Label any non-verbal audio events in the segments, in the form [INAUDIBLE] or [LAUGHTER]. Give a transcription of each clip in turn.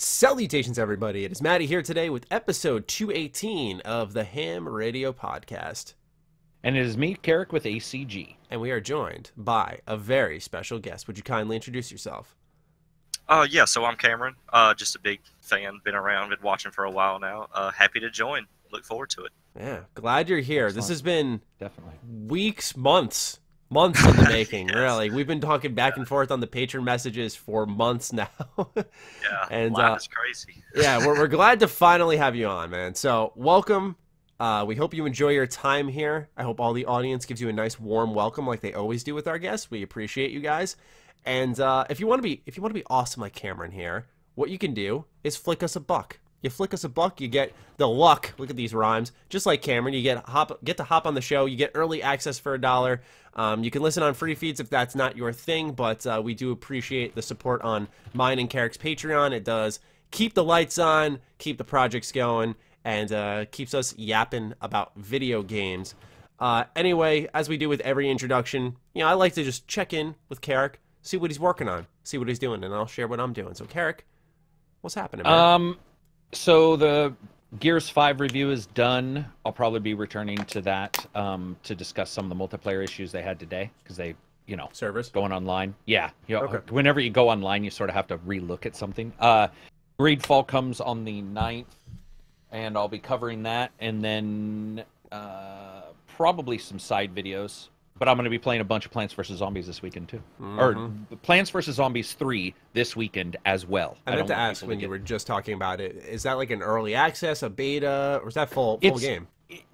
Salutations, everybody. It is Matty here today with episode 218 of the Ham Radio Podcast. And it is me, Karak, with ACG. And we are joined by a very special guest. Would you kindly introduce yourself? Uh, yeah, so I'm Cameron. Uh, just a big fan, been around, been watching for a while now. Uh, happy to join. Look forward to it. Yeah, glad you're here. This has been Definitely. weeks, months, months in the [LAUGHS] making, Yes. really. We've been talking back and forth on the patron messages for months now. [LAUGHS] Yeah, And, uh, crazy. yeah, we're, we're [LAUGHS] glad to finally have you on, man. So, welcome. Uh, we hope you enjoy your time here. I hope all the audience gives you a nice, warm welcome, like they always do with our guests. We appreciate you guys. And uh, if you want to be, if you want to be awesome like Cameron here, what you can do is flick us a buck. You flick us a buck, you get the luck. Look at these rhymes. Just like Cameron, you get hop, get to hop on the show. You get early access for a dollar. Um, you can listen on free feeds if that's not your thing, but uh, we do appreciate the support on mine and Karak's Patreon. It does keep the lights on, keep the projects going, and uh, keeps us yapping about video games. Uh, anyway, as we do with every introduction, you know, I like to just check in with Karak, see what he's working on, see what he's doing, and I'll share what I'm doing. So, Karak, what's happening? Man? Um, so the Gears 5 review is done. I'll probably be returning to that um, to discuss some of the multiplayer issues they had today because they, you know, Servers. going online. Yeah, you know, Okay. whenever you go online, you sort of have to relook at something. Uh, Greedfall comes on the 9th, and I'll be covering that, and then uh, probably some side videos. But I'm going to be playing a bunch of Plants vs Zombies this weekend too, or mm-hmm. Plants vs Zombies 3 this weekend as well. I meant don't to ask when get- you were just talking about it. Is that like an early access, a beta, or is that full full It's- game?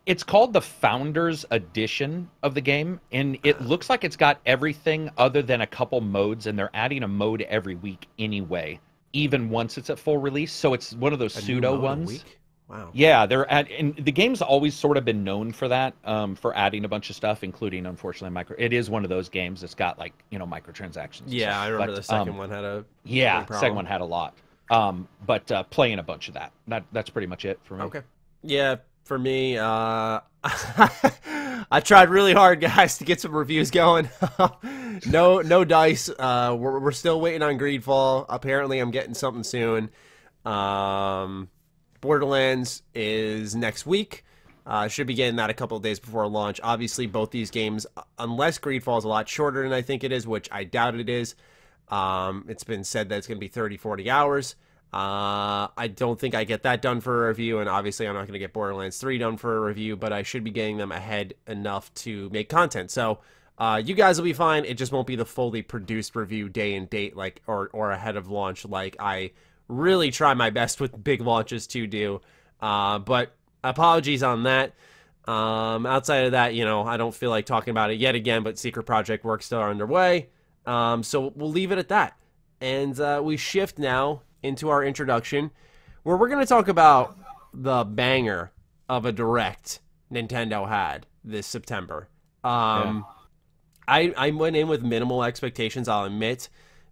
It's called the Founders Edition of the game, and it ah. looks like it's got everything other than a couple modes, and they're adding a mode every week anyway, even once it's at full release. So it's one of those A pseudo ones. Wow. Yeah, they're at, and the game's always sort of been known for that, um, for adding a bunch of stuff, including unfortunately micro. It is one of those games that's got like you know microtransactions. Yeah, stuff. I remember But, the second um, one had a Yeah, second one had a lot. Um, but uh, playing a bunch of that. That that's pretty much it for me. Okay. Yeah, for me, uh, [LAUGHS] I tried really hard, guys, to get some reviews going. [LAUGHS] no, no dice. Uh, we're we're still waiting on Greedfall. Apparently, I'm getting something soon. Um, Borderlands is next week. Uh, should be getting that a couple of days before launch. Obviously, both these games, unless Greedfall is a lot shorter than I think it is, which I doubt it is. Um, it's been said that it's going to be 30, 40 hours. Uh, I don't think I get that done for a review, and obviously I'm not going to get Borderlands 3 done for a review, but I should be getting them ahead enough to make content. So, uh, you guys will be fine. It just won't be the fully produced review day and date, like or or ahead of launch, like I really try my best with big launches to do. Uh, but apologies on that. Um, outside of that, you know, I don't feel like talking about it yet again, but Secret Project work still are underway. Um, so we'll leave it at that. And uh, we shift now into our introduction, where we're going to talk about the banger of a direct Nintendo had this September. Um, I, I went in with minimal expectations, I'll admit,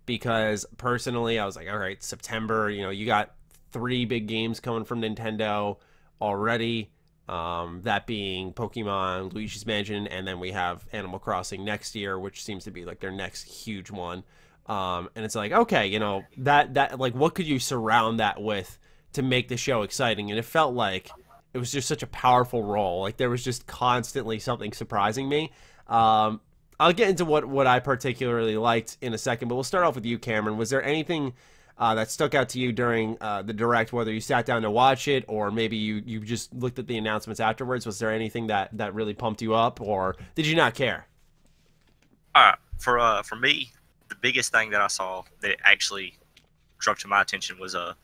because personally, I was like, all right, September, you know, you got three big games coming from Nintendo already. Um, that being Pokemon, Luigi's Mansion, and then we have Animal Crossing next year, which seems to be like their next huge one. Um, and it's like, okay, you know, that that like what could you surround that with to make the show exciting? And it felt like it was just such a powerful role. Like there was just constantly something surprising me. Um, I'll get into what what I particularly liked in a second, but we'll start off with you, Cameron. Was there anything uh, that stuck out to you during uh, the direct, whether you sat down to watch it or maybe you, you just looked at the announcements afterwards? Was there anything that, that really pumped you up, or did you not care? Right, for uh, for me, the biggest thing that I saw that actually struck to my attention was uh,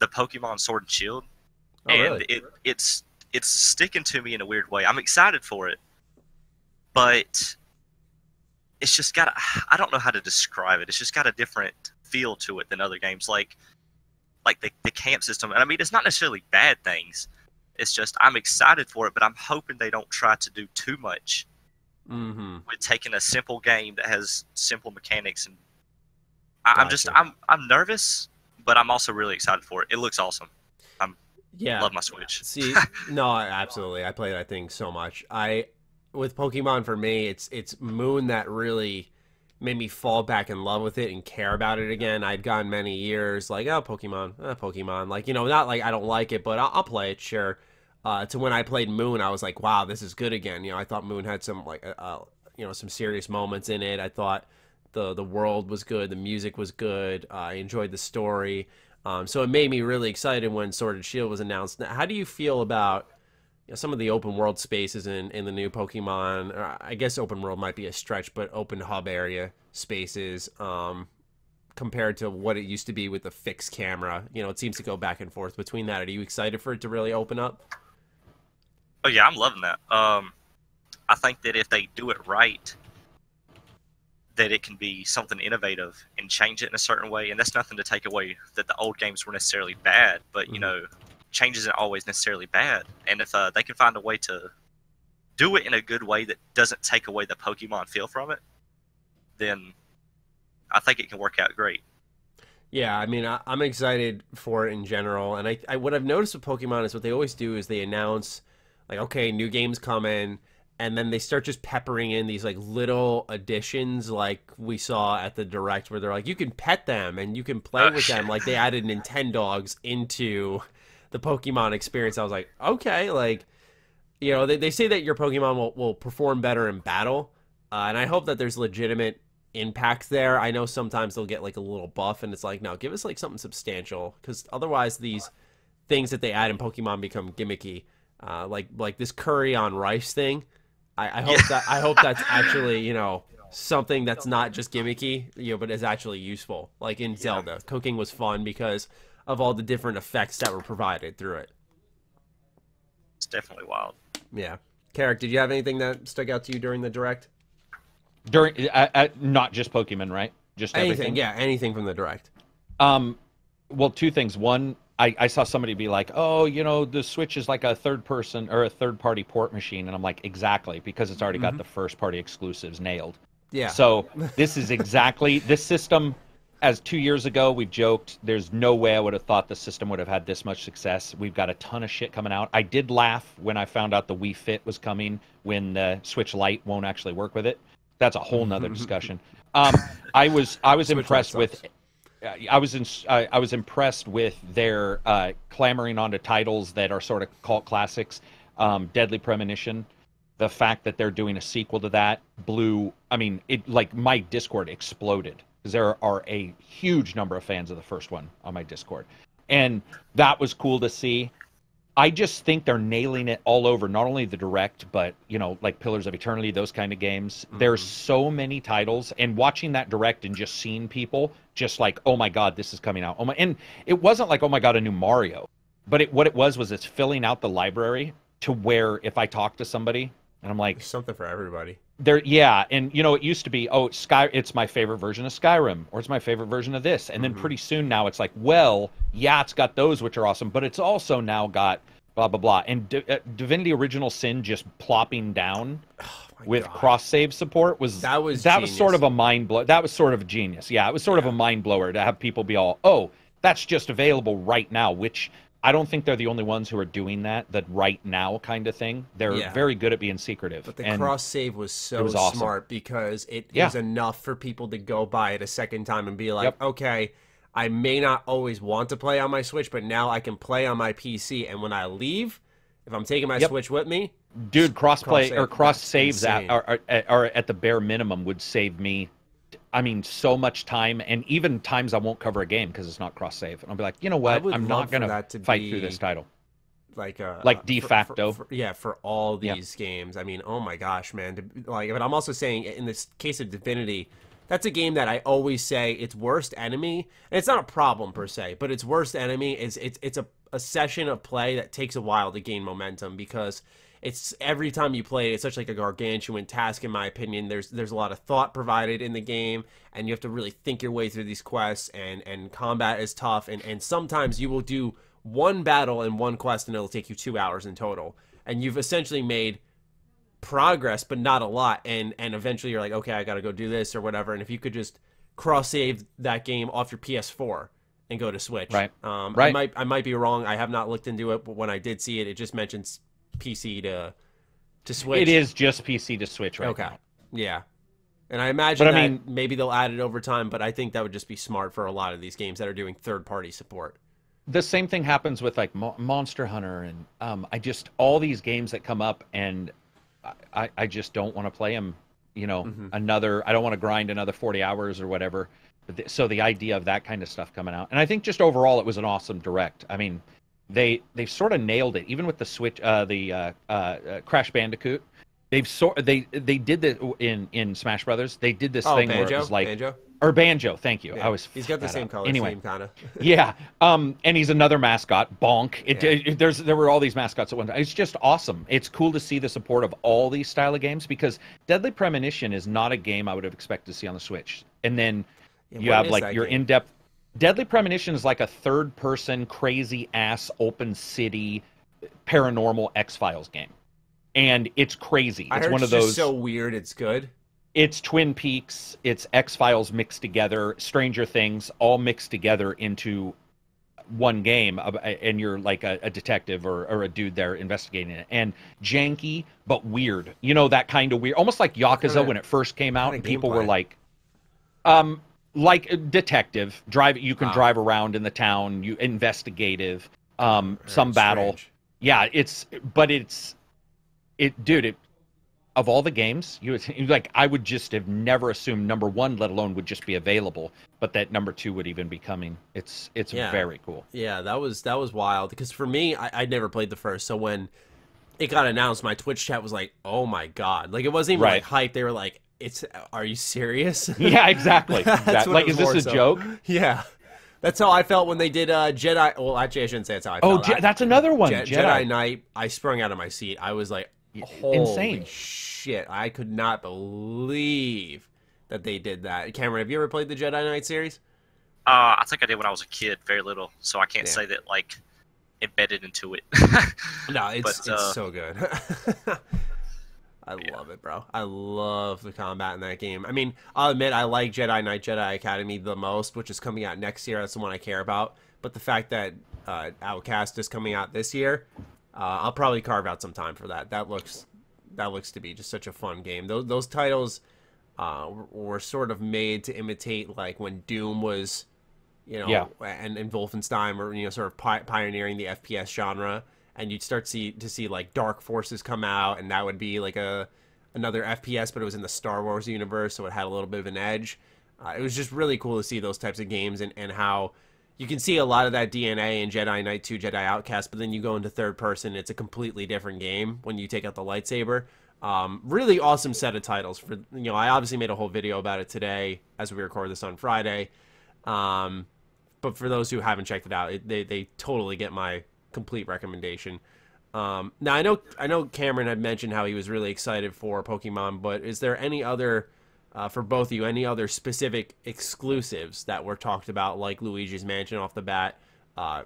the Pokemon Sword and Shield, Oh, and really? it it's it's sticking to me in a weird way. I'm excited for it, but it's just got I don't know how to describe it. It's just got a different feel to it than other games, like like the the camp system. And I mean, it's not necessarily bad things. It's just I'm excited for it, but I'm hoping they don't try to do too much Mm-hmm. with taking a simple game that has simple mechanics and I, I'm just I'm I'm nervous, but I'm also really excited for it. It looks awesome. I'm Yeah. Love my Switch. See, [LAUGHS] no, absolutely. I play that thing so much. I with Pokemon for me, it's it's Moon that really made me fall back in love with it and care about it again. I'd gone many years like, oh, Pokemon, oh, Pokemon. Like, you know, not like I don't like it, but I'll, I'll play it, sure. Uh, to when I played Moon, I was like, wow, this is good again. You know, I thought Moon had some like, uh, uh, you know, some serious moments in it. I thought the the world was good, the music was good. Uh, I enjoyed the story. Um, so it made me really excited when Sword and Shield was announced. Now, how do you feel about you know, some of the open world spaces in, in the new Pokemon? Or I guess open world might be a stretch, but open hub area spaces um, compared to what it used to be with the fixed camera. You know, it seems to go back and forth between that. Are you excited for it to really open up? Oh yeah, I'm loving that. Um, I think that if they do it right, that it can be something innovative and change it in a certain way. And that's nothing to take away that the old games were necessarily bad, but you Mhm. know, change isn't always necessarily bad. And if uh, they can find a way to do it in a good way that doesn't take away the Pokemon feel from it, then I think it can work out great. Yeah, I mean, I, I'm excited for it in general, and I, I what I've noticed with Pokemon is what they always do is they announce like, okay, new games coming, and then they start just peppering in these like little additions, like we saw at the direct, where they're like, you can pet them and you can play Oh, with them, [LAUGHS] like they added Nintendogs into the Pokemon experience. I was like, okay, like, you know, they, they say that your Pokemon will, will perform better in battle, uh, and I hope that there's legitimate impact there. I know sometimes they'll get like a little buff, and it's like, no, give us like something substantial, because otherwise these things that they add in Pokemon become gimmicky. Uh, like like this curry on rice thing. I, I hope Yeah. that I hope that's actually you know something that's not just gimmicky, you know, but is actually useful. Like in Zelda, cooking was fun because of all the different effects that were provided through it. It's definitely wild. Yeah. Karak, did you have anything that stuck out to you during the direct? During uh, uh, not just Pokemon, right? Just Anything, everything. yeah, anything from the direct. Um, well, two things. One, I, I saw somebody be like, "Oh, you know, the Switch is like a third person or a third party port machine," and I'm like, "Exactly, because it's already got the first party exclusives nailed." Yeah. So this is exactly this system. As two years ago, we've joked, there's no way I would have thought the system would have had this much success. We've got a ton of shit coming out. I did laugh when I found out the Wii Fit was coming when the Switch Lite won't actually work with it. That's a whole nother [LAUGHS] discussion. Um, I was I was impressed with uh, I was in, I I was impressed with their uh, clamoring onto titles that are sort of cult classics. Um, Deadly Premonition, the fact that they're doing a sequel to that blew. I mean, it like my Discord exploded because there are a huge number of fans of the first one on my Discord, and that was cool to see. I just think they're nailing it all over, not only the direct, but you know, like Pillars of Eternity, those kind of games. There's mm-hmm. so many titles, and watching that direct and just seeing people just like, oh my god, this is coming out. Oh my, and it wasn't like, oh my god, a new Mario, but it what it was was it's filling out the library to where if I talk to somebody and I'm like, There's something for everybody. there yeah and you know it used to be oh sky it's my favorite version of skyrim or it's my favorite version of this. And then pretty soon now it's like well yeah it's got those which are awesome but it's also now got blah blah blah. And D- uh, divinity original sin just plopping down [SIGHS] My with cross save support was That was that was sort of a mind blow that was sort of a genius. Yeah it was sort of a mind blower to have people be all oh that's just available right now which I don't think they're the only ones who are doing that. That right now kind of thing. They're Yeah. very good at being secretive. But the cross save was so was awesome. smart because it Yeah. was enough for people to go buy it a second time and be like, Yep. okay, I may not always want to play on my Switch, but now I can play on my PC. And when I leave, if I'm taking my Yep. Switch with me, dude crossplay Cross-save, or cross saves at insane. or, or, or at the bare minimum would save me i mean so much time and even times i won't cover a game because it's not cross save and i'll be like you know what i'm not gonna to fight be- through this title like uh, Like de facto. for- for- yeah, for all Yeah. these games. I mean, oh my gosh, man! Like, but I'm also saying in this case of Divinity, that's a game that I always say its worst enemy, and it's not a problem per se, but its worst enemy is it's it's a, a session of play that takes a while to gain momentum because it's every time you play it, it's such like a gargantuan task in my opinion. There's there's a lot of thought provided in the game, and you have to really think your way through these quests, and and combat is tough, and and sometimes you will do one battle and one quest, and it'll take you two hours in total, and you've essentially made progress, but not a lot, and and eventually you're like, okay, I got to go do this or whatever, and if you could just cross save that game off your PS4 and go to Switch, Right. Um, I Right. might I might be wrong. I have not looked into it, but when I did see it, it just mentions PC to to Switch. it is just pc to switch right okay. now. Yeah. And I imagine But I mean- maybe they'll add it over time, but I think that would just be smart for a lot of these games that are doing third party support. the same thing happens with like Mo- Monster Hunter and um, I just all these games that come up and I, I just don't want to play them. You know, Mhm. another I don't want to grind another forty hours or whatever. But th- So the idea of that kind of stuff coming out, and I think just overall it was an awesome direct. I mean, they they've sort of nailed it. Even with the Switch, uh, the uh, uh, uh, Crash Bandicoot, they've sort they they did this in in Smash Brothers. They did this Oh, thing where it was like Banjo? or Banjo. Thank you. Yeah. I was He's got the same up. color Anyway, kind of. [LAUGHS] yeah. Um, and he's another mascot, Bonk. It, Yeah. it- there's there were all these mascots at one time. It's just awesome. It's cool to see the support of all these style of games because Deadly Premonition is not a game I would have expected to see on the Switch. And then Yeah, you have like your game? in depth. Deadly Premonition is like a third person, crazy ass, open city, paranormal X Files game, and it's crazy. I It's heard one it's of just those so weird. It's good. it's Twin Peaks, it's X Files mixed together, Stranger Things all mixed together into one game, uh, and you're like a, a detective or, or a dude there investigating it, and janky but weird. You know that kind of weird, almost like Yakuza when it first came out, and people were like, um, like a detective drive. You can Wow. drive around in the town, you investigative, um, some battle. strange. Yeah, it's but it's it, dude. It of all the games, you would- [LAUGHS] like I would just have never assumed number one, let alone would just be available, but that number two would even be coming. It's it's Yeah. very cool. Yeah, that was that was wild because for me, I, I'd never played the first. So when it got announced, my Twitch chat was like, "Oh my god!" Like it wasn't even Right. like hype. They were like, "It's are you serious?" [LAUGHS] Yeah, exactly. [LAUGHS] That's Exact- what like, is this a so. joke? Yeah, that's how I felt when they did uh, Jedi. Well, actually, I shouldn't say that's how I Oh, felt. Je- I- that's another one. Je- Jedi. Jedi. Knight. I sprung out of my seat. I was like, Holy insane. shit! I could not believe that they did that. Cameron, have you ever played the Jedi Knight series? Uh, I think I did when I was a kid, very little, so I can't Yeah. say that like embedded into it. [LAUGHS] No, it's But, it's uh, so good. I Yeah. love it, bro. I love the combat in that game. I mean, I'll admit I like Jedi Knight Jedi Academy the most, which is coming out next year. That's the one I care about. But the fact that uh, Outcast is coming out this year, uh, I'll probably carve out some time for that. That looks that looks to be just such a fun game. Those those titles uh, were- sort of made to imitate like when Doom was, you know, Yeah. and and Wolfenstein were you know sort of pi- pioneering the FPS genre, and you'd start see to see like Dark Forces come out, and that would be like a another FPS, but it was in the Star Wars universe, so it had a little bit of an edge. Uh, it was just really cool to see those types of games and and how. You can see a lot of that DNA in Jedi Knight 2, Jedi Outcast, but then you go into third person, it's a completely different game when you take out the lightsaber. Um, really awesome set of titles for you know. I obviously made a whole video about it today as we record this on Friday. Um, but for those who haven't checked it out, it, they they totally get my complete recommendation. Um, now I know I know Cameron had mentioned how he was really excited for Pokemon, but is there any other uh, for both of you any other specific exclusives that were talked about, like Luigi's Mansion off the bat? Uh,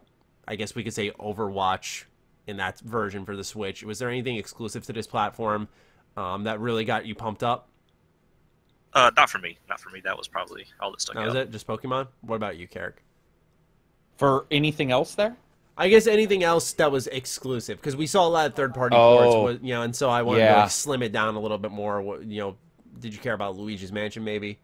I guess we could say Overwatch in that version for the Switch. Was there anything exclusive to this platform um, that really got you pumped up? uh, not for me. Not for me. That was probably all that stuck That out. was it, just Pokemon. What about you, Karak? For anything else there? I guess anything else that was exclusive because we saw a lot of third-party Oh. ports, was, you know, and so I wanted to like, slim it down a little bit more. You know, did you care about Luigi's Mansion? Maybe.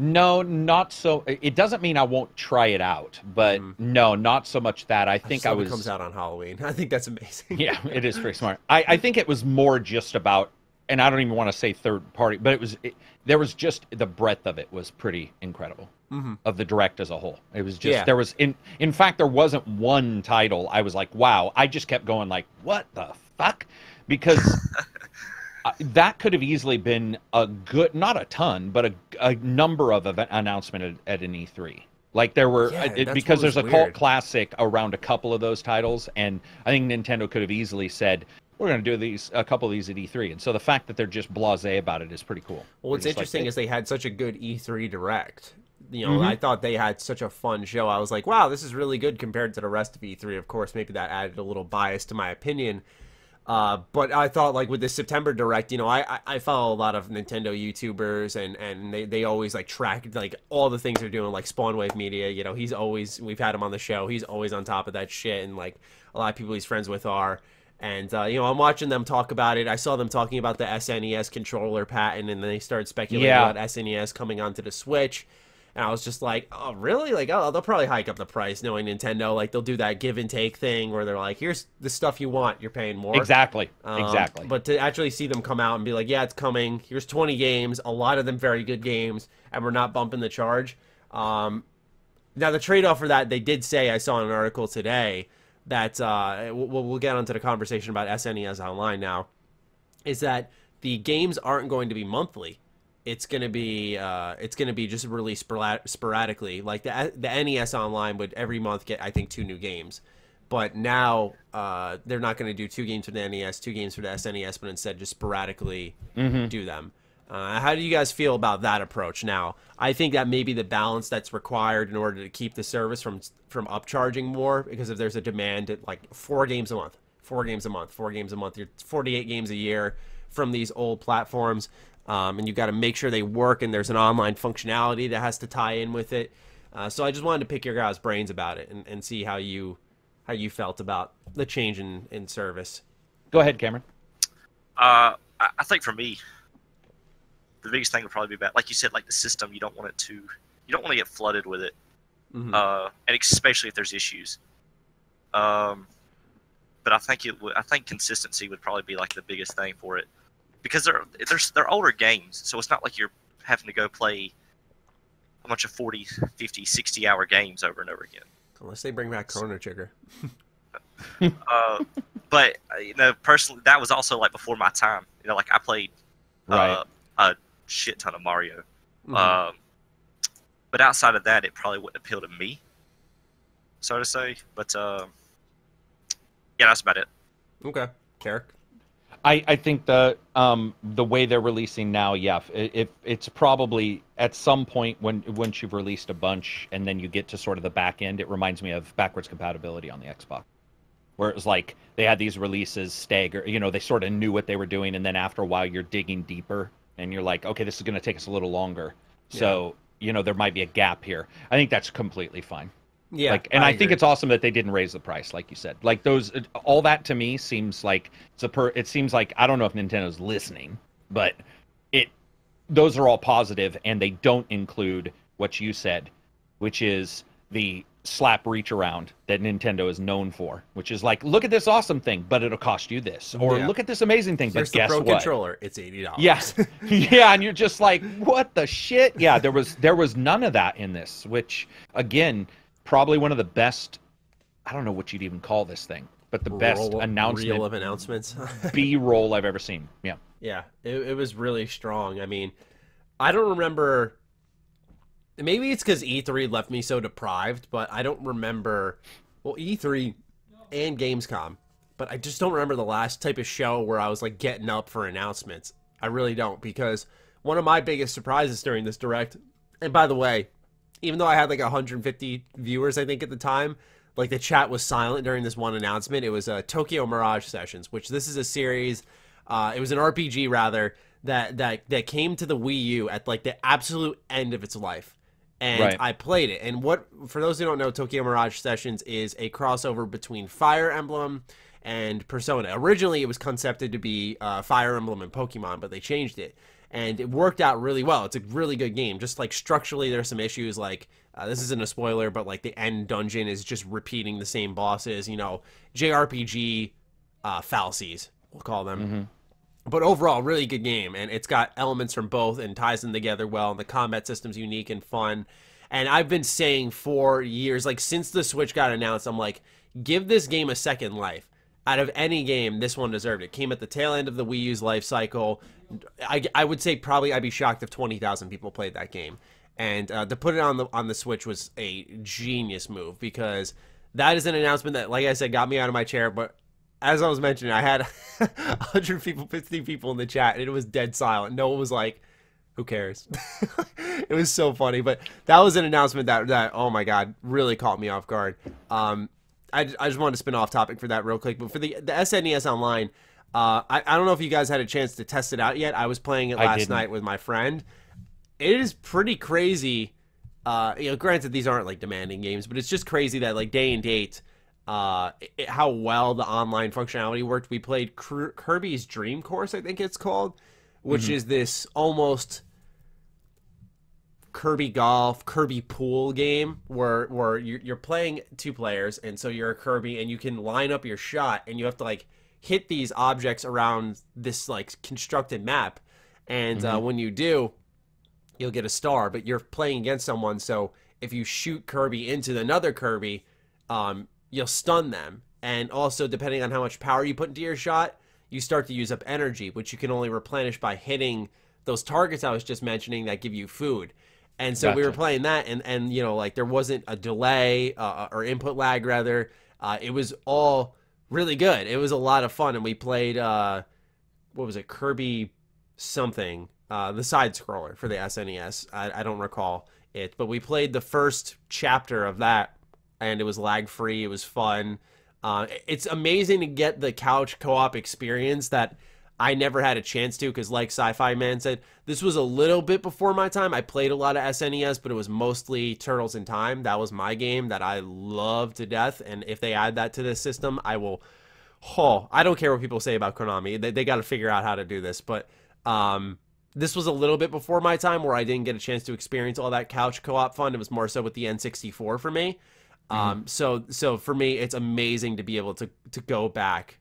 No, not so. It doesn't mean I won't try it out, but mm-hmm. no, not so much that. I think I was. It comes out on Halloween. [LAUGHS] I think that's amazing. yeah, it is pretty smart. I, I think it was more just about, and I don't even want to say third party, but it was. It, there was just the breadth of it was pretty incredible Mhm. of the direct as a whole. It was just Yeah. there was in in fact there wasn't one title I was like wow. I just kept going like what the fuck because. [LAUGHS] that could have easily been a good, not a ton, but a, a number of event announcement at, at an E3. Like there were, Yeah, it- because there's a cult classic around a couple of those titles, and I think Nintendo could have easily said, "We're going to do these a couple of these at E3." And so the fact that they're just blasé about it is pretty cool. Well, what's They're like, interesting is they had such a good E3 direct. You know, Mhm. I thought they had such a fun show. I was like, wow, this is really good compared to the rest of E3. Of course, maybe that added a little bias to my opinion. Uh, but I thought, like with the September Direct, you know, I, I, I follow a lot of Nintendo YouTubers, and, and they, they always like track like all the things they're doing, like Spawnwave Media. You know, he's always we've had him on the show. He's always on top of that shit, and like a lot of people he's friends with are. And uh, you know, I'm watching them talk about it. I saw them talking about the SNES controller patent, and then they started speculating Yeah. about SNES coming onto the Switch. And I was just like, oh, really? Like, oh, they'll probably hike up the price, knowing Nintendo. Like, they'll do that give and take thing where they're like, here's the stuff you want, you're paying more. Exactly. Um, exactly. But to actually see them come out and be like, yeah, it's coming. Here's 20 games, a lot of them very good games, and we're not bumping the charge. Um, now, the trade off for that, they did say, I saw in an article today, that uh, we'll, we'll get onto the conversation about SNES Online now, is that the games aren't going to be monthly. It's gonna be uh, it's gonna be just released sporadically. Like the the NES Online would every month get I think two new games, but now uh, they're not going to do two games for the NES, two games for the SNES, but instead just sporadically do them. Uh, how do you guys feel about that approach? Now, I think that may be the balance that's required in order to keep the service from from upcharging more, because if there's a demand at like four games a month, four games a month, four games a month, you're 48 games a year from these old platforms, um, and you got to make sure they work, and there's an online functionality that has to tie in with it. Uh, so I just wanted to pick your guys' brains about it and, and see how you how you felt about the change in, in service. Go ahead, Cameron. Uh, I, I think for me, the biggest thing would probably be about, like you said, like the system. You don't want it to, you don't want to get flooded with it, Mhm. uh, and especially if there's issues. Um, but I think it would. I think consistency would probably be like the biggest thing for it, because they're they're they're older games, so it's not like you're having to go play a bunch of 40, 50, 60 hour games over and over again. Unless they bring back Chrono Trigger. [LAUGHS] Uh, but uh, you know, personally, that was also like before my time. You know, like I played Right. uh, a shit ton of Mario. Mhm. Um, but outside of that, it probably wouldn't appeal to me, so to say. But uh, yeah, that's about it. okay, Karak. I, I think the um the way they're releasing now, yeah, if, if it's probably at some point when once you've released a bunch and then you get to sort of the back end, it reminds me of backwards compatibility on the Xbox, where it was like they had these releases stagger, you know, they sort of knew what they were doing, and then after a while you're digging deeper and you're like, okay, this is going to take us a little longer, so you know there might be a gap here. I think that's completely fine. Yeah, like and I, think it's awesome that they didn't raise the price like you said like those all that to me seems like it's a per it seems like i don't know if nintendo's listening but it those are all positive and they don't include what you said which is the slap reach around that nintendo is known for which is like look at this awesome thing but it'll cost you this or Yeah. look at this amazing thing Here's but the guess Pro what controller. It's eighty dollars. Yes. [LAUGHS] yeah, and you're just like, what the shit? Yeah, there was there was none of that in this, which again, probably one of the best I don't know what you'd even call this thing, but the best Roll- announcement reel of announcements. [LAUGHS] B roll I've ever seen. Yeah. Yeah, it, it was really strong. I mean, I don't remember. Maybe it's because E3 left me so deprived, but I don't remember. Well, E3 and Gamescom, but I just don't remember the last type of show where I was like getting up for announcements. I really don't because one of my biggest surprises during this direct, and by the way, even though I had like 150 viewers, I think at the time, like the chat was silent during this one announcement. It was uh, Tokyo Mirage Sessions, which this is a series. Uh, it was an RPG rather that that that came to the Wii U at like the absolute end of its life, and Right. I played it. And what for those who don't know, Tokyo Mirage Sessions is a crossover between Fire Emblem and Persona. Originally, it was concepted to be uh, Fire Emblem and Pokemon, but they changed it, and it worked out really well. It's a really good game. Just like structurally, there's some issues. Like uh, this isn't a spoiler, but like the end dungeon is just repeating the same bosses. You know, JRPG uh, fallacies, we'll call them. But overall, really good game, and it's got elements from both and ties them together well. And the combat system's unique and fun. And I've been saying for years, like since the Switch got announced, I'm like, give this game a second life. Out of any game, this one deserved it. Came at the tail end of the Wii U's life cycle. I, I would say probably I'd be shocked if 20,000 people played that game. And uh, to put it on the on the Switch was a genius move because that is an announcement that, like I said, got me out of my chair. But as I was mentioning, I had [LAUGHS] 100 people, 50 people in the chat, and it was dead silent. No one was like, "Who cares?" [LAUGHS] it was so funny, but that was an announcement that that oh my god, really caught me off guard. Um, I, I just wanted to spin off topic for that real quick, but for the the SNES Online, uh, I I don't know if you guys had a chance to test it out yet. I was playing it I last didn't. night with my friend. It is pretty crazy. Uh, you know, granted these aren't like demanding games, but it's just crazy that like day and date uh, it, how well the online functionality worked. We played Cr- Kirby's Dream Course, I think it's called, which Mm-hmm. is this almost Kirby golf, Kirby pool game where where you're, you're playing two players, and so you're a Kirby, and you can line up your shot, and you have to like hit these objects around this like constructed map, and uh, when you do, you'll get a star. But you're playing against someone, so if you shoot Kirby into another Kirby, um, you'll stun them, and also depending on how much power you put into your shot, you start to use up energy, which you can only replenish by hitting those targets I was just mentioning that give you food. And so we were playing that, and and you know like there wasn't a delay uh, or input lag rather. Uh, it was all really good. It was a lot of fun, and we played uh, what was it, Kirby something, uh, the side scroller for the SNES. I, I don't recall it, but we played the first chapter of that, and it was lag free. It was fun. Uh, it's amazing to get the couch co-op experience that I never had a chance to because, like Sci-Fi Man said, this was a little bit before my time. I played a lot of SNES, but it was mostly Turtles in Time. That was my game that I love to death, and if they add that to this system, I will. Oh, I don't care what people say about Konami. They, they got to figure out how to do this, but um, this was a little bit before my time where I didn't get a chance to experience all that couch co-op fun. It was more so with the N64 for me. Um, so so for me, it's amazing to be able to to go back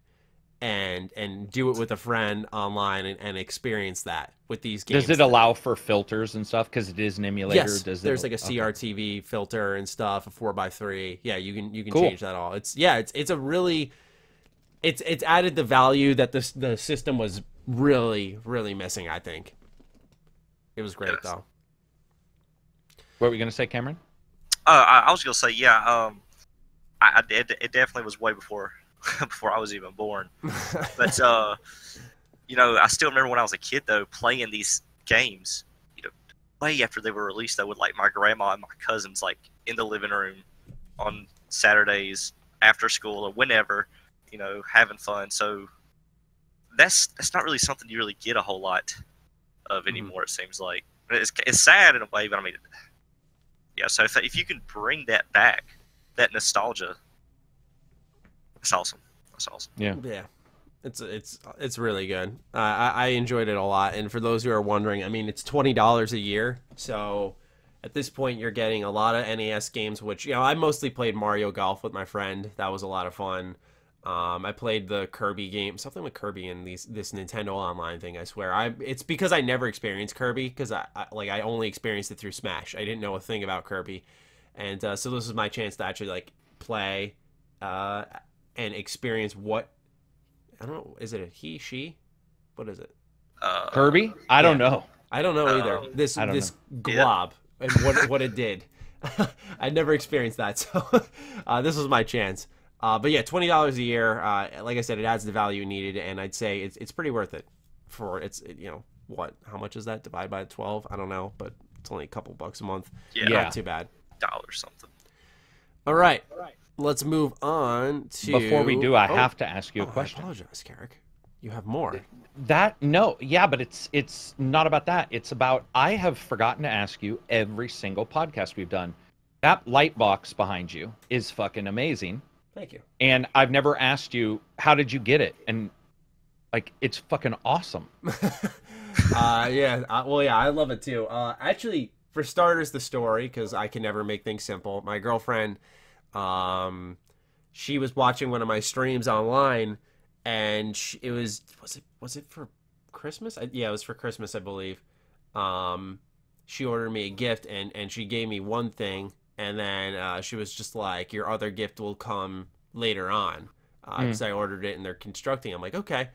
and and do it with a friend online and, and experience that with these games. Does it allow for filters and stuff? Because it is an emulator. Yes, Does there's it, like a okay. CRTV filter and stuff, a four x three. Yeah, you can you can Cool. change that all. It's yeah, it's it's a really, it's it's added the value that the the system was really really missing. I think. It was great Yes. though. What were you gonna say, Cameron? Uh, I, I was gonna say, yeah. Um, I, I it, it definitely was way before [LAUGHS] before I was even born. [LAUGHS] But uh, you know, I still remember when I was a kid though, playing these games. You know, way after they were released, though, with like my grandma and my cousins, like in the living room on Saturdays after school or whenever, you know, having fun. So that's that's not really something you really get a whole lot of anymore. It seems like it's it's sad in a way, but I mean, yeah. So if if you can bring that back, that nostalgia, that's awesome. That's awesome. Yeah. Yeah, it's it's it's really good. Uh, I I enjoyed it a lot. And for those who are wondering, I mean, it's twenty dollars a year. So at this point, you're getting a lot of NES games. Which you know, I mostly played Mario Golf with my friend. That was a lot of fun. Um, I played the Kirby game, something with Kirby and these this Nintendo Online thing. I swear, I it's because I never experienced Kirby because I, I like I only experienced it through Smash. I didn't know a thing about Kirby, and uh, so this was my chance to actually like play uh, and experience what I don't know. Is it a he, she? What is it? Uh, Kirby? I don't know. I don't know either. Um, This I don't this Yeah. glob and what what it did. [LAUGHS] I never experienced that, [LAUGHS] so uh, this was my chance. Uh, but yeah, twenty dollars a year. Uh, like I said, it adds the value needed, and I'd say it's it's pretty worth it. For it's it, you know what? How much is that? Divide by twelve? I don't know, but it's only a couple bucks a month. yeah, Yeah. Not too bad. dollar something. All right, let's move on to. Before we do, I Oh, have to ask you a oh, question. I apologize, Karak. You have more. That no, yeah, but it's it's not about that. It's about I have forgotten to ask you every single podcast we've done. That light box behind you is fucking amazing, Thank you. and I've never asked you how did you get it, and like it's fucking awesome. [LAUGHS] uh, yeah. Uh, well, yeah, I love it too. Uh, actually, for starters, the story because I can never make things simple. My girlfriend, um, she was watching one of my streams online, and she, it was was it was it for Christmas? I, yeah, it was for Christmas, I believe. Um, she ordered me a gift, and and she gave me one thing, and then uh, she was just like, "Your other gift will come later on," because I ordered it and they're constructing. I'm like, okay,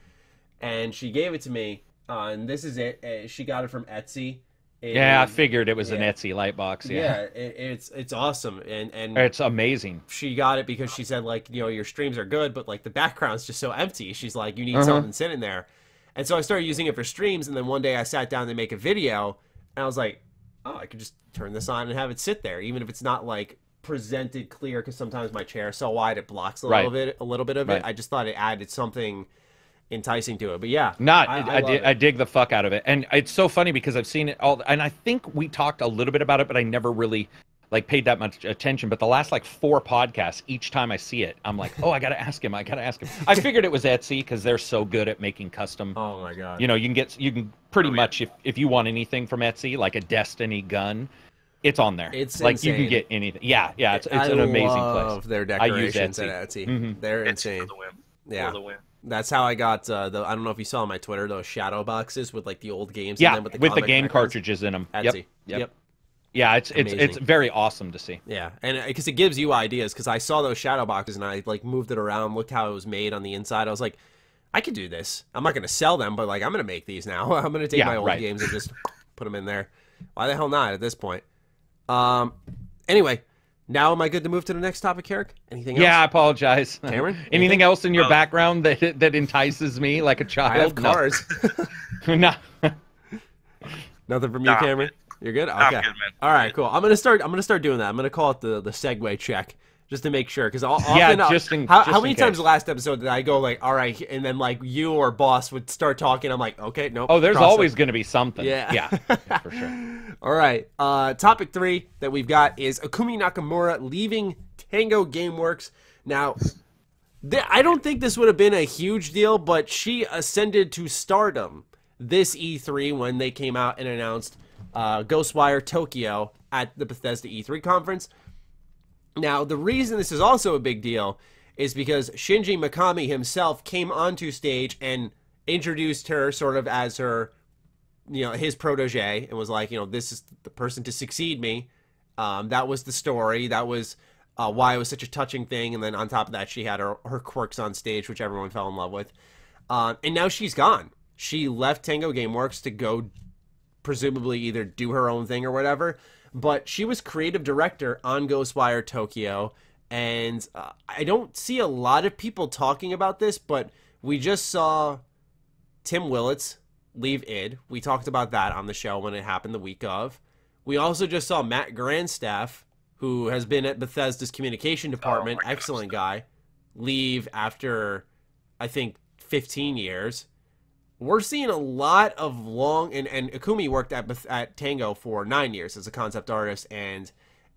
and she gave it to me, uh, and this is it. Uh, she got it from Etsy. Yeah, I figured it was an. Etsy light box. yeah, Yeah, it, it's it's awesome, and and it's amazing. she got it because she said like you know your streams are good, but like the background's just so empty. She's like you need Uh-huh. something sitting there, and so I started using it for streams. And then one day I sat down to make a video, and I was like, oh, I could just turn this on and have it sit there, even if it's not like presented clear. Because sometimes my chair is so wide it blocks a Right. little bit, a little bit of Right. it. I just thought it added something enticing to it. But yeah, Not, I- I, I love dig. I dig the fuck out of it, and it's so funny because I've seen it all, and I think we talked a little bit about it, but I never really like paid that much attention. But the last like four podcasts, each time I see it, I'm like, oh, I gotta ask him. I gotta ask him. I figured it was Etsy because they're so good at making custom. Oh my god. You know, you can get you can pretty Oh, yeah. much if if you want anything from Etsy, like a Destiny gun, it's on there. It's like you can get anything. Yeah, yeah, it's it's I an amazing love place. their I use decorations Etsy. at Etsy. Mhm. They're It's insane. for the win. Yeah. The. That's how I got uh, the. I don't know if you saw on my Twitter those shadow boxes with like the old games. in Yeah, them with, with the, the, game backgrounds. cartridges in them. Etsy. Yep, Yep. yep. Yeah, it's it's it's very awesome to see. Yeah, and because it gives you ideas. Because I saw those shadow boxes and I like moved it around, looked how it was made on the inside. I was like, I could do this. I'm not gonna sell them, but like I'm gonna make these now. [LAUGHS] I'm gonna take Yeah, my old right. games and just put them in there. Why the hell not at this point? Um. Anyway, now am I good to move to the next topic, Eric? Anything else? Yeah, I apologize. [LAUGHS] Cameron, anything anything? else in your Oh. background that that entices me like a child? I have cars. [LAUGHS] No. no. [LAUGHS] Nothing from you, Nah, I'm Cameron. You're good. Okay. I'm good, man. All right, cool. I'm gonna start. I'm gonna start doing that. I'm gonna call it the the segue check just to make sure. Because often, Yeah, I'll- just in- how, just how many times last episode did I go like, all right, and then like you or boss would start talking. I'm like, okay, nope. Oh, there's always going to be something. Yeah. yeah, yeah, for sure. [LAUGHS] All right. Uh, topic three that we've got is Ikumi Nakamura leaving Tango GameWorks. Now, I don't think this would have been a huge deal, but she ascended to stardom this E3 when they came out and announced uh, Ghostwire Tokyo at the Bethesda E3 conference. Now, the reason this is also a big deal is because Shinji Mikami himself came onto stage and introduced her sort of as her you know his protege and was like you know this is the person to succeed me. Um, that was the story. That was uh, why it was such a touching thing. And then on top of that she had her, her quirks on stage which everyone fell in love with. Um, and now she's gone. She left tango gameworks to go presumably either do her own thing or whatever but she was creative director on ghostwire tokyo and uh, i don't see a lot of people talking about this but we just saw Tim Willits leave id. We talked about that on the show when it happened the week of. We also just saw Matt Grandstaff, who has been at Bethesda's communication department, my gosh. excellent guy, leave after I think 15 years. We're seeing a lot of long and, and Ikumi worked at at Tango for nine years as a concept artist and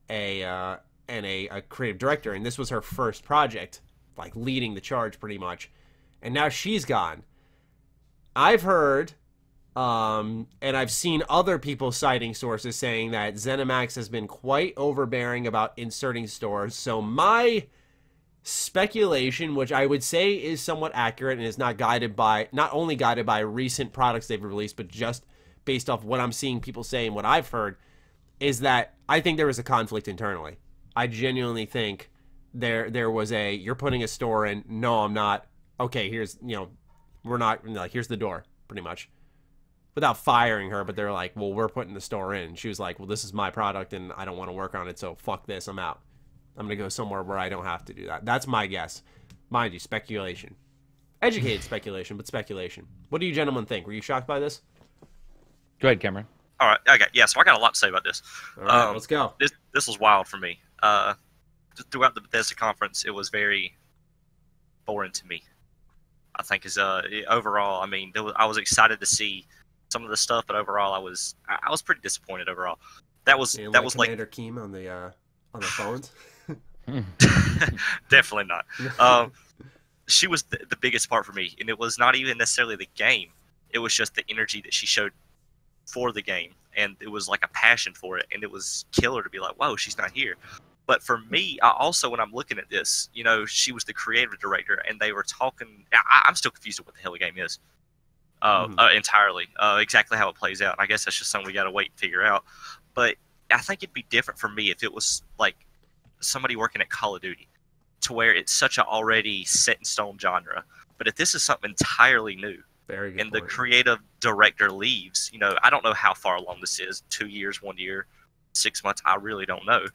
a uh, and a, a creative director, and this was her first project, like leading the charge pretty much. And now she's gone. I've heard, um, and I've seen other people citing sources saying that ZeniMax has been quite overbearing about inserting stores. So my speculation, which I would say is somewhat accurate and is not guided by, not only guided by recent products they've released, but just based off what I'm seeing people say and what I've heard, is that I think there was a conflict internally. I genuinely think there there was a you're putting a store in. No, I'm not. Okay, here's you know we're not like here's the door pretty much without firing her but they're like well we're putting the store in she was like well this is my product and i don't want to work on it so fuck this i'm out i'm gonna go somewhere where i don't have to do that that's my guess mind you speculation educated speculation but speculation what do you gentlemen think were you shocked by this Go ahead, Cameron. All right. Okay. Yeah. So I got a lot to say about this. all right Um, let's go This this was wild for me. Uh, th- throughout the Bethesda conference, it was very boring to me. I think is uh overall. I mean, there was, I was excited to see some of the stuff, but overall, I was I I was pretty disappointed overall. That was You that like was like commander keen on the uh on the phones [LAUGHS] [LAUGHS] definitely not. Um, she was the, the biggest part for me, and it was not even necessarily the game. It was just the energy that she showed for the game, and it was like a passion for it, and it was killer to be like, "Whoa, she's not here." But for me, I also when I'm looking at this, you know, she was the creative director, and they were talking. I, I'm still confused with what the hell the game is, uh, Mhm. uh, entirely, uh, exactly how it plays out. And I guess that's just something we got to wait and figure out. But I think it'd be different for me if it was like somebody working at Call of Duty, to where it's such a already set in stone genre. But if this is something entirely new, very good and the creative director leaves, you know, I don't know how far along this is two years, one year, six months. I really don't know.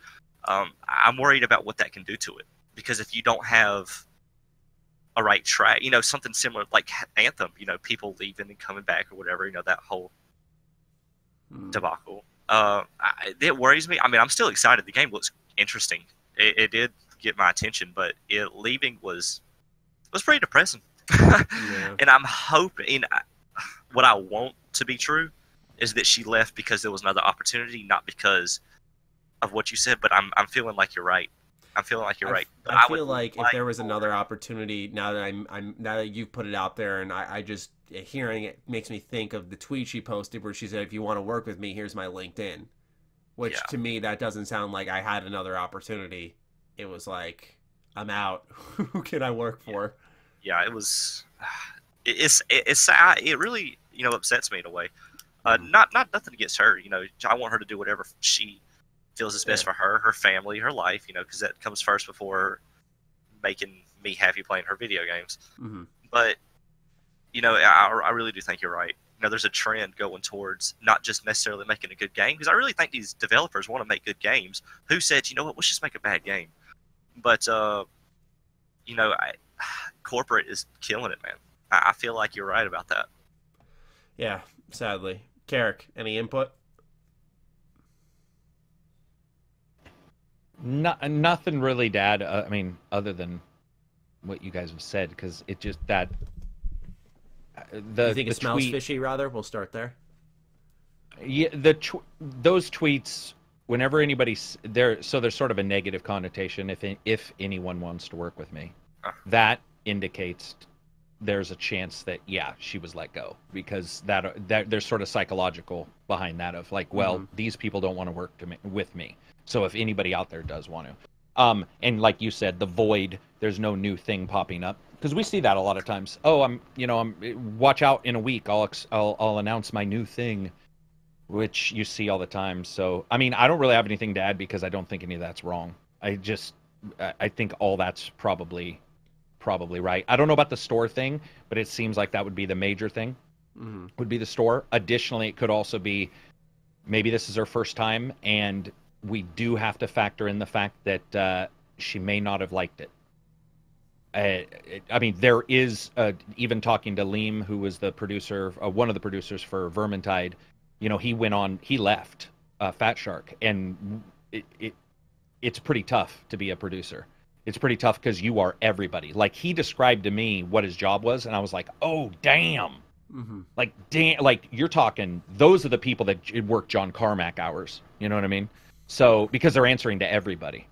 Um, I'm worried about what that can do to it because if you don't have a right track, you know, something similar like Anthem, you know, people leaving and coming back or whatever, you know, that whole Hmm. debacle. Uh, I, it worries me. I mean, I'm still excited. The game looks interesting. It, it did get my attention, but it leaving was was pretty depressing. [LAUGHS] Yeah. And I'm hoping what I want to be true is that she left because there was another opportunity, not because of what you said, but I'm I'm feeling like you're right. I'm feeling like you're I, right. But I would feel like if there was another opportunity, now that I'm, I'm now that you've put it out there, and I, I just hearing it makes me think of the tweet she posted where she said, "If you want to work with me, here's my LinkedIn," which Yeah. to me that doesn't sound like I had another opportunity. It was like I'm out. [LAUGHS] Who can I work for? yeah, it was. [SIGHS] It, it's it's sad. It really you know upsets me in a way. Uh, Mm-hmm. not not nothing against her. You know, I want her to do whatever she feels is best Yeah. for her, her family, her life. You know, because that comes first before making me happy playing her video games. hmm But you know, I, I really do think you're right. You know, there's a trend going towards not just necessarily making a good game because I really think these developers want to make good games. Who said, you know what, let's just make a bad game? But uh, you know, I, [SIGHS] corporate is killing it, man. I, I feel like you're right about that. Yeah, sadly. Karak, any input? No, nothing really, Dad. Uh, I mean, other than what you guys have said, because it just that the you think the it smells tweet, fishy? Rather, we'll start there. Yeah, the tw- those tweets. Whenever anybody's there, so there's sort of a negative connotation if if anyone wants to work with me, Ah. that indicates there's a chance that yeah she was let go because that that there's sort of psychological behind that of like well Mhm. these people don't want to work to me, with me so if anybody out there does want to um and like you said the void there's no new thing popping up because we see that a lot of times. Oh i'm you know i'm watch out in a week. I'll ex- i'll, I'll announce my new thing which you see all the time. So i mean i don't really have anything to add because i don't think any of that's wrong. I just I- think all that's probably probably right. I don't know about the store thing but it seems like that would be the major thing. Hmm would be the store. Additionally, it could also be maybe this is her first time, and we do have to factor in the fact that uh, she may not have liked it. Uh, it- I mean, there is uh, even talking to Liam, who was the producer, uh, one of the producers for Vermintide. You know, he went on, he left uh, Fatshark, and it, it it's pretty tough to be a producer. It's pretty tough because you are everybody. Like he described to me what his job was, and I was like, oh damn hmm like damn like you're talking those are the people that work john carmack hours you know what i mean so because they're answering to everybody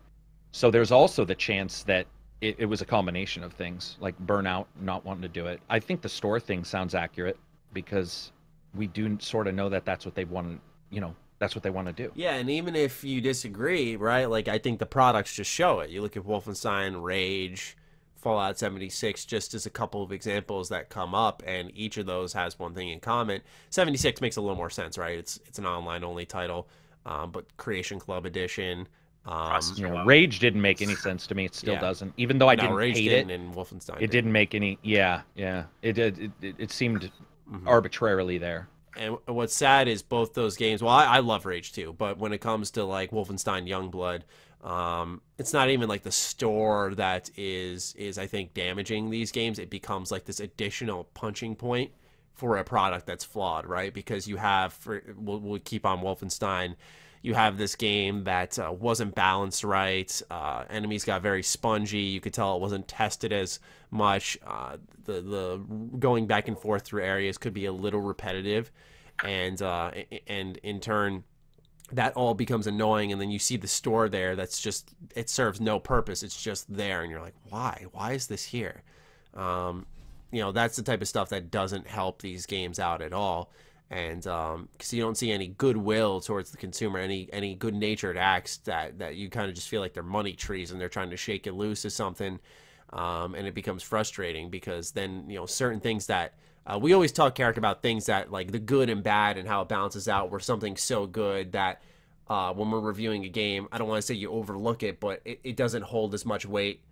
so there's also the chance that it, it was a combination of things like burnout not wanting to do it i think the store thing sounds accurate because we do sort of know that that's what they want you know that's what they want to do Yeah, and even if you disagree, right? Like I think the products just show it. You look at Wolfenstein, Rage, Fallout 76, just as a couple of examples that come up, and each of those has one thing in common. 76 makes a little more sense, right? It's it's an online only title, um, but Creation Club Edition. Um, you know rage didn't make any [LAUGHS] sense to me it still Yeah. doesn't even though i no, didn't Rage hate didn't, it and Wolfenstein. it didn't make any yeah yeah it did it, it, it seemed Mhm. arbitrarily there And what's sad is both those games. Well, I, I love Rage too, but when it comes to like Wolfenstein Youngblood, um, it's not even like the store that is is I think damaging these games. It becomes like this additional punching point for a product that's flawed, right? Because you have, for, we'll, we'll keep on Wolfenstein. You have this game that uh, wasn't balanced right. Uh, enemies got very spongy. You could tell it wasn't tested as much. Uh, the the going back and forth through areas could be a little repetitive, and uh, and in turn, that all becomes annoying. And then you see the store there that's just it serves no purpose. It's just there, and you're like, why? Why is this here? Um, you know, that's the type of stuff that doesn't help these games out at all and because you don't see any goodwill towards the consumer, any any good natured acts that that you kind of just feel like they're money trees and they're trying to shake you loose to something, um, and it becomes frustrating because then you know certain things that uh, we always talk character about things that like the good and bad and how it balances out. Where something's so good that uh, when we're reviewing a game, I don't want to say you overlook it, but it, it doesn't hold as much weight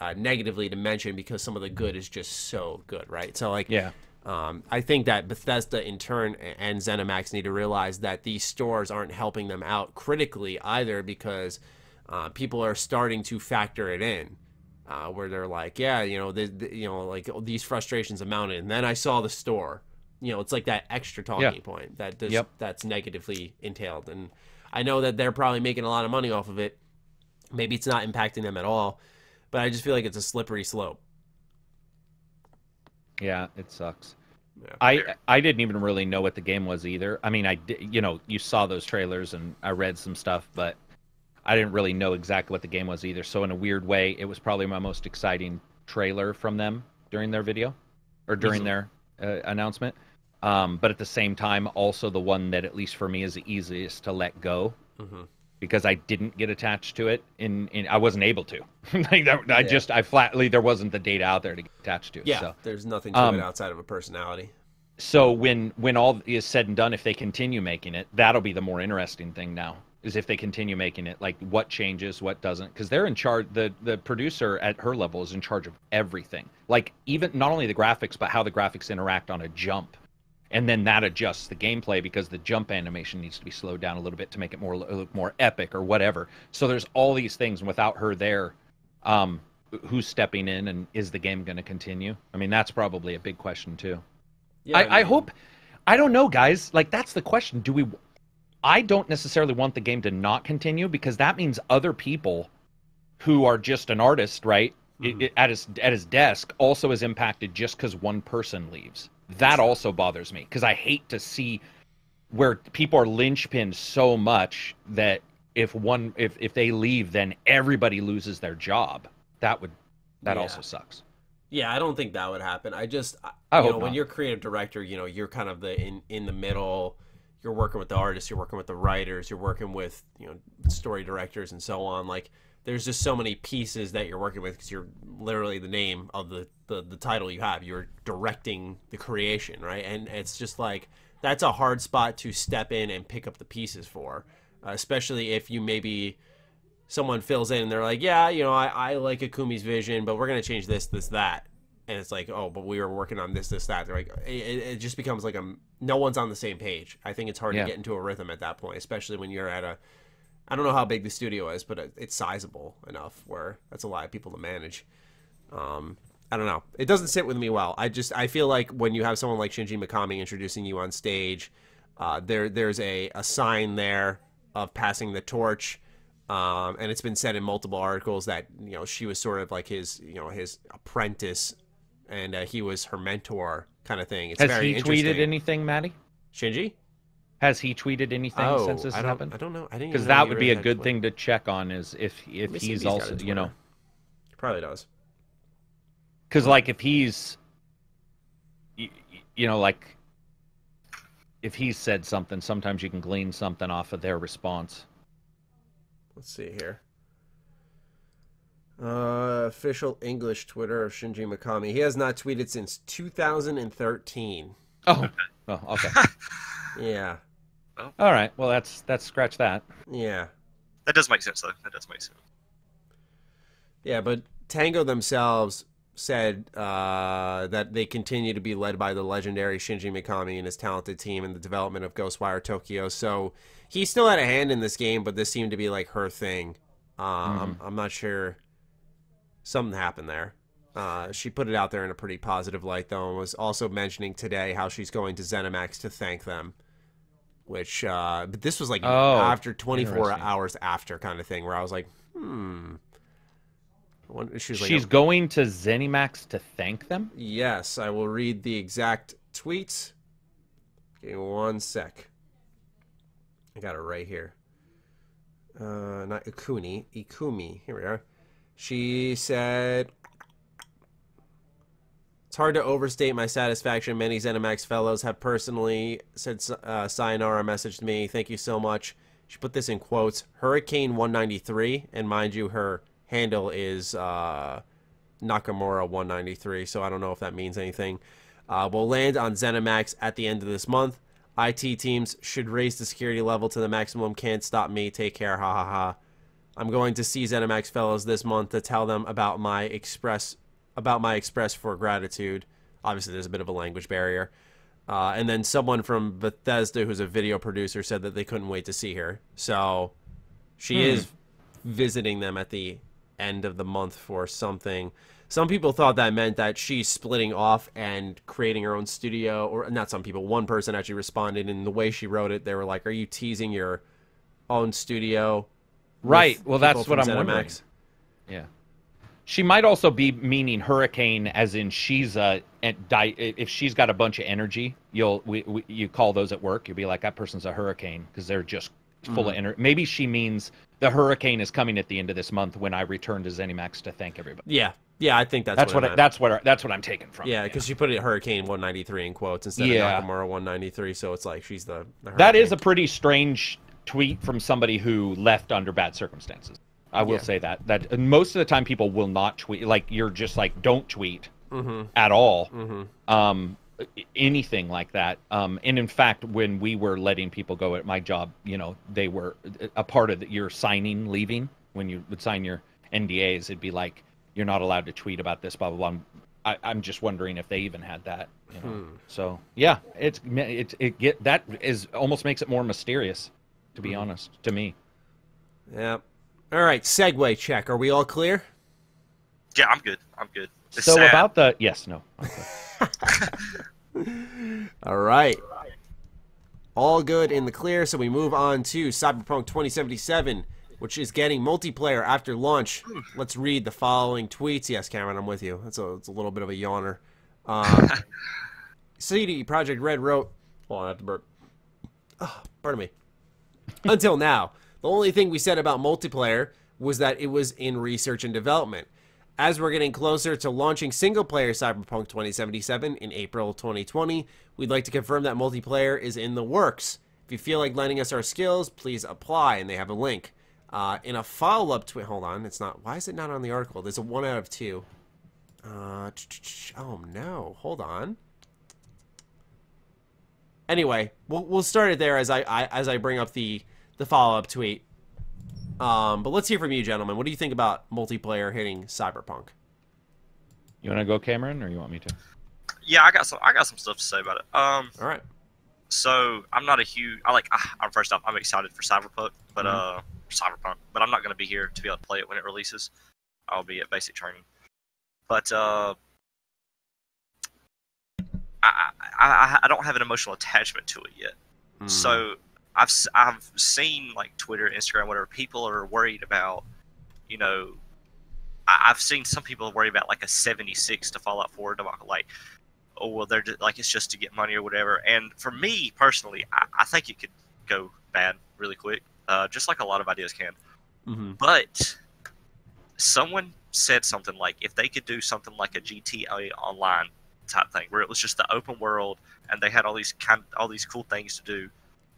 uh, negatively to mention because some of the good is just so good, right? So like yeah um, I think that Bethesda, in turn, and ZeniMax need to realize that these stores aren't helping them out critically either because uh, people are starting to factor it in. Uh, where they're like, yeah, you know, the, the- you know, like these frustrations amounted, and then I saw the store. You know, it's like that extra talking Yeah. point that does, Yep. that's negatively entailed, and I know that they're probably making a lot of money off of it. Maybe it's not impacting them at all, but I just feel like it's a slippery slope. Yeah, it sucks. Yeah. I I didn't even really know what the game was either. I mean, I di- you know you saw those trailers and I read some stuff, but I didn't really know exactly what the game was either. So in a weird way, it was probably my most exciting trailer from them during their video or during their uh, announcement. Um, but at the same time, also the one that at least for me is the easiest to let go hmm because I didn't get attached to it. In, in I wasn't able to. [LAUGHS] like that, I Yeah. just I flatly there wasn't the data out there to get attached to. Yeah, So there's nothing to Um, it outside of a personality. so when when all is said and done, if they continue making it, that'll be the more interesting thing now. Is if they continue making it, like what changes, what doesn't, because they're in charge. The the producer at her level is in charge of everything. Like even not only the graphics, but how the graphics interact on a jump, and then that adjusts the gameplay because the jump animation needs to be slowed down a little bit to make it more look more epic or whatever. So there's all these things, and without her there, um, who's stepping in, and is the game going to continue? I mean, that's probably a big question too. Yeah, I, I mean, hope. I don't know, guys. Like that's the question. Do we? I don't necessarily want the game to not continue because that means other people who are just an artist, right, i- Mhm. i- at his at his desk, also is impacted just because one person leaves. That also bothers me because I hate to see where people are linchpinned so much that if one if if they leave, then everybody loses their job. That would that Yeah. also sucks. Yeah, I don't think that would happen. I just, I, you hope know, when you're creative director, you know, you're kind of the in in the middle. You're working with the artists, you're working with the writers, you're working with you know story directors and so on. Like, there's just so many pieces that you're working with because you're literally the name of the, the the title you have. You're directing the creation, right? And it's just like that's a hard spot to step in and pick up the pieces for, uh, especially if you maybe someone fills in and they're like, yeah, you know, I, I like Ikumi's vision, but we're gonna change this, this, that, and it's like, oh, but we were working on this, this, that. They're like, it, it just becomes like a no one's on the same page. I think it's hard Yeah. to get into a rhythm at that point, especially when you're at a, I don't know how big the studio is, but it's sizable enough where that's a lot of people to manage. Um, I don't know. It doesn't sit with me well. I just I feel like when you have someone like Shinji Mikami introducing you on stage, uh, there there's a, a sign there of passing the torch. Um, and it's been said in multiple articles that you know she was sort of like his you know his apprentice, and uh, he was her mentor kind of thing. It's Has very he tweeted anything, Matty? Shinji? Has he tweeted anything Oh, since this I has don't, happened? I don't know. I didn't Because that would really be a good Twitter. thing to check on. Is if if Let me see if he's got a also you know He probably does. because like if he's you, you know like if he's said something, sometimes you can glean something off of their response. Let's see here. Uh, official English Twitter of Shinji Mikami. He has not tweeted since 2013. Oh, oh okay. [LAUGHS] Yeah, All right. Well, that's that's scratch that. yeah, That does make sense, though. That does make sense. yeah. But Tango themselves said uh, that they continue to be led by the legendary Shinji Mikami and his talented team in the development of Ghostwire Tokyo. So he still had a hand in this game, but this seemed to be like her thing. Uh, I'm, I'm not sure. Something happened there. Uh, she put it out there in a pretty positive light, though, and was also mentioning today how she's going to ZeniMax to thank them. Which, uh, but this was like Oh, after 24 hours after kind of thing, where I was like, hmm. I wonder- She was like, She's going to Zenimax to thank them. Yes, I will read the exact tweet. Give me one sec. I got it right here. Uh, not Ikuni, Ikumi. Here we are. She said, "It's hard to overstate my satisfaction. Many ZeniMax fellows have personally said uh, sayonara messaged me. Thank you so much." She put this in quotes. Hurricane 193, and mind you, her handle is uh, Nakamura 193, so I don't know if that means anything. Uh, will land on ZeniMax at the end of this month. IT teams should raise the security level to the maximum. Can't stop me. Take care. Ha ha ha. I'm going to see ZeniMax fellows this month to tell them about my express about my express for gratitude. Obviously, there's a bit of a language barrier. Uh, and then someone from Bethesda, who's a video producer, said that they couldn't wait to see her. So she is visiting them at the end of the month for something. Some people thought that meant that she's splitting off and creating her own studio, or not some people. One person actually responded, and the way she wrote it, they were like, "Are you teasing your own studio?" Right. Well, that's what I'm wondering. ZeniMax?" Yeah. She might also be meaning hurricane, as in she's a and di- if she's got a bunch of energy, you'll we, we, you call those at work. You'll be like that person's a hurricane because they're just full of Mhm. energy. Maybe she means the hurricane is coming at the end of this month when I return to ZeniMax to thank everybody. Yeah, yeah, I think that's That's, what, what I that's what that's what I'm taking from. Yeah, because she put it Hurricane 193 in quotes instead Yeah. of Nakamura 193, so it's like she's the. the that is a pretty strange tweet from somebody who left under bad circumstances. I will Yeah. say that that most of the time people will not tweet. Like you're just like don't tweet Mhm, at all. mhm. um anything like that um and in fact when we were letting people go at my job you know they were a part of the, your signing leaving when you would sign your ndas it'd be like you're not allowed to tweet about this blah blah blah I, i'm just wondering if they even had that you know Hmm. so yeah it's it, it get that is almost makes it more mysterious to be Mhm. honest to me Yeah. All right, segue check. Are we all clear? Yeah, I'm good. I'm good. It's so sad. about the yes no okay. [LAUGHS] All right. All good in the clear, so we move on to Cyberpunk 2077, which is getting multiplayer after launch. Let's read the following tweets. Yes, Cameron, I'm with you. That's a, it's a little bit of a yawner. Um, [LAUGHS] CD Projekt Red wrote, hold on, I have to burp. Oh, pardon me. Until now, the only thing we said about multiplayer was that it was in research and development. As we're getting closer to launching single player Cyberpunk 2077 in April 2020, we'd like to confirm that multiplayer is in the works. If you feel like lending us our skills, please apply, and they have a link. Uh, in a follow up tweet, hold on, it's not. Why is it not on the article? There's a one out of two. Uh, oh no, hold on. Anyway, we'll we'll start it there as I, I as I bring up the the follow up tweet. Um, but let's hear from you, gentlemen. What do you think about multiplayer hitting Cyberpunk? you want to go cameron or you want me to yeah, I got some. I got some stuff to say about it. Um, All right. so I'm not a huge. I like. I, first off, I'm excited for Cyberpunk, but uh, Cyberpunk. But I'm not going to be here to be able to play it when it releases. I'll be at basic training. But uh, I, I I I don't have an emotional attachment to it yet. Hmm. So I've I've seen like Twitter, Instagram, whatever. People are worried about, you know, I, I've seen some people worry about like a 76 to Fallout 4 debacle, like, oh well, they're ju- like it's just to get money or whatever. And for me personally, I, I think it could go bad really quick, uh, just like a lot of ideas can. hmm But someone said something like if they could do something like a GTA Online type thing, where it was just the open world and they had all these kind, all these cool things to do,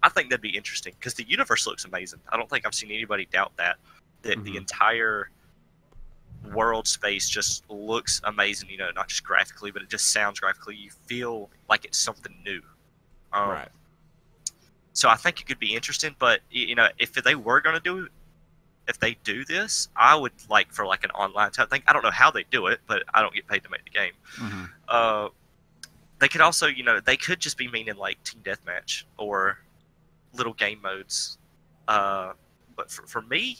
I think that'd be interesting because the universe looks amazing. I don't think I've seen anybody doubt that. That the Mhm. entire world space just looks amazing. You know, not just graphically, but it just sounds graphically. You feel like it's something new. Um, right. so I think it could be interesting, but you know, if they were going to do, if they do this, I would like for like an online type thing. I don't know how they do it, but I don't get paid to make the game. Mm-hmm. Uh, they could also, you know, they could just be meaning like team deathmatch or little game modes. Uh, but for, for me,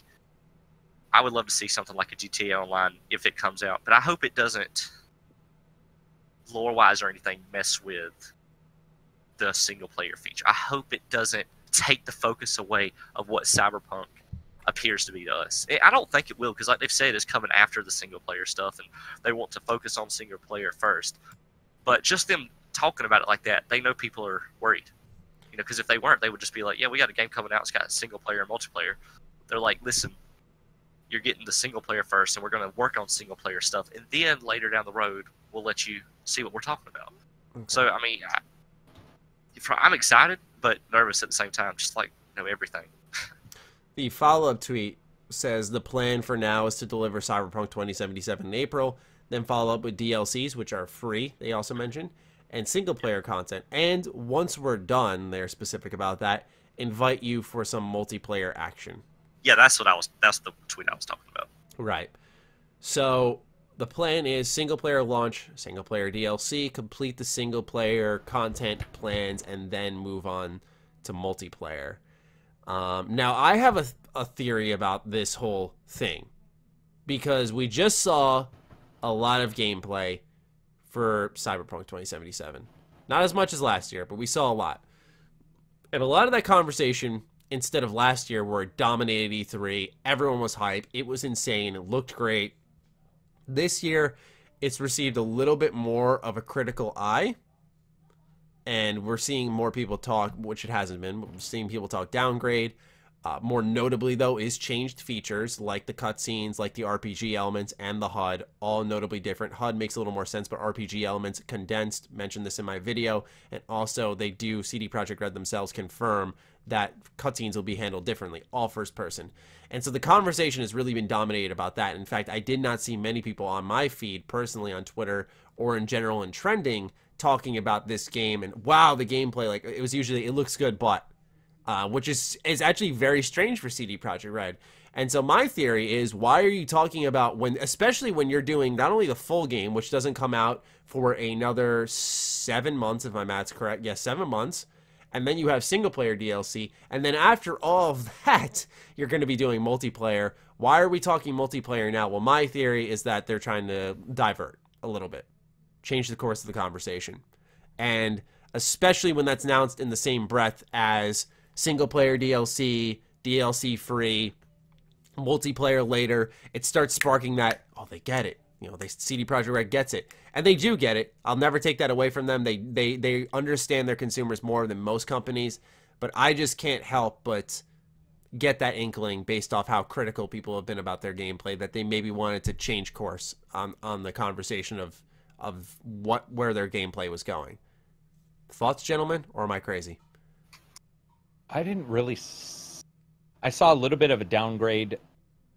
I would love to see something like a GTA Online if it comes out. But I hope it doesn't, lore wise or anything, mess with the single player feature. I hope it doesn't take the focus away of what Cyberpunk appears to be to us. I- don't think it will because, like they've said, it's coming after the single player stuff, and they want to focus on single player first. But just them talking about it like that, they know people are worried. You know, because if they weren't, they would just be like, "Yeah, we got a game coming out. It's got single player and multiplayer." They're like, "Listen, you're getting the single player first, and we're going to work on single player stuff, and then later down the road, we'll let you see what we're talking about." So, I mean, I, I'm excited but nervous at the same time, just like you know everything. The follow up tweet says the plan for now is to deliver Cyberpunk 2077 in April, then follow up with DLCs, which are free, they also mentioned, and single player content. And once we're done, they're specific about that, invite you for some multiplayer action. Yeah, that's what I was. That's the tweet I was talking about. Right. So the plan is single player launch, single player DLC, complete the single player content plans, and then move on to multiplayer. Um, now, I have a, a theory about this whole thing because we just saw a lot of gameplay for Cyberpunk 2077. Not as much as last year, but we saw a lot. And a lot of that conversation, instead of last year where it dominated E3, everyone was hype, it was insane, it looked great. This year, it's received a little bit more of a critical eye. And we're seeing more people talk, which it hasn't been, we're seeing people talk downgrade. Uh, more notably, though, is changed features like the cutscenes, like the RPG elements, and the HUD, all notably different. HUD makes a little more sense, but RPG elements condensed. Mentioned this in my video, and also they do CD Projekt Red themselves confirm that cutscenes will be handled differently, all first person. And so the conversation has really been dominated about that. In fact, I did not see many people on my feed, personally on Twitter or in general in trending, talking about this game and wow, the gameplay. Like it was usually it looks good, but uh, which is is actually very strange for CD Projekt Red. And so my theory is, why are you talking about when, especially when you're doing not only the full game, which doesn't come out for another seven months, if my math's correct, yes, seven months, and then you have single player DLC, and then after all of that, you're going to be doing multiplayer. Why are we talking multiplayer now? Well, my theory is that they're trying to divert a little bit, change the course of the conversation, and especially when that's announced in the same breath as single player DLC, DLC free, multiplayer later, it starts sparking that, oh, they get it. You know, they CD Projekt Red gets it. And they do get it. I'll never take that away from them. They they they understand their consumers more than most companies, but I just can't help but get that inkling based off how critical people have been about their gameplay that they maybe wanted to change course on on the conversation of of what where their gameplay was going. Thoughts, gentlemen, or am I crazy? I didn't really. S- I saw a little bit of a downgrade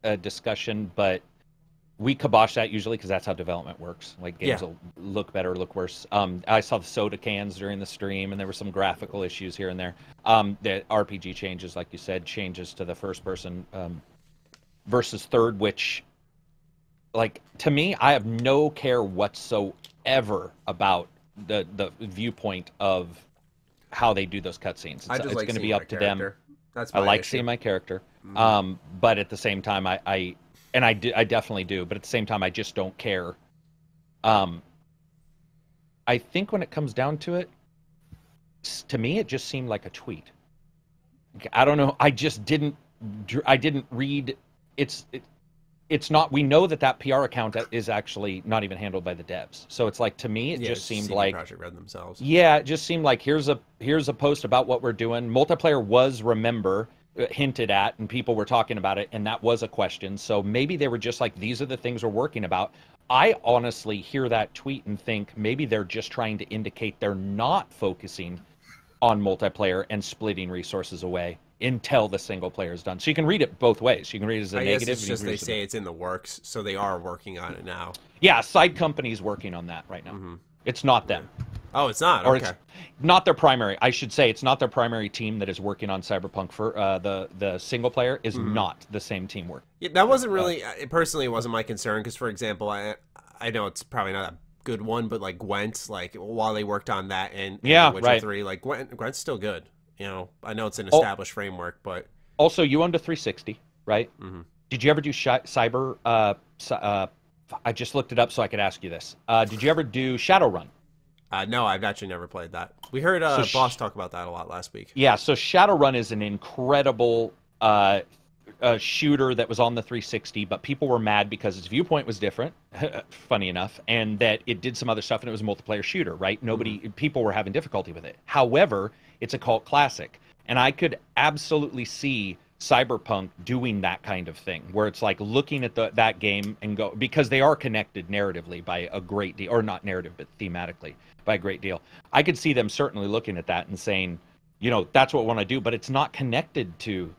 uh, discussion, but we kibosh that usually because that's how development works. Like games Yeah. will look better, look worse. Um, I saw the soda cans during the stream, and there were some graphical issues here and there. Um, the RPG changes, like you said, changes to the first person um, versus third, which, like to me, I have no care whatsoever about the the viewpoint of how they do those cutscenes. It's, it's like going to be up to them. character. That's I like issue. seeing my character, Mhm. um, but at the same time, I, I and I, do, I definitely do, but at the same time, I just don't care. Um, I think when it comes down to it, to me, it just seemed like a tweet. I don't know. I just didn't. I didn't read. It's. It, it's not. We know that that PR account is actually not even handled by the devs. So it's like to me, it Yeah, just seemed CD like Projekt Red themselves. yeah, it just seemed like here's a here's a post about what we're doing. Multiplayer was remember uh, hinted at, and people were talking about it, and that was a question. So maybe they were just like, these are the things we're working about. I honestly hear that tweet and think maybe they're just trying to indicate they're not focusing on multiplayer and splitting resources away until the single player is done. So you can read it both ways. You can read it as a I guess negative. it's and just they it say it's in the works, so they are working on it now. yeah, side companies working on that right now. Mhm. It's not them. Oh, it's not. or okay. it's not their primary. I should say it's not their primary team that is working on Cyberpunk. For uh, the the single player is Mhm. not the same team work. Yeah, that wasn't really uh, it personally wasn't my concern because, for example, I I know it's probably not a good one, but like Gwent, like while they worked on that and, and Yeah, Witcher right. Three, like Gwent, Gwent's still good. You know, I know it's an Oh. established framework, but Also, you owned a 360, right? Mhm. Did you ever do shi cyber? Uh, uh, I just looked it up so I could ask you this. Uh, did you ever do Shadowrun? uh, no, I've actually never played that. We heard uh, So sh- Boss talk about that a lot last week. Yeah, so Shadowrun is an incredible uh, uh, shooter that was on the 360, but people were mad because its viewpoint was different, [LAUGHS] funny enough, and that it did some other stuff and it was a multiplayer shooter, right? Nobody, people were having difficulty with it. However, it's a cult classic, and I could absolutely see Cyberpunk doing that kind of thing, where it's like looking at the, that game and go because they are connected narratively by a great deal, or not narrative, but thematically by a great deal. I could see them certainly looking at that and saying, you know, that's what we want to do, but it's not connected to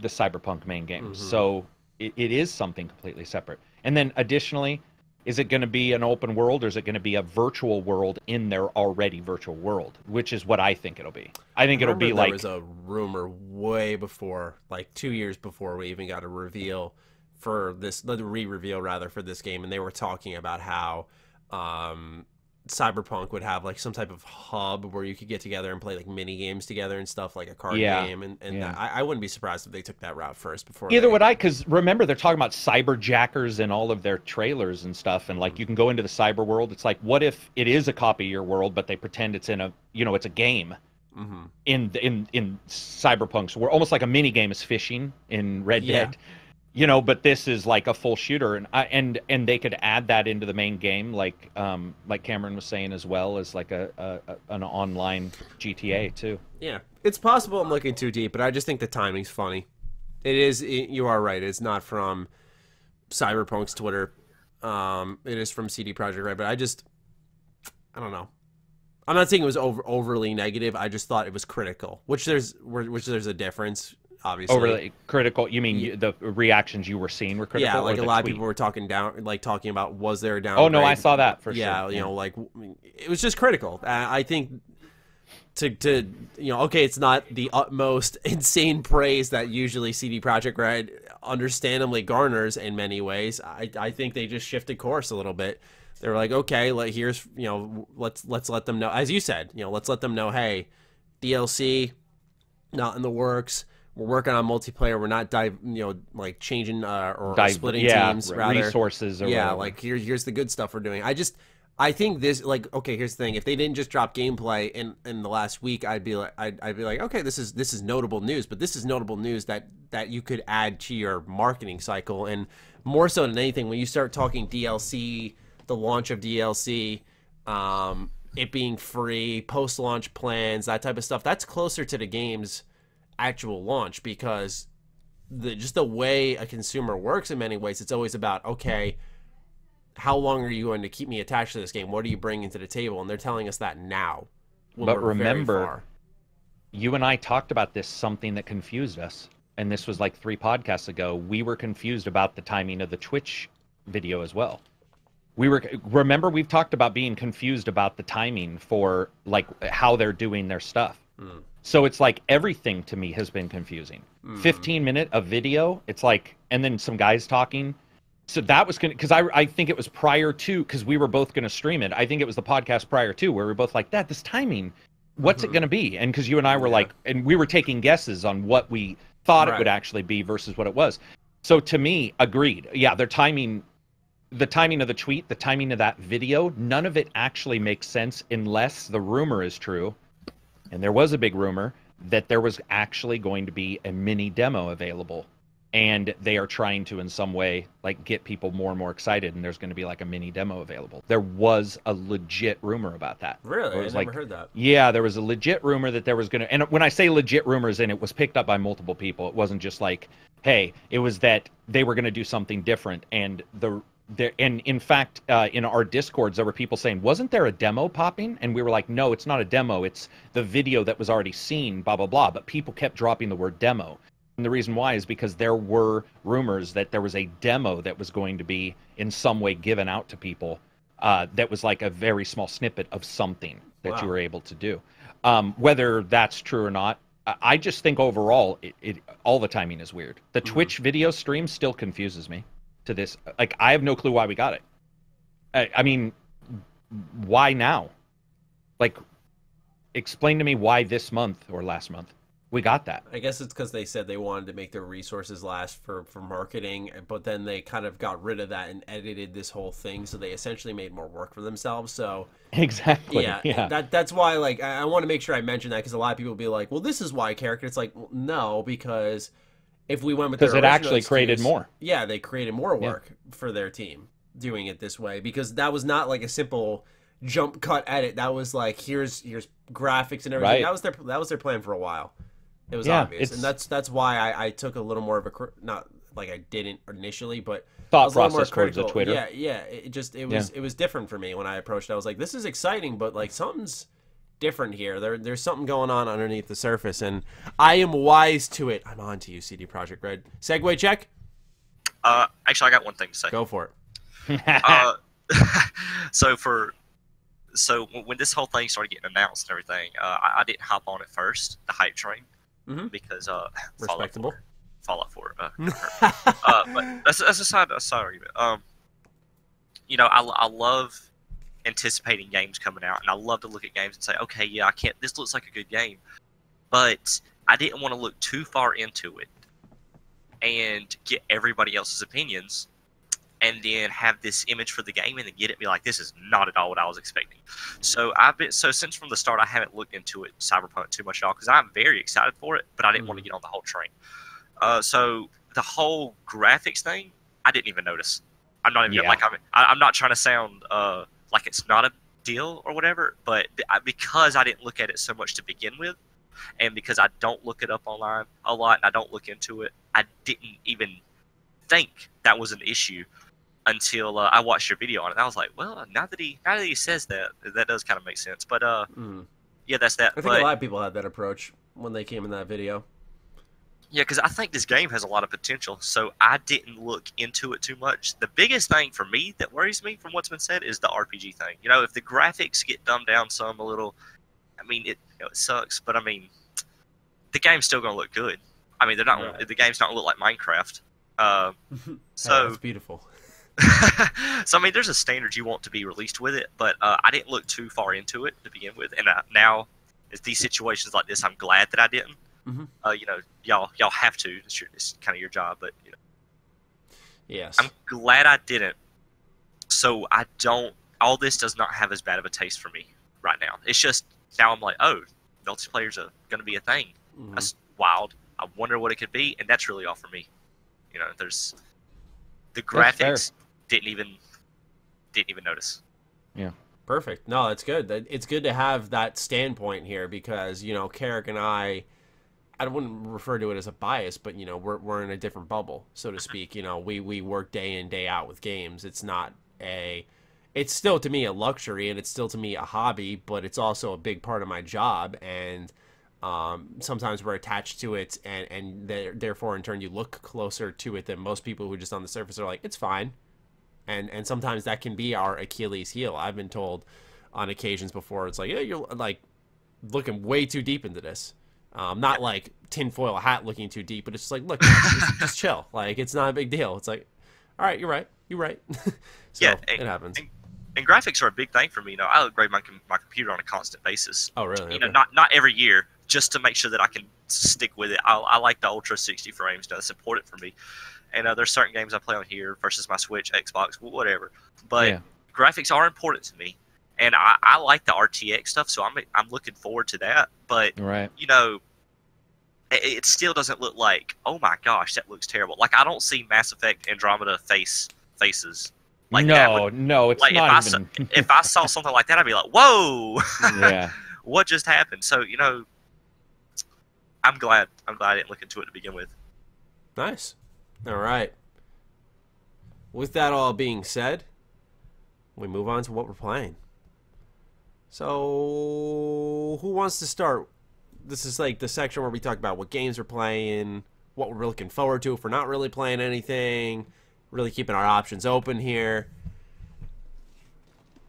the Cyberpunk main game. Mhm. So it, it is something completely separate. And then additionally, is it going to be an open world or is it going to be a virtual world in their already virtual world, which is what I think it'll be. I think it'll be Remember like there was a rumor way before, like two years before we even got a reveal for this, the re-reveal rather for this game, and they were talking about how um, Cyberpunk would have like some type of hub where you could get together and play like mini games together and stuff, like a card Yeah, game, and, and yeah. I, I wouldn't be surprised if they took that route first before. Either they, would I, because remember they're talking about cyberjackers in all of their trailers and stuff, and like you can go into the cyber world. It's like, what if it is a copy of your world, but they pretend it's in a, you know, it's a game hmm in in in Cyberpunk's world, almost like a mini game is fishing in Red Yeah. Dead, you know. But this is like a full shooter, and I, and and they could add that into the main game, like um like Cameron was saying as well as like a, a, a an online GTA too. Yeah, it's possible I'm looking too deep, but I just think the timing's funny. It is. It, you are right. It's not from Cyberpunk's Twitter. Um, it is from CD Projekt Red. But I just, I don't know. I'm not saying it was over, overly negative. I just thought it was critical, which there's which there's a difference, obviously. Overly critical. You mean you, the reactions you were seeing were critical? yeah, like a lot tweet? of people were talking down, like talking about was there a down? Oh no, I saw that for sure. yeah, sure. you know, like it was just critical. I think to to you know, okay, it's not the utmost [LAUGHS] insane praise that usually CD Projekt Red understandably garners in many ways. I I think they just shifted course a little bit. They were like, okay, like here's you know, let's let's let them know, as you said, you know, let's let them know, hey, DLC not in the works. We're working on multiplayer. We're not dive, you know, like changing uh, or, or splitting yeah, teams. Rather, resources or yeah, whatever. like here's here's the good stuff we're doing. I just I think this like okay, here's the thing. If they didn't just drop gameplay in in the last week, I'd be like I'd, I'd be like okay, this is this is notable news, but this is notable news that that you could add to your marketing cycle and more so than anything when you start talking DLC, the launch of DLC, um it being free, post launch plans, that type of stuff. That's closer to the game's actual launch because the just the way a consumer works in many ways, it's always about okay, how long are you going to keep me attached to this game? What are you bringing to the table? And they're telling us that now. But remember, you and I talked about this something that confused us, and this was like three podcasts ago. We were confused about the timing of the Twitch video as well. We were remember we've talked about being confused about the timing for like how they're doing their stuff. Hmm. So it's like everything to me has been confusing. Mm-hmm. 15 minute of video, it's like and then some guys talking. So that was going to cuz I I think it was prior to cuz we were both going to stream it. I think it was the podcast prior to where we were both like, that, this timing what's it mm-hmm. going to be and because you and i were Yeah. like and we were taking guesses on what we thought it would actually be versus what it was so to me agreed yeah their timing the timing of the tweet the timing of that video none of it actually makes sense unless the rumor is true and there was a big rumor that there was actually going to be a mini demo available and they are trying to in some way like get people more and more excited and there's going to be like a mini demo available there was a legit rumor about that Really? I never like- heard that. yeah, there was a legit rumor that there was going to, and when I say legit rumors, and it was picked up by multiple people, it wasn't just like, hey, it was that they were going to do something different, and the there, and in fact, uh, in our discords, there were people saying, wasn't there a demo popping? And we were like, no, it's not a demo, it's the video that was already seen, blah blah blah. But people kept dropping the word demo, and the reason why is because there were rumors that there was a demo that was going to be in some way given out to people uh, that was like a very small snippet of something that Wow. you were able to do. Um, whether that's true or not, I- just think overall, it, it all the timing is weird. The Twitch video stream still confuses me to this. Like, I have no clue why we got it. I, I mean, why now? Like, explain to me why this month or last month we got that. I guess it's because they said they wanted to make their resources last for, for marketing, but then they kind of got rid of that and edited this whole thing, so they essentially made more work for themselves. So [LAUGHS] Exactly. yeah, Yeah. that that's why like I, I want to make sure I mention that because a lot of people will be like, well, this is why character. It's like well, no, because if we went with Because it actually created excuse- more. Yeah, they created more Yeah. work for their team doing it this way because that was not like a simple jump cut edit. That was like here's here's graphics and everything. Right. That was their that was their plan for a while. It was Yeah, obvious, it's- and that's that's why I, I took a little more of a cr- not like I didn't initially, but Thought was a more process towards the. Twitter. Yeah, yeah. It just it was it was different for me when I approached. it. I was like, this is exciting, but like something's different here. There there's something going on underneath the surface, and I am wise to it. I'm on to you, CD Projekt Red. Segue check. Uh, actually, I got one thing to say. Go for it. [LAUGHS] [LAUGHS] Uh, [LAUGHS] so for so when this whole thing started getting announced and everything, uh, I, I didn't hop on it first, the hype train, Mhm. because uh, Respectable. Fallout 4. Fallout 4 uh, uh, but that's that's a side a side argument. Um, you know, I, I love anticipating games coming out, and I love to look at games and say, okay, yeah, I can't. This looks like a good game, but I didn't want to look too far into it and get everybody else's opinions, and then have this image for the game, and then get it be like, this is not at all what I was expecting. So I've been so since from the start, I haven't looked into it Cyberpunk too much at all because I'm very excited for it, but I didn't want to get on the whole train. Uh, so the whole graphics thing, I didn't even notice. I'm not even Yeah. like I'm. I, I'm not trying to sound uh, like it's not a deal or whatever, but because I didn't look at it so much to begin with, and because I don't look it up online a lot and I don't look into it, I didn't even think that was an issue until uh, I watched your video on it. And I was like, well, now that he now that he says that, that does kind of make sense. But uh, Mm. yeah, that's that. I think but a lot of people had that approach when they came in that video. Yeah, because I think this game has a lot of potential, so I didn't look into it too much. The biggest thing for me that worries me from what's been said is the RPG thing. You know, if the graphics get dumbed down some a little, I mean, it you know, it sucks, but I mean, the game's still gonna look good. I mean, they're not Right. the game's not gonna look like Minecraft. Uh, [LAUGHS] So it's beautiful. [LAUGHS] so I mean, there's a standard you want to be released with it, but uh, I didn't look too far into it to begin with, and uh, now, as these situations like this, I'm glad that I didn't. Mhm. Uh, you know, y'all y'all have to. It's, your, it's kind of your job, but you know, Yes. I'm glad I didn't. So I don't. All this does not have as bad of a taste for me right now. It's just now I'm like, oh, multiplayer's a, gonna be a thing. Mhm. That's wild. I wonder what it could be, and that's really all for me. You know, there's the graphics didn't even didn't even notice. Yeah. Perfect. No, that's good. It's good to have that standpoint here because you know, Karak and I, I wouldn't refer to it as a bias, but you know, we're we're in a different bubble, so to speak. You know, we we work day in day out with games. It's not a, it's still to me a luxury, and it's still to me a hobby, but it's also a big part of my job, and um, sometimes we're attached to it, and and therefore in turn you look closer to it than most people who just on the surface are like, it's fine and and sometimes that can be our Achilles heel. I've been told on occasions before it's like, yeah, you're like looking way too deep into this. Um, not like tinfoil hat looking too deep, but it's just like, look, [LAUGHS] just, just chill. Like it's not a big deal. It's like, all right, you're right, you're right. [LAUGHS] so Yeah, it happens. and- And graphics are a big thing for me. You know, I upgrade my my computer on a constant basis. oh really? You know, not not every year, just to make sure that I can stick with it. I, I like the Ultra 60 frames. That's important for me. And uh, there's certain games I play on here versus my Switch, Xbox, whatever. But Yeah. graphics are important to me, and I, I like the RTX stuff, so I'm I'm looking forward to that. But Right. you know, it, it still doesn't look like oh my gosh, that looks terrible. Like I don't see Mass Effect Andromeda face faces. Like that no, would- no, it's like, if I not saw- even. If I saw [LAUGHS] something like that, I'd be like, whoa, [LAUGHS] yeah. what just happened? So you know, I'm glad I'm glad I didn't look into it to begin with. Nice. All right. With that all being said, we move on to what we're playing. So, who wants to start? This is like the section where we talk about what games we're playing, what we're looking forward to if we're not really playing anything, really keeping our options open here.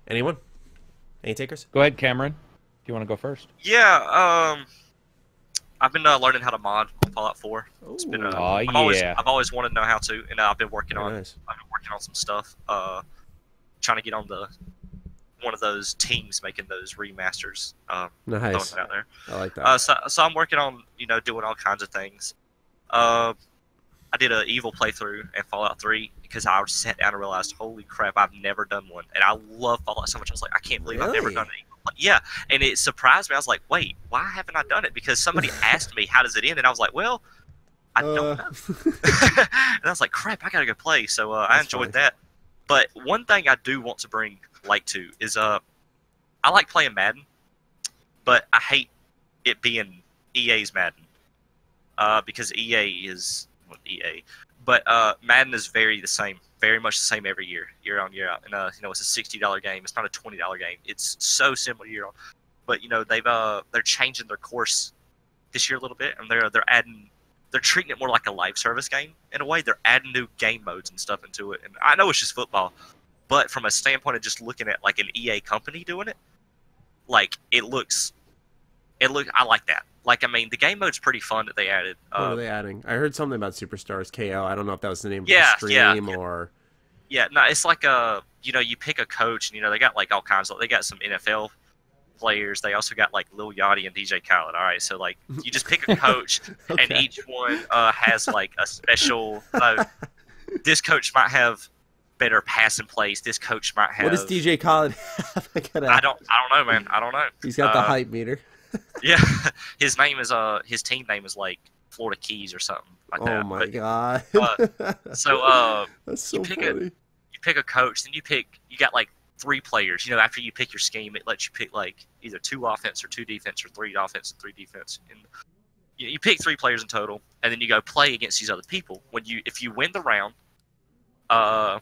Anyone? Any takers? Go ahead, Cameron. Do you want to go first? Yeah, um, I've been uh, learning how to mod on Fallout 4. It's been, uh, Ooh, Oh, I've always yeah. I've always wanted to know how to, and uh, I've been working very on nice. I've been working on some stuff. Uh, trying to get on the one of those teams making those remasters. Um, Nice. out there. I like that. Uh, so, so I'm working on you know doing all kinds of things. Uh, I did an evil playthrough in Fallout 3 because I sat down and realized, holy crap, I've never done one, and I love Fallout so much. I was like, I can't believe I've never done an evil. Play. Yeah, and it surprised me. I was like, wait, why haven't I done it? Because somebody [LAUGHS] asked me how does it end, and I was like, well, I don't Uh, know. [LAUGHS] and I was like, crap, I gotta go play. So uh, I enjoyed fine. that. But one thing I do want to bring light to is uh, I like playing Madden, but I hate it being EA's Madden, uh, because EA is well, EA, but uh, Madden is very the same, very much the same every year, year on year out. And uh, you know, it's a sixty dollar game. It's not a twenty dollar game. It's so similar year on. But you know, they've uh, they're changing their course this year a little bit, and they're they're adding they're treating it more like a live service game in a way. They're adding new game modes and stuff into it. And I know it's just football, but from a standpoint of just looking at like an EA company doing it, like it looks, it look. I like that. Like I mean, the game mode's pretty fun that they added. what Uh, are they adding? I heard something about Superstars KO. I don't know if that was the name Yeah, of the yeah, stream yeah. or. Yeah, no, it's like a you know you pick a coach and you know they got like all kinds of they got some NFL players. They also got like Lil Yachty and DJ Khaled. All right, so like you just pick a [LAUGHS] coach and each one uh, has like a special. Uh, [LAUGHS] this coach might have better passing plays. This coach might have. What does DJ Khaled [LAUGHS] have? I, I don't. I don't know, man. I don't know. He's got the uh, hype meter. [LAUGHS] Yeah, his name is uh his team name is like Florida Keys or something like Oh that. my But- god. so uh [LAUGHS] That's so pick a- you pick a coach, then you pick you got like three players. You know, after you pick your scheme, it lets you pick like either two offense or two defense or three offense and three defense. And you, you pick three players in total, and then you go play against these other people. When you if you win the round, uh,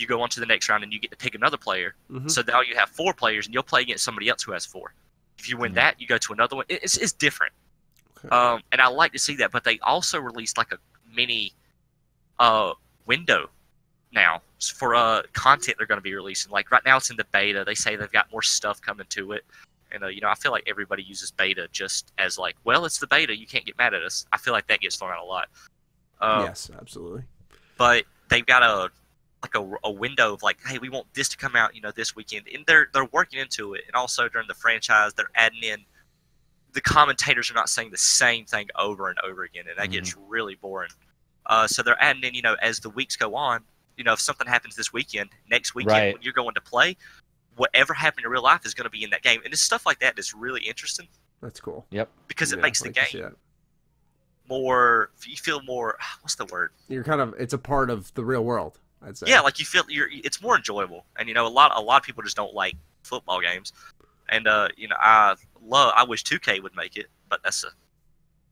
you go on to the next round and you get to pick another player. Mhm. So now you have four players, and you'll play against somebody else who has four. If you win Mhm. that, you go to another one. It's it's different. Okay. Um, and I like to see that, but they also released like a mini uh, window now for uh, content they're going to be releasing. Like right now, it's in the beta. They say they've got more stuff coming to it, and uh, you know, I feel like everybody uses beta just as like, well, it's the beta. You can't get mad at us. I feel like that gets thrown out a lot. Um, yes, absolutely. But they've got a like a, a window of like, hey, we want this to come out, you know, this weekend, and they're they're working into it. And also during the franchise, they're adding in the commentators are not saying the same thing over and over again, and that Mhm. gets really boring. Uh, so they're adding in, you know, as the weeks go on, you know, if something happens this weekend, next weekend Right. when you're going to play, whatever happened in real life is going to be in that game, and it's stuff like that that's really interesting That's cool. Yep. Because it Yeah, makes the like game more. You feel more. [SIGHS] What's the word? You're kind of it's a part of the real world. I'd say. Yeah, like you feel you're. It's more enjoyable, and you know, a lot a lot of people just don't like football games, and uh, you know, I love. I wish 2K would make it, but that's a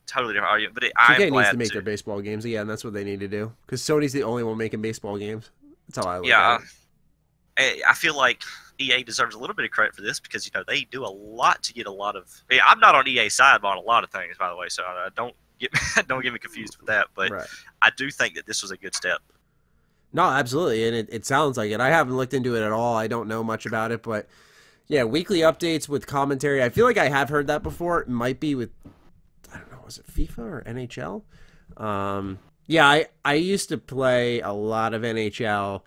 totally different argument. But it, I'm 2K glad needs to make to- their baseball games. Yeah, and that's what they need to do. Because Sony's the only one making baseball games. That's how I look Yeah, at it. I I feel like EA deserves a little bit of credit for this because you know they do a lot to get a lot of. Yeah, I'm not on EA side on a lot of things, by the way, so uh, don't get [LAUGHS] don't get me confused with that. But right. I do think that this was a good step. No, absolutely, and it, it sounds like it. I haven't looked into it at all. I don't know much about it, but yeah, weekly updates with commentary. I feel like I have heard that before. It might be with I don't know, was it FIFA or NHL? Um, yeah, I I used to play a lot of NHL.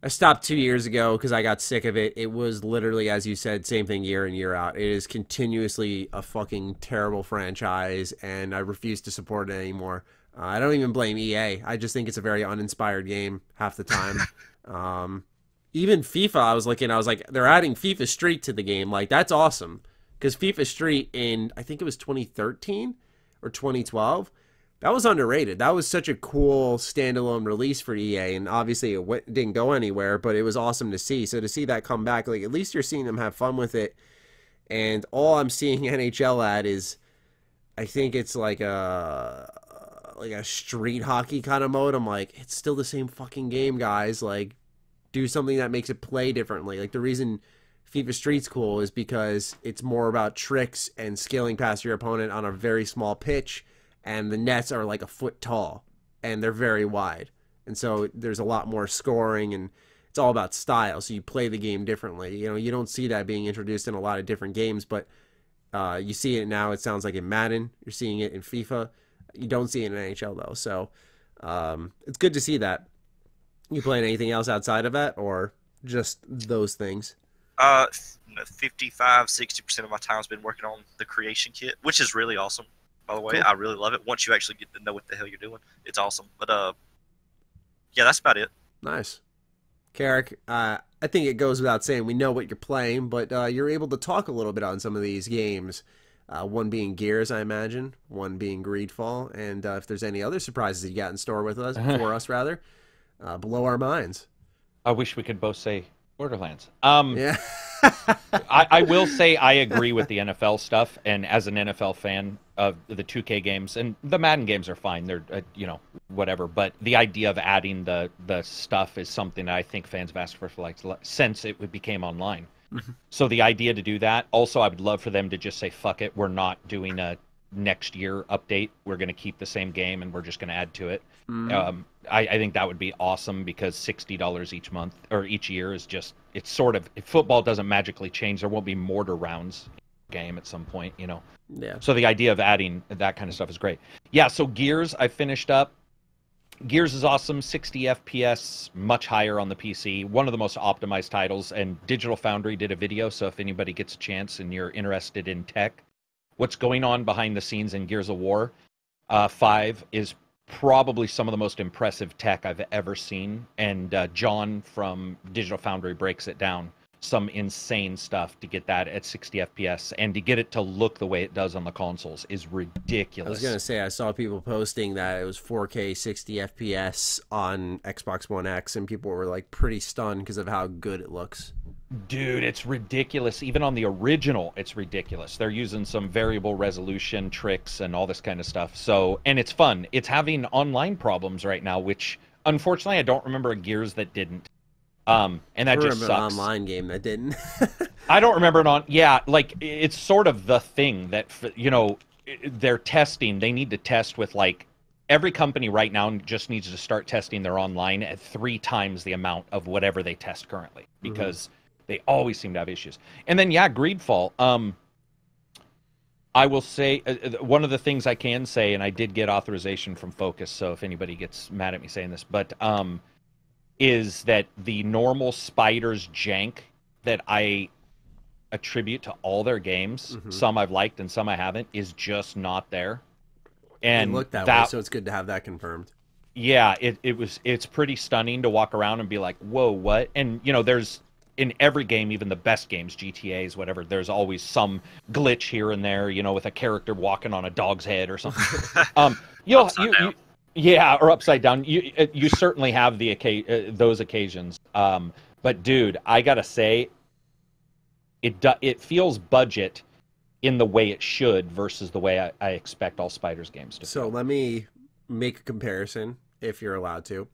I stopped two years ago because I got sick of it. It was literally, as you said, same thing year in year out. It is continuously a fucking terrible franchise, and I refuse to support it anymore. Uh, I don't even blame EA. I just think it's a very uninspired game half the time. [LAUGHS] um, even FIFA, I was looking, I was like, they're adding FIFA Street to the game. Like, that's awesome. Because FIFA Street in, I think it was 2013 or 2012, that was underrated. That was such a cool standalone release for EA. And obviously, it went, didn't go anywhere, but it was awesome to see. So to see that come back, like, at least you're seeing them have fun with it. And all I'm seeing [LAUGHS] NHL at is, I think it's like a like a street hockey kind of mode. I'm like, it's still the same fucking game, guys. Like, do something that makes it play differently. Like the reason FIFA Street's cool is because it's more about tricks and scaling past your opponent on a very small pitch, and the nets are like a foot tall and they're very wide, and so there's a lot more scoring and it's all about style. So you play the game differently. You know, you don't see that being introduced in a lot of different games, but uh, you see it now. It sounds like in Madden. You're seeing it in FIFA. You don't see in NHL though. So um, it's good to see that. You playing anything else outside of that, or just those things? Uh, you 55, 60% of my time has been working on the creation kit, which is really awesome. By the way, Cool. I really love it. Once you actually get to know what the hell you're doing, it's awesome. But uh, yeah, that's about it. Nice. Karak, uh, I think it goes without saying we know what you're playing, but uh, you're able to talk a little bit on some of these games. Uh, one being Gears, I imagine. One being Greedfall, and uh, if there's any other surprises you got in store with us, [LAUGHS] for us rather, uh, blow our minds. I wish we could both say Borderlands. Um, Yeah. [LAUGHS] I, I will say I [LAUGHS] agree with the NFL stuff, and as an NFL fan of the 2K games and the Madden games are fine. They're uh, you know whatever, but the idea of adding the the stuff is something that I think fans have asked for for like since it became online. So the idea to do that, also, I would love for them to just say, "Fuck it, we're not doing a next year update. We're going to keep the same game, and we're just going to add to it." Mhm. Um, I, I think that would be awesome because sixty dollars each month or each year is just it's sort of if football doesn't magically change, there won't be mortar rounds game at some point, you know. yeah. So the idea of adding that kind of stuff is great. Yeah, so Gears I finished up. Gears is awesome, 60 FPS, much higher on the PC. One of the most optimized titles and Digital Foundry did a video, so if anybody gets a chance and you're interested in tech, what's going on behind the scenes in Gears of War uh, 5 is probably some of the most impressive tech I've ever seen and uh, John from Digital Foundry breaks it down. Some insane stuff to get that at 60 FPS and to get it to look the way it does on the consoles is ridiculous. I was gonna say I saw people posting that it was 4K 60 FPS on Xbox One X, and people were like pretty stunned because of how good it looks. Dude, it's ridiculous. Even on the original, it's ridiculous. They're using some variable resolution tricks and all this kind of stuff. So, and it's fun. It's having online problems right now, which unfortunately I don't remember a Gears that didn't. Um, and that I just remember an sucks. online game that didn't. [LAUGHS] I don't remember it on. [LAUGHS] Yeah, like it's sort of the thing that you know they're testing. They need to test with like every company right now just needs to start testing their online at three times the amount of whatever they test currently because they always seem to have issues. And then yeah, Greedfall. Um, I will say uh, uh, one of the things I can say, and I did get authorization from Focus, so if anybody gets mad at me saying this, but um, is that the normal spiders jank that I attribute to all their games, Mhm. some I've liked and some I haven't, is just not there. and And look that, way, so it's good to have that confirmed. yeah, it, it was it's pretty stunning to walk around and be like, whoa, what? And you know, there's in every game, even the best games, GTA's, whatever, there's always some glitch here and there, you know, with a character walking on a dog's head or something. [LAUGHS] um, you'll, you, you, yeah, or upside down. You uh, you certainly have the uh, those occasions. Um, but dude, I gotta say, it do, it feels budget in the way it should versus the way I, I expect all Spiders games to. So let me make a comparison, if you're allowed to.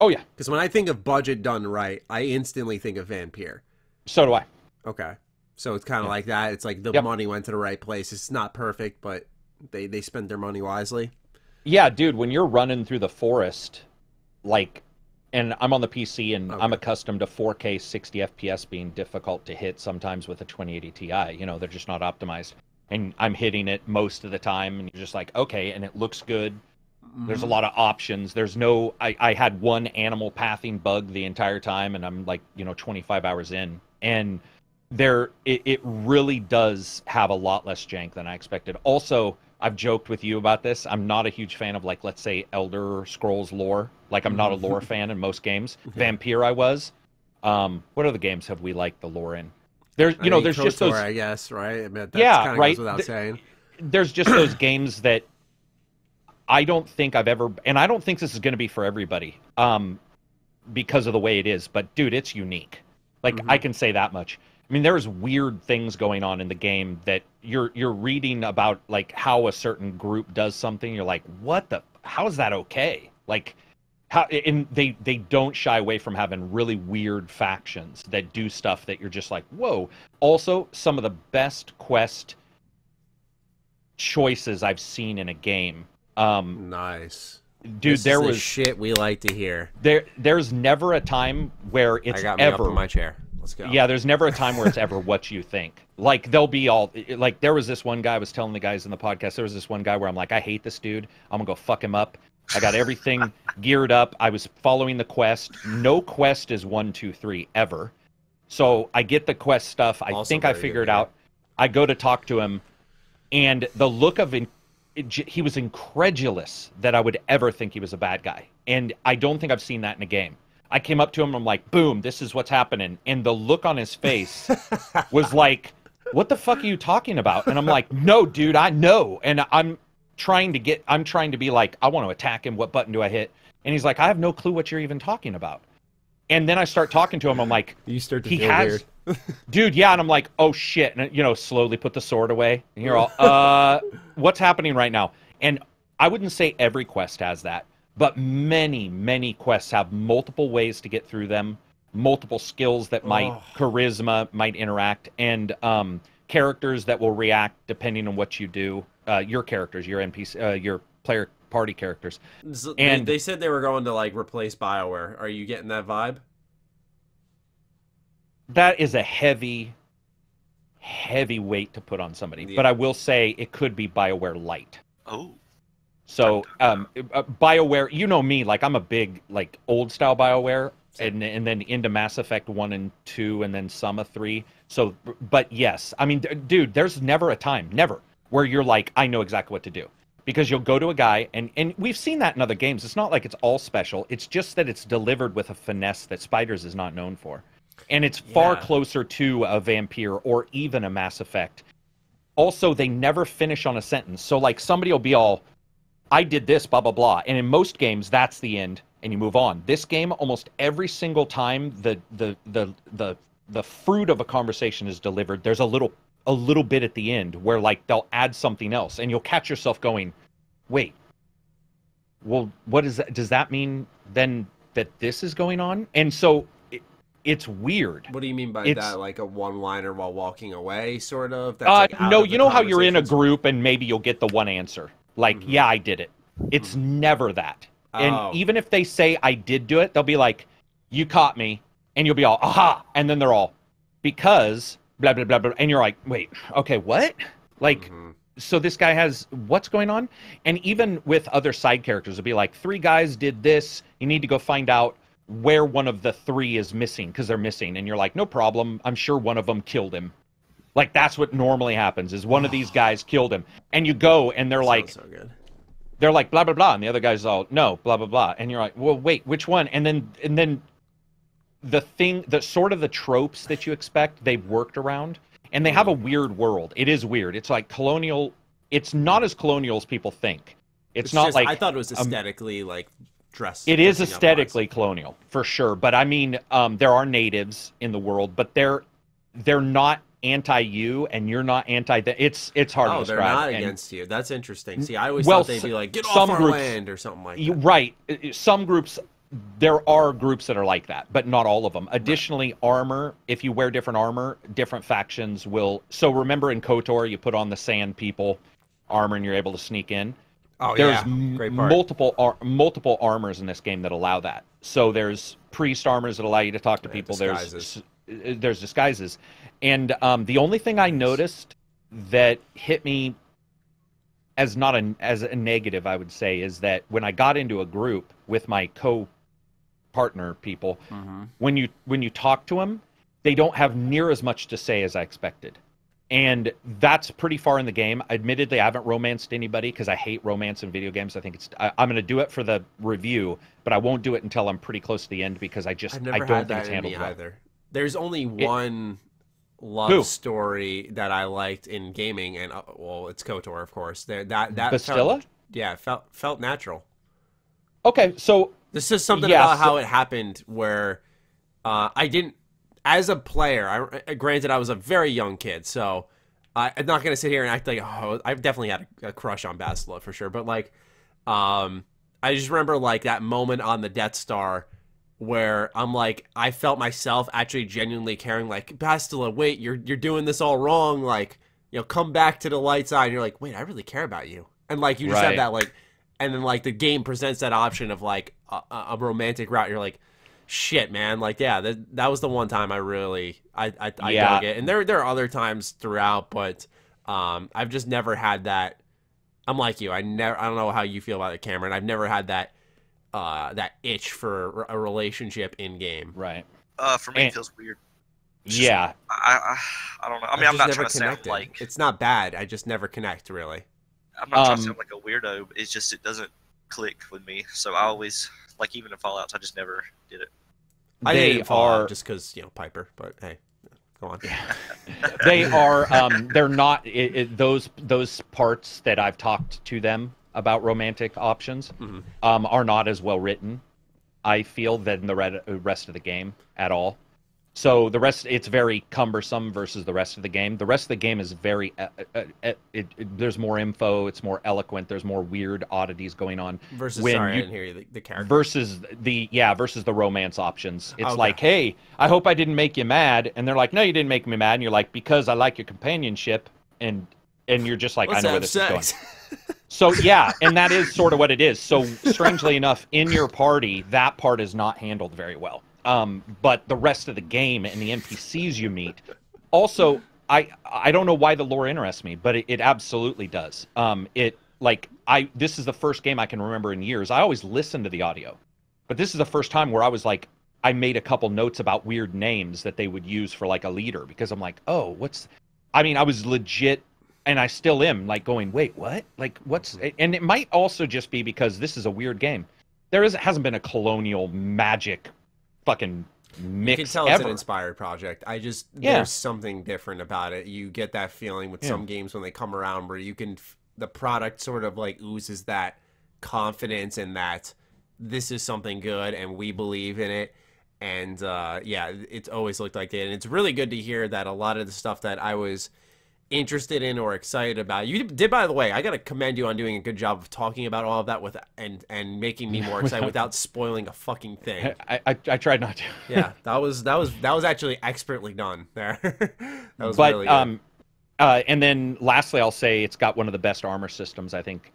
Oh yeah, Because when I think of budget done right, I instantly think of Vampire. so do I. Okay. So it's kind of Yeah. like that. It's like the Yep. money went to the right place. It's not perfect, but they they spent their money wisely. Yeah, dude, when you're running through the forest, like, and I'm on the PC and I'm accustomed to 4K 60 FPS being difficult to hit sometimes with a 2080 Ti. You know, they're just not optimized. And I'm hitting it most of the time, and you're just like, okay, and it looks good. There's a Mm-hmm. lot of options. There's no, I, I had one animal pathing bug the entire time, and I'm like, you know, 25 hours in. And there, it, it really does have a lot less jank than I expected. Also, I've joked with you about this. I'm not a huge fan of, like, let's say, Elder Scrolls lore. Like, I'm not a lore fan in most games. [LAUGHS] Vampire, I was. Um, what other games have we liked the lore in? There's, I you know, mean, there's just KOTOR, those I guess, right? I mean, Yeah, kind of right. without Th- saying. there's just those [CLEARS THROAT] games that I don't think I've ever, and I don't think this is going to be for everybody, um, because of the way it is. But dude, it's unique. Like Mhm. I can say that much. I mean, there's weird things going on in the game that you're you're reading about, like how a certain group does something. You're like, what the? How is that okay? Like, how? And they they don't shy away from having really weird factions that do stuff that you're just like, whoa. Also, some of the best quest choices I've seen in a game. Um, Nice. dude, This is there the was shit we like to hear. there. There's never a time where it's I got me up ever. in my chair. Let's go. Yeah, there's never a time where it's ever what you think. Like they'll be all like there was this one guy I was telling the guys in the podcast. There was this one guy where I'm like, I hate this dude. I'm gonna go fuck him up. I got everything [LAUGHS] geared up. I was following the quest. No quest is one, two, three ever. So I get the quest stuff. I Also think I figured good, yeah. out. I go to talk to him, and the look of in, it, he was incredulous that I would ever think he was a bad guy, and I don't think I've seen that in a game. I came up to him and I'm like, "Boom, this is what's happening," and the look on his face was like, "What the fuck are you talking about?" And I'm like, "No, dude, I know." And I'm trying to get, I'm trying to be like, I want to attack him. What button do I hit? And he's like, I have no clue what you're even talking about. And then I start talking to him. I'm like, You start to he feel has, weird. [LAUGHS] dude, yeah. And I'm like, oh shit. And you know, slowly put the sword away. And you're all, uh, what's happening right now? And I wouldn't say every quest has that, but many, many quests have multiple ways to get through them, multiple skills that might Oh. charisma might interact, and um, characters that will react depending on what you do. Uh, your characters, your NPC, uh, your player party characters. So And- they, they said they were going to like replace Bioware. Are you getting that vibe? That is a heavy, heavy weight to put on somebody. Yeah. But I will say it could be Bioware light. Oh, So, um, uh, Bioware, you know me, like I'm a big like old style Bioware, and and then into Mass Effect one and two, and then some of three. So, but yes, I mean, d- dude, there's never a time, never, where you're like, I know exactly what to do, because you'll go to a guy, and and we've seen that in other games. It's not like it's all special. It's just that it's delivered with a finesse that Spiders is not known for. and it's far Yeah. closer to a vampire or even a Mass Effect. Also, they never finish on a sentence. So, like, somebody will be all, I did this, blah, blah, blah. And in most games, that's the end, and you move on. This game, almost every single time the, the, the, the, the fruit of a conversation is delivered, there's a little, a little bit at the end where, like, they'll add something else, and you'll catch yourself going, wait, well, what is that? Does that mean then that this is going on? And so it, it's weird. What do you mean by It's- that? Like a one-liner while walking away, sort of? That's Uh, like no, of you know how you're in a group and maybe you'll get the one answer. Like, Mhm. yeah, I did it. It's never that. And Oh. even if they say I did do it, they'll be like, you caught me. And you'll be all, aha. And then they're all, because blah, blah, blah, blah. And you're like, wait, okay, what? Like, Mhm. so this guy has what's going on and even with other side characters it'll be like three guys did this you need to go find out where one of the three is missing because they're missing and you're like no problem i'm sure one of them killed him like that's what normally happens is one of these guys killed him. And you go and they're like so good. they're like blah blah blah. And the other guy's all no blah blah blah. And you're like well wait which one? And then and then the thing the sort of the tropes that you expect they've worked around. And they have a weird world. It is weird. It's like colonial it's not as colonial as people think. It's, not just- like I thought it was um, aesthetically like dressed. it is aesthetically colonial for sure. But i mean um, there are natives in the world but they're they're not anti you and you're not anti the it's it's hard wise. to Oh, they're describe not and- against you. That's interesting. See, I always Well, thought they'd be like, "Get some off our groups- land" or something like You- that. right. Uh, Some groups, there are groups that are like that, but not all of them. Additionally, armor, if you wear different armor, different factions will. So remember in KOTOR, you put on the sand people armor and you're able to sneak in. Oh There's yeah, great part. multiple ar- multiple armors in this game that allow that. So there's priest armors that allow you to talk to Yeah, people. disguises. There's uh, there's disguises, and um, the only thing I noticed that hit me as not a as a negative, I would say, is that when I got into a group with my co partner people, Mhm. when you when you talk to them, they don't have near as much to say as I expected. And that's pretty far in the game. Admittedly, I haven't romanced anybody because I hate romance in video games. I think it's I, I'm going to do it for the review, but I won't do it until I'm pretty close to the end because I just I don't think it's handled well. either. There's only one love Who? story that I liked in gaming, and uh, well, it's Kotor, of course. There, that that Bastila? Felt, yeah, felt felt natural. Okay, so This is something Yeah, about so- how it happened where uh, I didn't, as a player. I, granted, I was a very young kid, so I, I'm not gonna sit here and act like oh, I've definitely had a, a crush on Bastila for sure. But like, um, I just remember like that moment on the Death Star where I'm like, I felt myself actually genuinely caring. Like, Bastila, wait, you're you're doing this all wrong. Like, you know, come back to the light side. And you're like, wait, I really care about you. And like, you just have that like and then like the game presents that option of like a, a romantic route you're like shit man like yeah that, that was the one time i really i i, I Yeah. dug it and there there are other times throughout but um i've just never had that i'm like you i never i don't know how you feel about it cameron i've never had that uh that itch for a relationship in game right, Uh, for me, And- it feels weird. just- yeah, I, I, I don't know. I mean, I've I'm not never trying to sound connected. like it's not bad i just never connect really I'm not trying to Um, sound like a weirdo. It's just it doesn't click with me. So I always like even in Fallout's, I just never did it. i they didn't fall out are just because you know piper but hey go on they are um they're not it, it, those those parts that i've talked to them about romantic options Mhm. um are not as well written i feel than the red, rest of the game at all so the rest it's very cumbersome versus the rest of the game the rest of the game is very uh, uh, uh, it, it, there's more info it's more eloquent there's more weird oddities going on versus When sorry you- i didn't hear you the, the character versus the yeah versus the romance options it's Okay. like hey i hope i didn't make you mad and they're like no you didn't make me mad and you're like because i like your companionship and and you're just like Let's i know where this is going sex. [LAUGHS] so yeah and that is sort of what it is. So strangely enough in your party that part is not handled very well. Um but the rest of the game and the npcs you meet also i i don't know why the lore interests me but it, it absolutely does. Um it like i this is the first game i can remember in years. I always listen to the audio but this is the first time where i was like i made a couple notes about weird names that they would use for like a leader because i'm like oh what's i mean i was legit and i still am like going wait what like what's and it might also just be because this is a weird game there is hasn't been a colonial magic fucking mix You can tell it's an inspired project. I just Yeah. there's something different about it. You get that feeling with Yeah. some games when they come around where you can the product sort of like oozes that confidence and that this is something good and we believe in it. And uh, yeah, it's always looked like it. And it's really good to hear that a lot of the stuff that I was interested in or excited about. You did, by the way. I got to commend you on doing a good job of talking about all of that with and and making me more excited [LAUGHS] without spoiling a fucking thing. [LAUGHS] I, I, I tried not to. [LAUGHS] Yeah, that was that was that was actually expertly done there. that was but really good. um, uh, and then lastly, I'll say it's got one of the best armor systems I think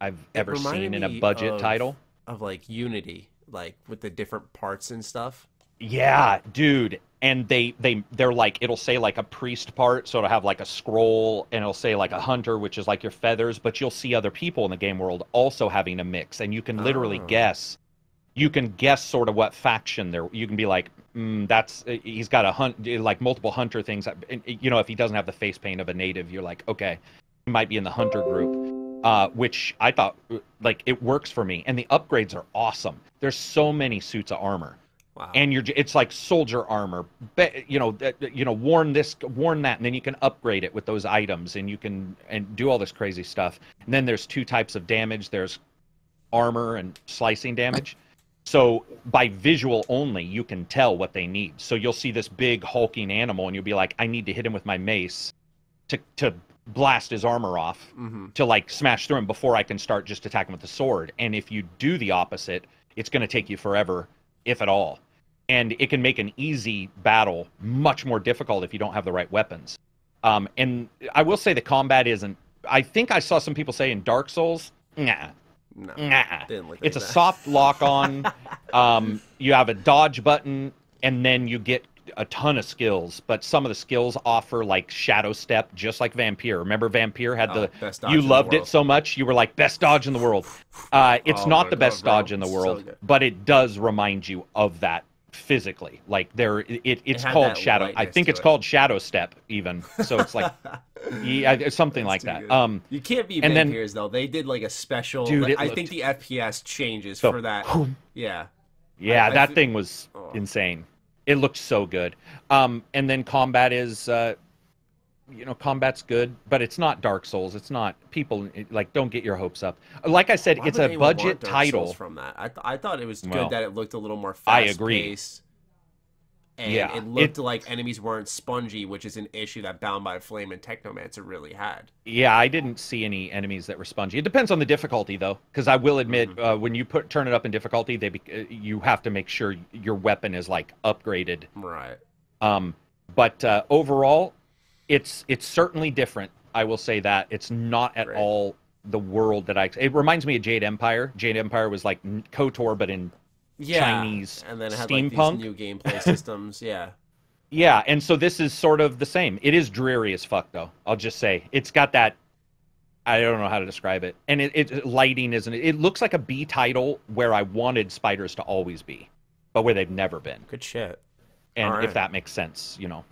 I've ever seen in a budget of- title. of like Unity, like with the different parts and stuff. Yeah, dude. And they they they're like it'll say like a priest part, so it'll have like a scroll, and it'll say like a hunter, which is like your feathers. But you'll see other people in the game world also having a mix, and you can literally Oh. guess. You can guess sort of what faction they're. You can be like, mm, that's uh, he's got a hunt eh, like multiple hunter things. Uh, eh, you know, if he doesn't have the face paint of a native, you're like, okay, he might be in the hunter group. uh, which I thought uh, like it works for me, and the upgrades are awesome. There's so many suits of armor, Wow. and you're it's like soldier armor, you know, that- you know, worn this, worn that, and then you can upgrade it with those items, and you can and do all this crazy stuff. And then there's two types of damage. There's armor and slicing damage. So by visual only, you can tell what they need. So you'll see this big hulking animal, and you'll be like, I need to hit him with my mace to to blast his armor off hmm to like smash through him before I can start just attacking with the sword. And if you do the opposite, it's going to take you forever, if at all. And it can make an easy battle much more difficult if you don't have the right weapons. Um, and I will say the combat isn't. I think I saw some people say in Dark Souls, nah, No, nah. It's a that. soft lock on. [LAUGHS] um, you have a dodge button, and then you get a ton of skills. But some of the skills offer like Shadow Step, just like Vampire. Remember, Vampire had Oh, the best dodge you in the loved it so much you were like best dodge in the world. Uh, it's Oh not the best bro. dodge in the world, good. but it does remind you of that physically. Like there, it, it's had called Shadow. I think it's it. called Shadow Step, even. So it's like [LAUGHS] yeah, something like That's that. good. Um, you can't be and then- vampires though. They did like a special. Dude, like, it I think the FPS changes So, for that. Yeah. Yeah, I- I that thing was Oh. insane. It looked so good. Um, and then combat is, uh, you know, combat's good, but it's not Dark Souls. It's not people like don't get your hopes up. Like I said, Why it's a budget title. Souls from that. I, th- I thought it was good Well, that it looked a little more Fast I agree. paced. And Yeah, it looked it- like enemies weren't spongy, which is an issue that Bound by Flame and Technomancer really had. Yeah, I didn't see any enemies that were spongy. It depends on the difficulty, though, because I will admit, Mm-hmm. uh, when you put turn it up in difficulty, they uh, you have to make sure your weapon is like upgraded. Right. Um, but uh, overall, it's it's certainly different. I will say that it's not at Right. all the world that I. It reminds me of Jade Empire. Jade Empire was like Kotor, but in Yeah. Chinese and then it had like steampunk. these new gameplay [LAUGHS] systems. Yeah. Yeah, and so this is sort of the same. It is dreary as fuck, though. I'll just say it's got that. I don't know how to describe it, and it, it lighting isn't. It looks like a B title where I wanted spiders to always be, but where they've never been, Good shit. and Alright. if that makes sense, you know.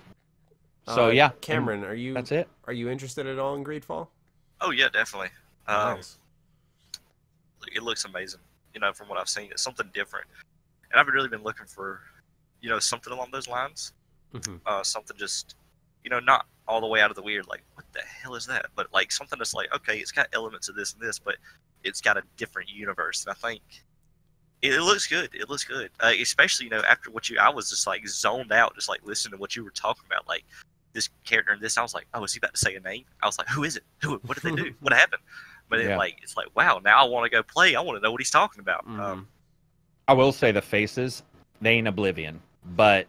So Uh, yeah, Cameron, are you that's it. are you interested at all in Greedfall? Oh yeah, definitely. Um, Nice. it looks amazing. You know, from what I've seen, it's something different, and I've really been looking for, you know, something along those lines. Mhm. Uh, something just, you know, not all the way out of the weird. Like, what the hell is that? But like something that's like, okay, it's got elements of this and this, but it's got a different universe. And I think it, it looks good. It looks good, uh, especially you know after what you. I was just like zoned out, just like listening to what you were talking about, like. This character and this, I was like, oh, is he about to say a name? I was like, who is it? Who? What did they do? [LAUGHS] what happened? But then, Yeah. like, it's like, wow, now I want to go play. I want to know what he's talking about. Mhm. Um, I will say the faces, they ain't Oblivion, but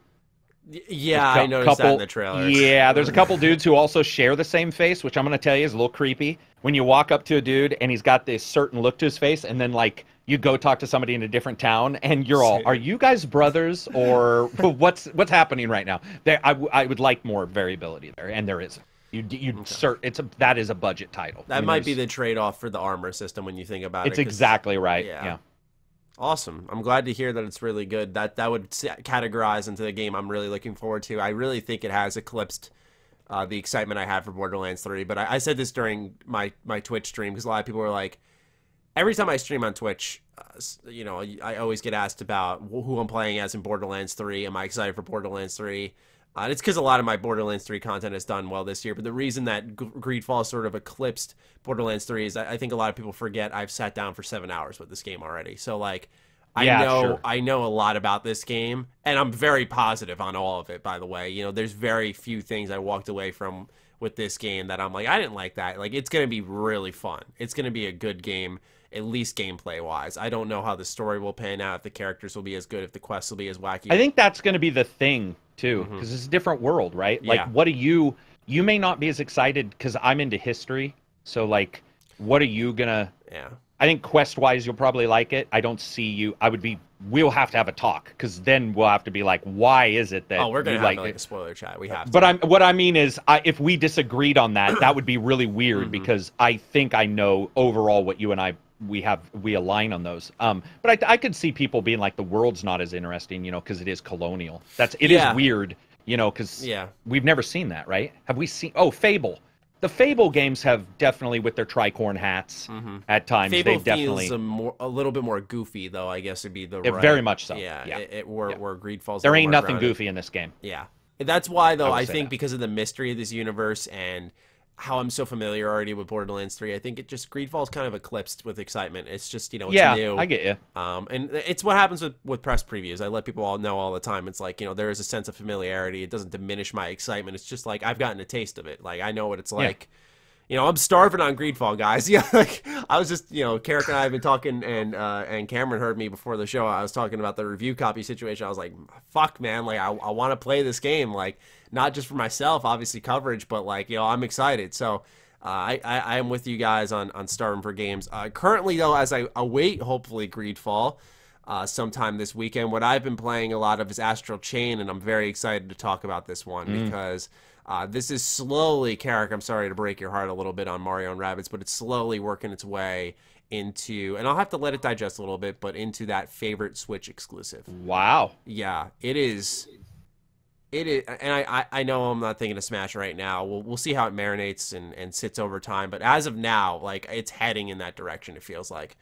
yeah, There's I a noticed that in the trailer. Yeah, there's a [LAUGHS] couple dudes who also share the same face, which I'm going to tell you is a little creepy. When you walk up to a dude and he's got this certain look to his face, and then like you go talk to somebody in a different town, and you're all, "Are you guys brothers or [LAUGHS] what's what's happening right now?" There, I, w- I would like more variability there, and there isn't. You you Okay. cert, it's a that is a budget title. That I mean, might be the trade-off for the armor system when you think about it. It's exactly right. yeah. Yeah. Awesome. I'm glad to hear that it's really good. That that would categorize into the game I'm really looking forward to. I really think it has eclipsed uh, the excitement I had for Borderlands 3. But I, I said this during my my Twitch stream because a lot of people were like, every time I stream on Twitch, uh, you know, I always get asked about who I'm playing as in Borderlands 3. Am I excited for Borderlands 3? Uh, and it's because a lot of my Borderlands 3 content has done well this year. But the reason that G- Greedfall sort of eclipsed Borderlands 3 is I I think a lot of people forget I've sat down for seven hours with this game already. So like, I Yeah, know sure. I know a lot about this game, and I'm very positive on all of it. By the way, you know, there's very few things I walked away from with this game that I'm like, I didn't like that. Like, it's gonna be really fun. It's gonna be a good game, at least gameplay wise. I don't know how the story will pan out, if the characters will be as good, if the quests will be as wacky. I think that's going to be the thing too, because it's a different world, right? Like, Mm-hmm. What do you? You may not be as excited because I'm into history. So, like, what are you gonna? yeah. I think quest wise, you'll probably like it. I don't see you. I would be. We'll have to have a talk because then we'll have to be like, why is it that Oh, we're gonna have like like a spoiler chat. We have. To. But I'm what I mean is, I, if we disagreed on that, that would be really weird [CLEARS THROAT] Mm-hmm. because I think I know overall what you and I we have we align on those. Um, but I, I could see people being like the world's not as interesting, you know, because it is colonial. That's it is Yeah. weird, you know, because Yeah. we've never seen that, right? Have we seen? Oh, Fable. The Fable games have definitely with their tricorn hats at times. Mm-hmm. Fable they definitely a, more, a little bit more goofy, though. I guess would be the Yeah, right- very much so. Yeah, Yeah. It, it, where Yeah. where Greed falls. there ain't nothing goofy in this game. Yeah. That's why though I I, think that. because of the mystery of this universe and how I'm so familiar already with Borderlands 3, I think it just Greedfall's kind of eclipsed with excitement. It's just, you know, it's yeah, new. I get you. Um, and it's what happens with, with press previews. I let people all know all the time. It's like, you know, there is a sense of familiarity. It doesn't diminish my excitement. It's just like I've gotten a taste of it. Like I know what it's like. You know, I'm starving on Greedfall, guys. [LAUGHS] Yeah, like I was just, you know, Karak and I have been talking, and uh, and Cameron heard me before the show. I was talking about the review copy situation. I was like, "Fuck, man! Like, I, I want to play this game. Like, not just for myself, obviously coverage, but like, you know, I'm excited." So, uh, I, I I am with you guys on on starving for games. Uh, currently, though, as I await hopefully Greedfall uh, sometime this weekend. What I've been playing a lot of is Astral Chain, and I'm very excited to talk about this one because uh, this is slowly, Karak. I'm sorry to break your heart a little bit on Mario and Rabbids, but it's slowly working its way into, and I'll have to let it digest a little bit, but into that favorite Switch exclusive. Wow. Yeah, it is. It is, and I, I, I know I'm not thinking of Smash right now. We'll, we'll see how it marinates and, and sits over time. But as of now, like it's heading in that direction. It feels like,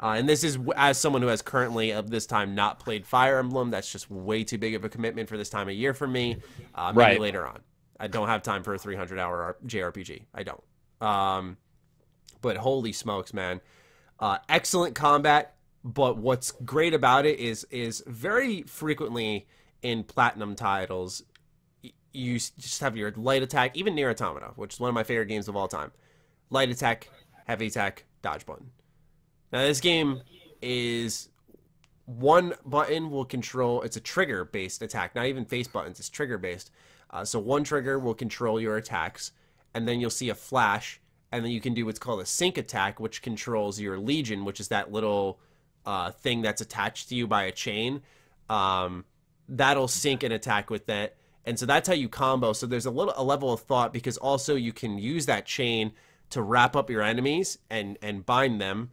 uh, and this is as someone who has currently of this time not played Fire Emblem. That's just way too big of a commitment for this time of year for me. Uh, maybe Right. later on. I don't have time for a 300 hour JRPG. I don't. Um, but holy smokes, man! Uh, excellent combat. But what's great about it is is very frequently in platinum titles, you just have your light attack, even Nier Automata, which is one of my favorite games of all time. Light attack, heavy attack, dodge button. Now this game is one button will control. It's a trigger based attack, not even face buttons. It's trigger based. Uh, so one trigger will control your attacks, and then you'll see a flash, and then you can do what's called a sync attack, which controls your legion, which is that little uh, thing that's attached to you by a chain. Um, that'll sync an attack with that, and so that's how you combo. So there's a little a level of thought because also you can use that chain to wrap up your enemies and and bind them.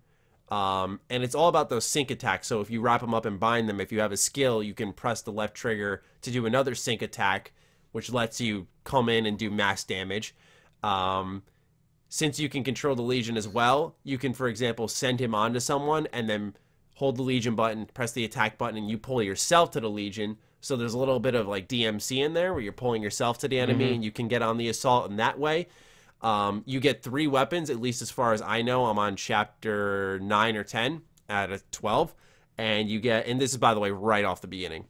Um, and it's all about those sync attacks. So if you wrap them up and bind them, if you have a skill, you can press the left trigger to do another sync attack, which lets you come in and do mass damage. Um, since you can control the Legion as well, you can, for example, send him onto someone and then hold the Legion button, press the attack button, and you pull yourself to the Legion. So there's a little bit of like DMC in there where you're pulling yourself to the enemy and you can get on the assault in that way. Um, you get three weapons, at least as far as I know. I'm on chapter 9 or 10 out of 12. And you get, and this is by the way, right off the beginning.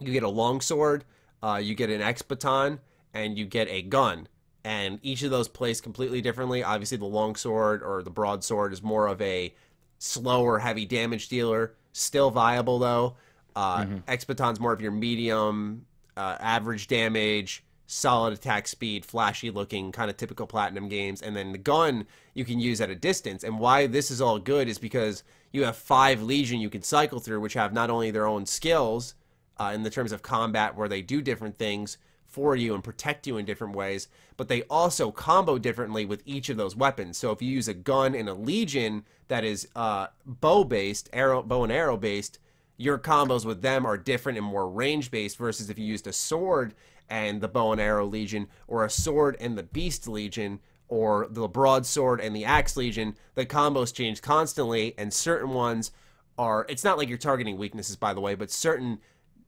You get a longsword, uh, you get an X baton, and you get a gun. And each of those plays completely differently. Obviously, the longsword or the broadsword is more of a slower, heavy damage dealer. Still viable though. Uh, baton's more of your medium, uh, average damage, solid attack speed, flashy looking, kind of typical platinum games. And then the gun you can use at a distance. And why this is all good is because you have five Legion you can cycle through, which have not only their own skills uh, in the terms of combat where they do different things for you and protect you in different ways, but they also combo differently with each of those weapons. So if you use a gun in a Legion that is uh, bow based, arrow, bow and arrow based, your combos with them are different and more range based versus if you used a sword and the bow and arrow legion or a sword and the beast legion or the broadsword and the axe legion, the combos change constantly, and certain ones are. It's not like you're targeting weaknesses, by the way, but certain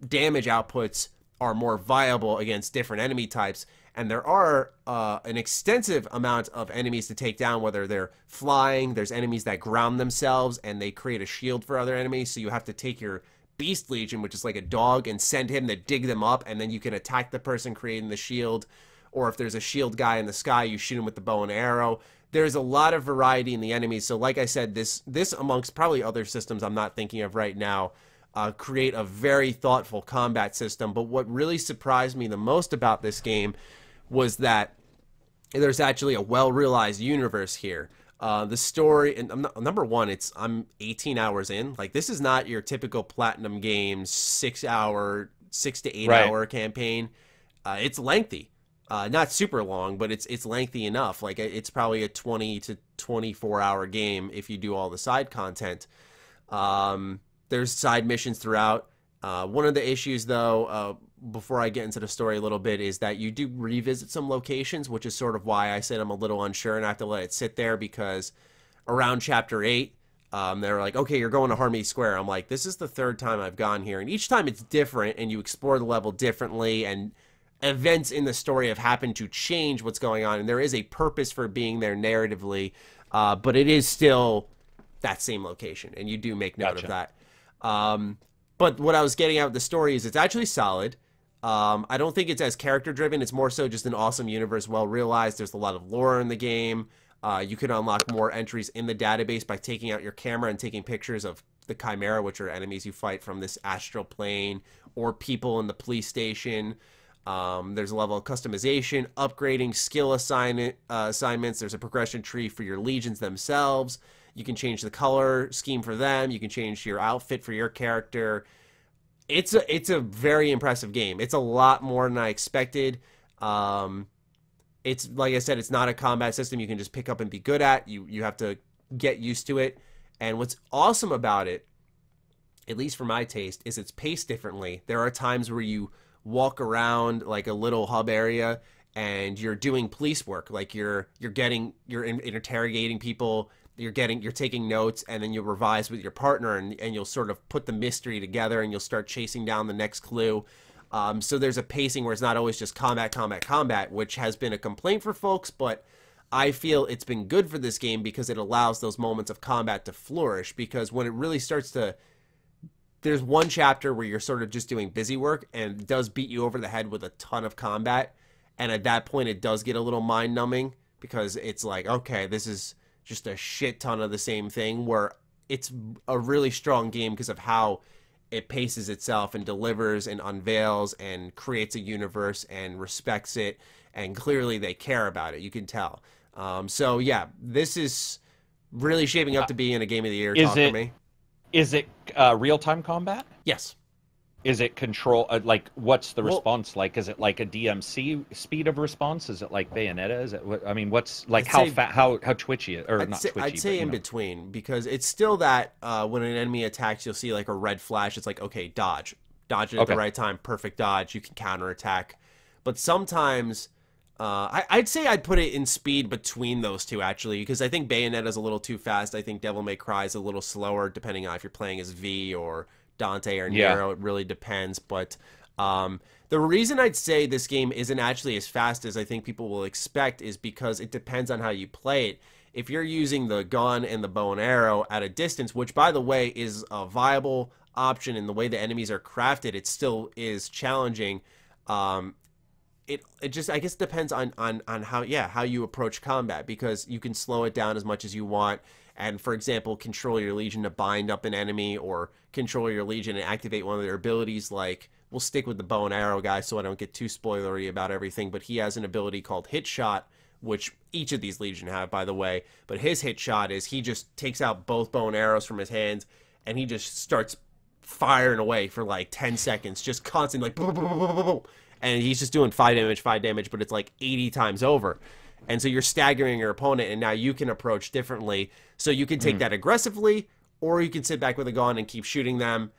damage outputs are more viable against different enemy types. And there are uh, an extensive amount of enemies to take down, whether they're flying, there's enemies that ground themselves and they create a shield for other enemies. So you have to take your Beast Legion, which is like a dog, and send him to dig them up, and then you can attack the person creating the shield. Or if there's a shield guy in the sky, you shoot him with the bow and arrow. There's a lot of variety in the enemies. So, like I said, this this amongst probably other systems I'm not thinking of right now, uh, create a very thoughtful combat system. But what really surprised me the most about this game was that there's actually a well realized universe here. Uh, the story, and I'm not, number one, it's I'm 18 hours in. Like this is not your typical platinum games six hour, six to eight Right. hour campaign. Uh, it's lengthy, uh, not super long, but it's it's lengthy enough. Like it's probably a 20 to 24 hour game if you do all the side content. Um, there's side missions throughout. Uh, one of the issues, though, uh, before I get into the story a little bit, is that you do revisit some locations, which is sort of why I said I'm a little unsure and I have to let it sit there because around chapter 8, um, they're like, okay, you're going to Harmony Square. I'm like, this is the third time I've gone here. And each time it's different and you explore the level differently and events in the story have happened to change what's going on. And there is a purpose for being there narratively, uh, but it is still that same location. And you do make note Gotcha. of that. Um, but what I was getting at with the story is it's actually solid. Um, I don't think it's as character driven. It's more so just an awesome universe, well realized. There's a lot of lore in the game. Uh, you can unlock more entries in the database by taking out your camera and taking pictures of the Chimera, which are enemies you fight from this astral plane, or people in the police station. Um, there's a level of customization, upgrading, skill uh, assignments. There's a progression tree for your legions themselves. You can change the color scheme for them. You can change your outfit for your character. It's a it's a very impressive game. It's a lot more than I expected. Um, it's like I said, it's not a combat system you can just pick up and be good at. You you have to get used to it. And what's awesome about it, at least for my taste, is it's paced differently. There are times where you walk around like a little hub area and you're doing police work like you're you're getting you're in, interrogating people you're getting you're taking notes and then you'll revise with your partner and, and you'll sort of put the mystery together and you'll start chasing down the next clue. Um, so there's a pacing where it's not always just combat combat combat which has been a complaint for folks but i feel it's been good for this game because it allows those moments of combat to flourish because when it really starts to there's one chapter where you're sort of just doing busy work and does beat you over the head with a ton of combat. And at that point it does get a little mind numbing because it's like okay this is just a shit ton of the same thing where it's a really strong game because of how it paces itself and delivers and unveils and creates a universe and respects it and clearly they care about it you can tell. Um, so yeah this is really shaping up to be in a game of the year Is talk for it- me. Is it uh, real time combat? yes Is it control? Uh, like, what's the Well- response like? Is it like a DMC speed of response? Is it like Bayonetta? Is it? I mean, what's like I'd how say- fa- how how twitchy it or I'd not say, twitchy? I'd say but, in know. between because it's still that uh, when an enemy attacks, you'll see like a red flash. It's like okay, dodge, dodge it at the right time, perfect dodge. You can counter attack but sometimes uh, I, I'd say I'd put it in speed between those two actually because I think Bayonetta's a little too fast. I think Devil May Cry is a little slower depending on if you're playing as V or Dante or Yeah. Nero. It really depends, but. Um, the reason I'd say this game isn't actually as fast as I think people will expect is because it depends on how you play it. If you're using the gun and the bow and arrow at a distance, which by the way is a viable option in the way the enemies are crafted, it still is challenging. Um, it it just I guess depends on on on how yeah how you approach combat because you can slow it down as much as you want and for example control your legion to bind up an enemy or control your legion and activate one of their abilities like we'll stick with the bow and arrow guy so I don't get too spoilery about everything but he has an ability called hit shot which each of these legion have by the way. But his hit shot is he just takes out both bow and arrows from his hands and he just starts firing away for like 10 seconds just constantly like boom, boom, boom, and he's just doing 5 damage 5 damage but it's like 80 times over. And so you're staggering your opponent and now you can approach differently so you can take that aggressively or you can sit back with a gun and keep shooting them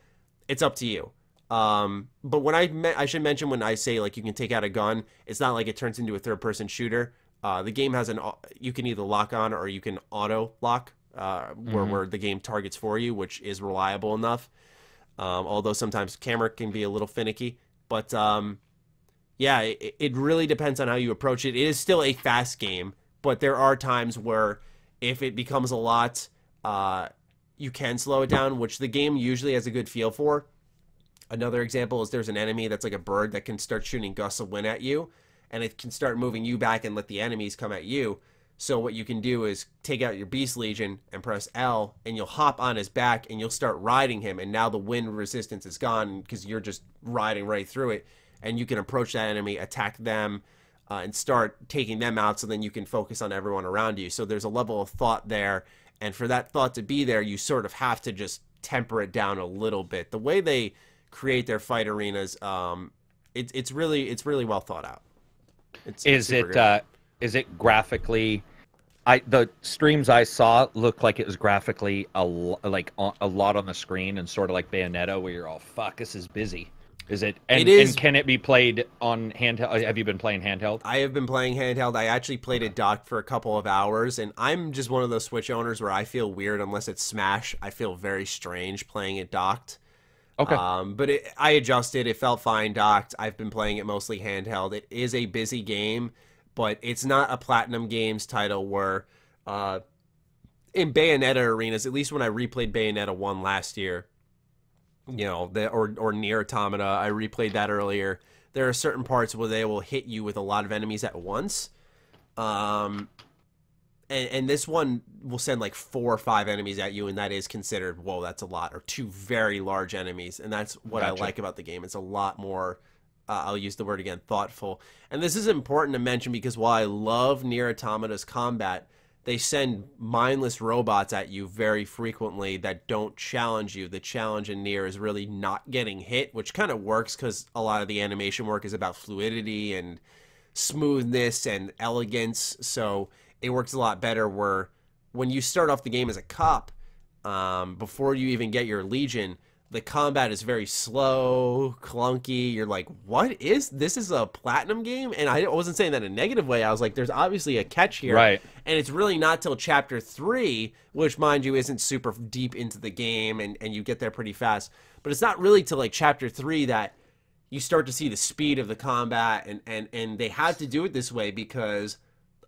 it's up to you um, but when I me- I should mention when I say like you can take out a gun, it's not like it turns into a third person shooter. Uh, the game has an you can either lock on or you can auto lock, uh, where Mhm. where the game targets for you, which is reliable enough. Um, although sometimes camera can be a little finicky, but um, yeah, it, it really depends on how you approach it. It is still a fast game, but there are times where if it becomes a lot, uh, you can slow it down, which the game usually has a good feel for. Another example is there's an enemy that's like a bird that can start shooting gusts of wind at you, and it can start moving you back and let the enemies come at you. So what you can do is take out your Beast Legion and press L, and you'll hop on his back and you'll start riding him. And now the wind resistance is gone because you're just riding right through it, and you can approach that enemy, attack them, uh, and start taking them out. So then you can focus on everyone around you. So there's a level of thought there, and for that thought to be there, you sort of have to just temper it down a little bit. The way they create their fight arenas, um, it's it's really it's really well thought out. It's, it's Is super it uh, is it graphically? I the streams I saw looked like it was graphically a like a a lot on the screen and sort of like Bayonetta, where you're all fuck, this is busy. Is it? And, It is- and can it be played on handheld? Have you been playing handheld? I have been playing handheld. I actually played it docked for a couple of hours, and I'm just one of those Switch owners where I feel weird unless it's Smash. I feel very strange playing it docked. Okay. Um, but it, I adjusted. It felt fine docked. I've been playing it mostly handheld. It is a busy game, but it's not a Platinum Games title where, uh, in Bayonetta arenas, at least when I replayed Bayonetta 1 last year, you know, the, or, or Nier Automata, I replayed that earlier. There are certain parts where they will hit you with a lot of enemies at once. Um, and, and this one will send like four or five enemies at you, and that is considered whoa, that's a lot, or two very large enemies, and that's what I like about the game. It's a lot more. Uh, I'll use the word again, thoughtful. And this is important to mention because while I love Nier Automata's combat, they send mindless robots at you very frequently that don't challenge you. The challenge in Nier is really not getting hit, which kind of works because a lot of the animation work is about fluidity and smoothness and elegance. So it works a lot better where when you start off the game as a cop, um, before you even get your legion, the combat is very slow, clunky. You're like, what is this? Is a platinum game? And I wasn't saying that in a negative way. I was like, there's obviously a catch here. Right. And it's really not till chapter three, which mind you isn't super deep into the game and, and you get there pretty fast. But it's not really till like chapter three that you start to see the speed of the combat and, and, and they had to do it this way because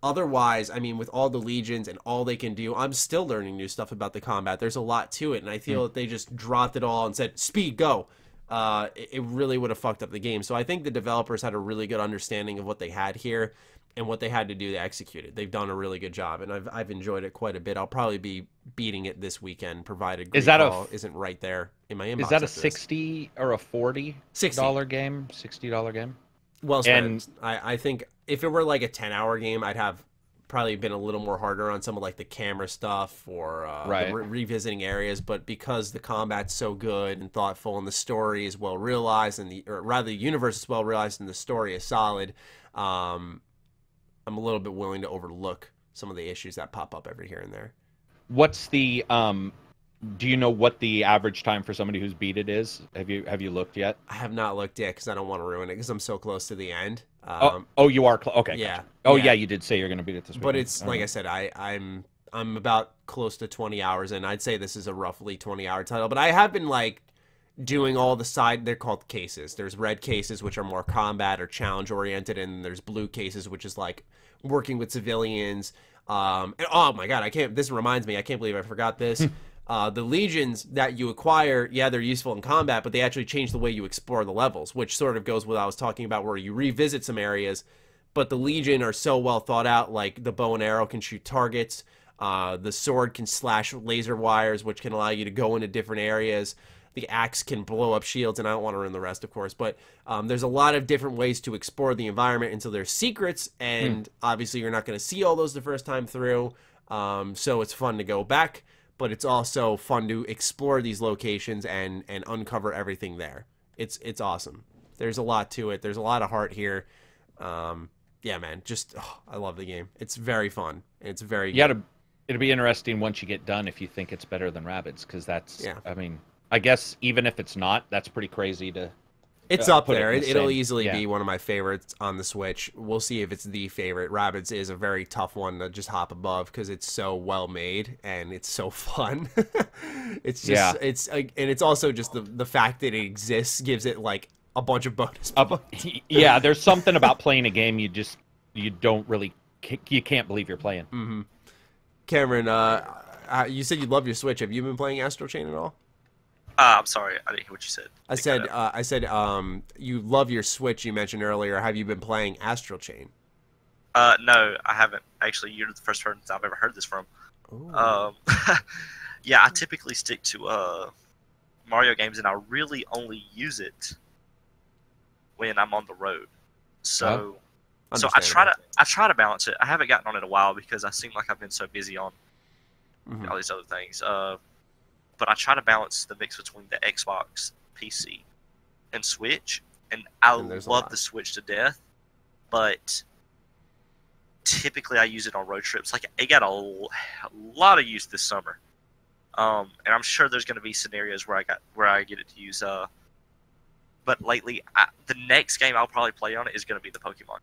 otherwise, I mean, with all the legions and all they can do, I'm still learning new stuff about the combat. There's a lot to it, and I feel that they just dropped it all and said, "Speed, go." Uh, it, really would have fucked up the game. So I think the developers had a really good understanding of what they had here and what they had to do to execute it. They've done a really good job, and I've I've enjoyed it quite a bit. I'll probably be beating it this weekend, provided Is that a isn't right there in my inbox. Is that a sixty or a forty 60. dollar game? Sixty dollar game? Well And- I, I think if it were like a 10 hour game, I'd have probably been a little more harder on some of like the camera stuff or uh, Right. re- revisiting areas. But because the combat's so good and thoughtful and the story is well realized and the, or rather the universe is well realized and the story is solid, um, I'm a little bit willing to overlook some of the issues that pop up every here and there. What's the um? Do you know what the average time for somebody who's beat it is? Have you have you looked yet? I have not looked yet because I don't want to ruin it because I'm so close to the end. Um, oh, oh, you are cl- okay. yeah, gotcha. Oh yeah. yeah. you did say you're going to beat it this week. but it's like I said, I I'm I'm about close to 20 hours, and I'd say this is a roughly 20 hour title. But I have been like doing all the side. They're called cases. There's red cases, which are more combat or challenge oriented, and there's blue cases, which is like working with civilians. Um, and oh my god, I can't. This reminds me. I can't believe I forgot this. [LAUGHS] Uh, the legions that you acquire, yeah, they're useful in combat, but they actually change the way you explore the levels, which sort of goes with what I was talking about, where you revisit some areas, but the legion are so well thought out. Like the bow and arrow can shoot targets, uh, the sword can slash laser wires, which can allow you to go into different areas. The axe can blow up shields, and I don't want to ruin the rest, of course. But um, there's a lot of different ways to explore the environment, and so there's secrets, and obviously you're not going to see all those the first time through. Um, so it's fun to go back, but it's also fun to explore these locations and and uncover everything there. It's it's awesome. There's a lot to it. There's a lot of heart here. Um, yeah, man, just oh, I love the game. It's very fun. It's very you gotta. It'll be interesting once you get done if you think it's better than Rabbids because that's. Yeah. I mean, I guess even if it's not, that's pretty crazy to It's uh, up there. It It'll same- easily yeah. be one of my favorites on the Switch. We'll see if it's the favorite. Rabbids is a very tough one to just hop above because it's so well made and it's so [LAUGHS] fun. it's just Yeah. it's and it's also just the the fact that it exists gives it like a bunch of bonus. Up- yeah, [LAUGHS] there's something about playing a game you just you don't really you can't believe you're playing. Mm -hmm. Cameron, uh, uh, you said you love your Switch. Have you been playing Astral Chain at all? Uh, I'm sorry, I didn't hear what you said. I said, uh, I said, um, you love your Switch. You mentioned earlier. Have you been playing Astral Chain? Uh, no, I haven't. Actually, you're the first person I've ever heard this from. Ooh. Um, [LAUGHS] yeah, I typically stick to uh, Mario games, and I really only use it when I'm on the road. So, so I try to I try to balance it. I haven't gotten on it in a while because I seem like I've been so busy on Mhm. all these other things. Uh, but I try to balance the mix between the Xbox, PC, and Switch. And I And love the Switch to death, but typically I use it on road trips. Like it got a, l- a lot of use this summer, um, and I'm sure there's going to be scenarios where I got where I get it to use. Uh, but lately, I, the next game I'll probably play on it is going to be the Pokemon.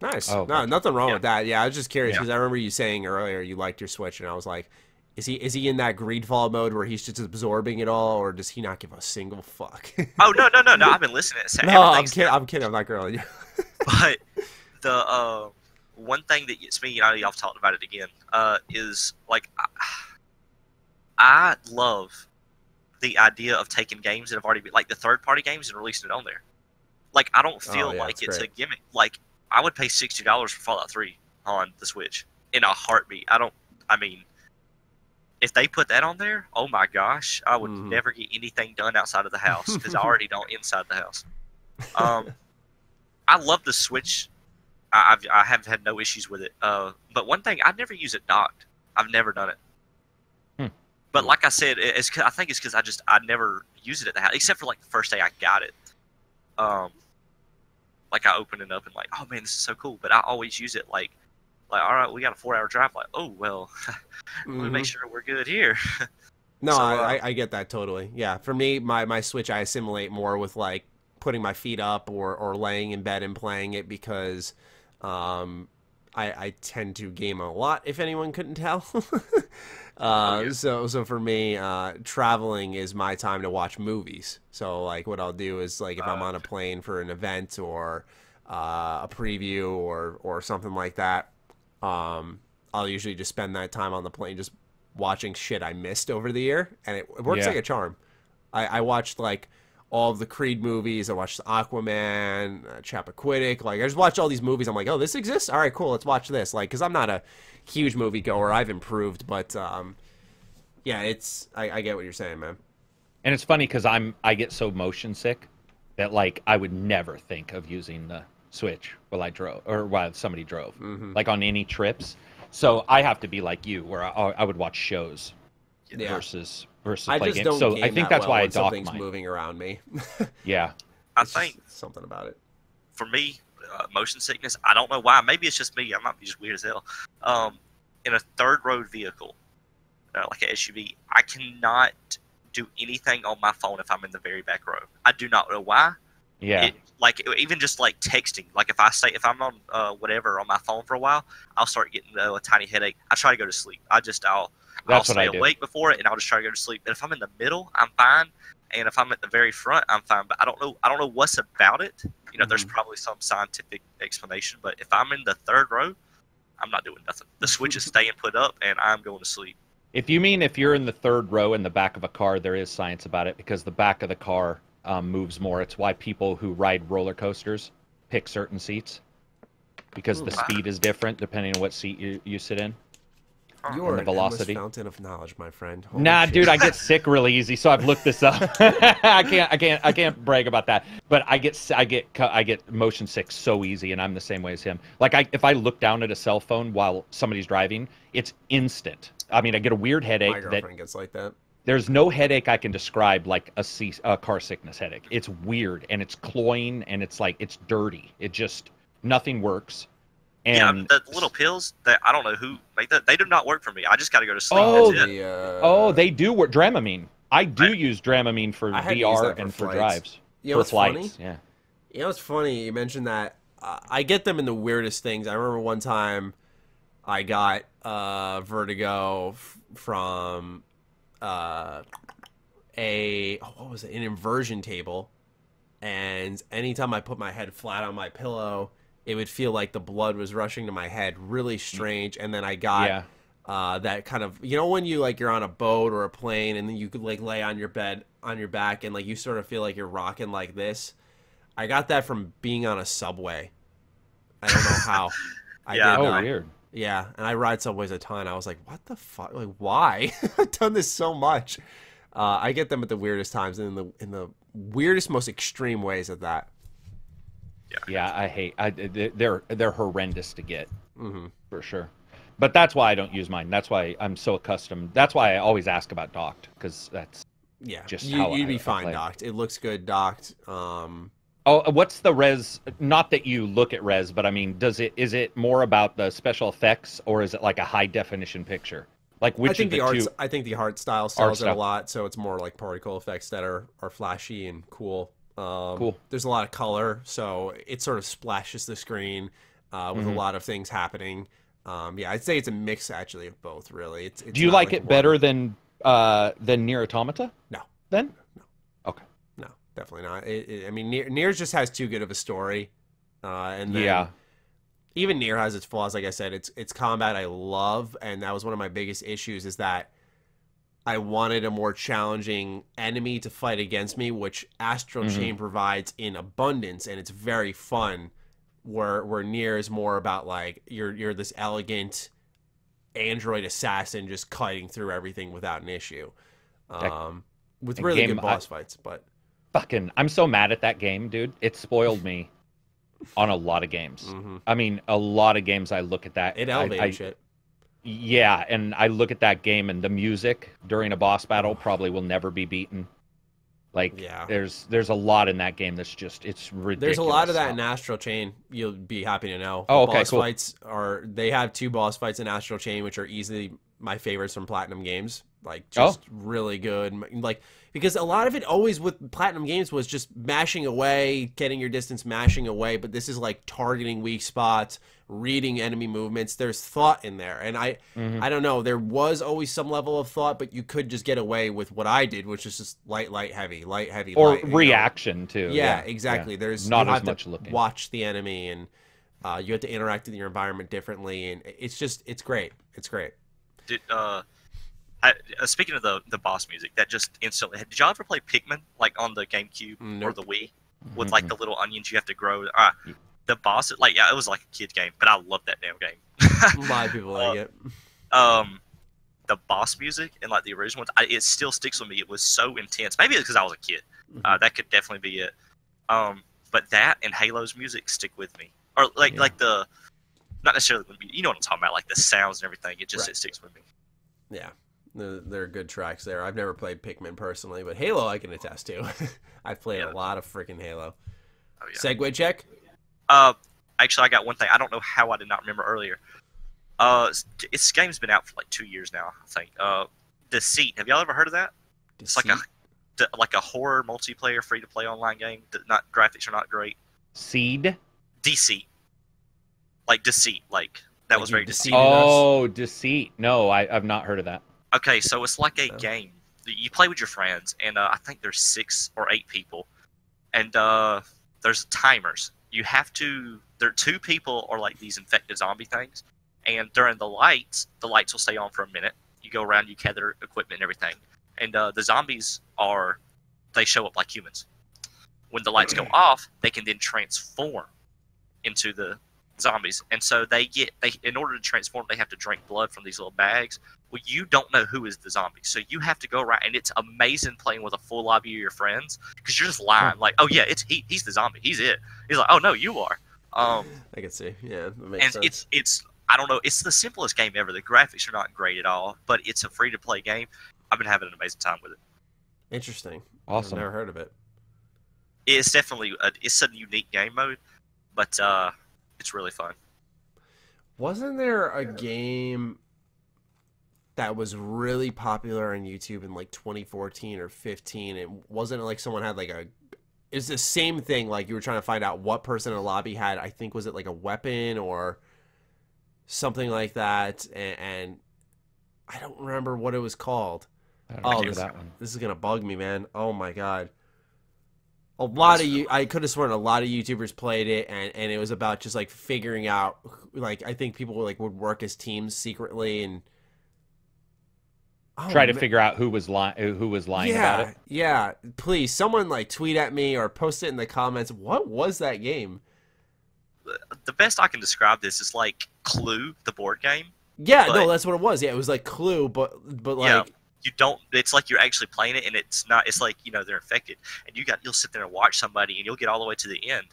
Nice. Oh, no, nothing wrong Yeah. with that. Yeah, I was just curious Yeah. because I remember you saying earlier you liked your Switch, and I was like, is he is he in that greedfall mode where he's just absorbing it all, or does he not give a single fuck? [LAUGHS] Oh no no no no! [LAUGHS] I've been listening. So no, I'm kidding. I'm kidding. I'm not grilling you. [LAUGHS] but the uh, one thing that gets me, you know, y'all talked about it again, uh, is like I, I love the idea of taking games that have already been like the third party games and releasing it on there. Like I don't feel Oh, yeah, like it's it's great. a gimmick. Like I would pay sixty dollars for Fallout Three on the Switch in a heartbeat. I don't. I mean. If they put that on there, oh my gosh, I would Mhm. never get anything done outside of the house because I already don't inside the house. Um, [LAUGHS] I love the Switch. I, I've I have had no issues with it. Uh, but one thing I never use it docked. I've never done it. Hmm. But like I said, it- it's I think it's because I just I never use it at the house except for like the first day I got it. Um, like I opened it up and like, oh man, this is so cool. But I always use it like, like all right, we got a four hour drive. Like, oh well, [LAUGHS] let me Mhm. make sure we're good here. [LAUGHS] No, So, I, uh, I, get that totally. Yeah, for me, my, my Switch, I assimilate more with like putting my feet up or, or laying in bed and playing it because um, I, I tend to game a lot. If anyone couldn't tell, [LAUGHS] uh, yeah. so so for me, uh, traveling is my time to watch movies. So like, what I'll do is like if I'm Uh, on a plane for an event or uh, a preview or or something like that, um, I'll usually just spend that time on the plane just watching shit I missed over the year, and it, it works Yeah. like a charm. I, I watched like all of the Creed movies. I watched Aquaman, uh, Chappaquiddick. Like I just watched all these movies. I'm like, oh, this exists. All right, cool. Let's watch this. Like, because I'm not a huge movie goer. I've improved, but um, yeah, it's I, I get what you're saying, man. And it's funny because I'm I get so motion sick that like I would never think of using the Switch while I drove or while somebody drove, Mhm. like on any trips. So I have to be like you, where I, I would watch shows Yeah. versus versus I play just games. don't So game I think that that's well why I when dock something's mine. moving around me. [LAUGHS] Yeah, I think something about it. for me, uh, motion sickness. I don't know why. Maybe it's just me. I might be just weird as hell. Um, in a third road vehicle, uh, like an SUV, I cannot do anything on my phone if I'm in the very back row. I do not know why. Yeah. It, like even just like texting. Like if I say if I'm on uh, whatever on my phone for a while, I'll start getting uh, a tiny headache. I try to go to sleep. I just I'll That's I'll stay awake before it, and I'll just try to go to sleep. But if I'm in the middle, I'm fine. And if I'm at the very front, I'm fine. But I don't know. I don't know what's about it. You know, there's Mhm. probably some scientific explanation. But if I'm in the third row, I'm not doing nothing. The switch is staying put up, and I'm going to sleep. If you mean if you're in the third row in the back of a car, there is science about it because the back of the car um, moves more. It's why people who ride roller coasters pick certain seats because the Ooh. speed is different depending on what seat you, you sit in. You are the velocity. fountain of knowledge, my friend. Holy Nah, shit. dude, I get [LAUGHS] sick really easy, so I've looked this up. [LAUGHS] I can't, I can't, I can't brag about that. But I get, I get, I get motion sick so easy, and I'm the same way as him. Like, I, if I look down at a cell phone while somebody's driving, it's instant. I mean, I get a weird my headache that girlfriend gets like that. There's no headache I can describe like a, sea, a car sickness headache. It's weird and it's cloying and it's like it's dirty. It just nothing works. yeah, the little pills that I don't know who make that. They do not work for me. I just got to go to sleep. Oh, That's it. The, uh, oh, they do work Dramamine. I do I- use Dramamine for I had to use VR for and for flights. drives. You know for what's funny? flights. Yeah. You know, it's funny you mentioned that. Uh, I get them in the weirdest things. I remember one time I got uh, vertigo f- from uh, a oh, what was it? An inversion table, and anytime I put my head flat on my pillow, it would feel like the blood was rushing to my head. Really strange. And then I got Yeah. uh, that kind of you know when you like you're on a boat or a plane and then you could like lay on your bed on your back and like you sort of feel like you're rocking like this. I got that from being on a subway. I don't know how. I [LAUGHS] Yeah. did Oh, that. weird. Yeah, and I ride subways a ton. I was like, what the fuck? Like, why? [LAUGHS] I've done this so much. Uh, I get them at the weirdest times and in the in the weirdest, most extreme ways at that. Yeah, yeah I hate. I, they're they're horrendous to get hmm for sure. But that's why I don't use mine. That's why I'm so accustomed. That's why I always ask about docked because that's. Yeah, Just you, how you'd I- be I fine play. docked. It looks good docked. Um, Oh, what's the res? Not that you look at res, but I mean, does it is it more about the special effects or is it like a high definition picture? Like which I think the, the, art. two? I think the art style sells it a lot, so it's more like particle effects that are are flashy and cool. Um, Cool. There's a lot of color, so it sort of splashes the screen uh, with Mhm. a lot of things happening. Um, yeah, I'd say it's a mix actually of both. Really, it's, it's Do you not like it better than uh than Nier Automata? No. Then definitely not. It, it, I mean, Nier, Nier just has too good of a story, uh, and then Yeah. even Nier has its flaws. Like I said, it's it's combat I love, and that was one of my biggest issues is that I wanted a more challenging enemy to fight against me, which Astral Mhm. Chain provides in abundance, and it's very fun. Where where Nier is more about like you're you're this elegant android assassin just cutting through everything without an issue, um, with really game, good I- boss fights. But fucking, I'm so mad at that game, dude. It spoiled me on a lot of games. mhm. I mean, a lot of games. I look at that. it I- elevated I- shit. Yeah, and I look at that game and the music during a boss battle probably will never be beaten. Like Yeah. there's there's a lot in that game that's just it's ridiculous. There's a lot of that in Astral Chain. You'll be happy to know. Oh, okay, boss cool. fights are they have two boss fights in Astral Chain, which are easily my favorites from Platinum Games. Like Oh. just really good. Like because a lot of it always with Platinum Games was just mashing away, getting your distance, mashing away. But this is like targeting weak spots, reading enemy movements. There's thought in there, and I Mhm. I don't know. There was always some level of thought, but you could just get away with what I did, which is just light, light, heavy, light, heavy, or light, you know? reaction too. Yeah, exactly. There's Not as much looking. Watch the enemy, and uh, you have to interact with your environment differently, and it's just it's great. It's great. Did uh, I, uh, speaking of the the boss music, that just instantly. Did y'all ever play Pikmin like on the GameCube or the Wii with like the little onions you have to grow? Uh, the boss, like yeah, it was like a kid game, but I love that damn game. A lot of people [LAUGHS] like it. um the boss music and like the original ones I, it still sticks with me it was so intense maybe it's because i was a kid uh, that could definitely be it um but that and halo's music stick with me or like Yeah. like the not necessarily the you know what i'm talking about like the sounds and everything it just Right. it sticks with me Yeah, there, there are good tracks there. I've never played Pikmin personally, but Halo I can attest to. [LAUGHS] I've played Yeah. a lot of freaking Halo. oh yeah Segway check. uh actually i got one thing i don't know how i did not remember earlier uh this game's been out for like two years now i think uh deceit have y'all ever heard of that it's like a Deceit? like a horror multiplayer free to play online game that not graphics are not great Seed. deceit like deceit like that Like was very deceived us? Oh, deceit. No, I, I've not heard of that. Okay so it's like a game you play with your friends and uh, i think there's six or eight people and uh, there's timers. You have to there are two people or like these infected zombie things and during the lights the lights will stay on for a minute. You go around you gather equipment and everything and uh, the zombies are they show up like humans. When the lights go [CLEARS THROAT] off they can then transform into the zombies and so they get they in order to transform they have to drink blood from these little bags well you don't know who is the zombie so you have to go around and it's amazing playing with a full lobby of your friends because you're just lying [LAUGHS] like oh yeah it's he he's the zombie he's it he's like oh no you are um I can see. Yeah, that makes and sense. it's it's I don't know. It's the simplest game ever. The graphics are not great at all, but it's a free to play game. I've been having an amazing time with it. interesting. Awesome. I've never heard of it. It's definitely a, it's a unique game mode, but uh, it's really fun. Wasn't there a game that was really popular on YouTube in like 2014 or 15? It wasn't it like someone had like a it's the same thing. Like you were trying to find out what person in a lobby had. I think was it like a weapon or something like that, and, and I don't remember what it was called. I don't Oh, remember this, that one. this is gonna bug me, man. Oh my god. A lot of you, I could have sworn a lot of YouTubers played it, and, and it was about just like figuring out, like I think people like would work as teams secretly and Oh, Try to ma- figure out who was lying. Who was lying yeah, about it. yeah. Please, someone like tweet at me or post it in the comments. What was that game? The best I can describe this is like Clue, the board game. Yeah, But- no, that's what it was. Yeah, it was like Clue, but but like Yeah. You don't. It's like you're actually playing it, and it's not. It's like you know they're infected, and you got. You'll sit there and watch somebody, and you'll get all the way to the end.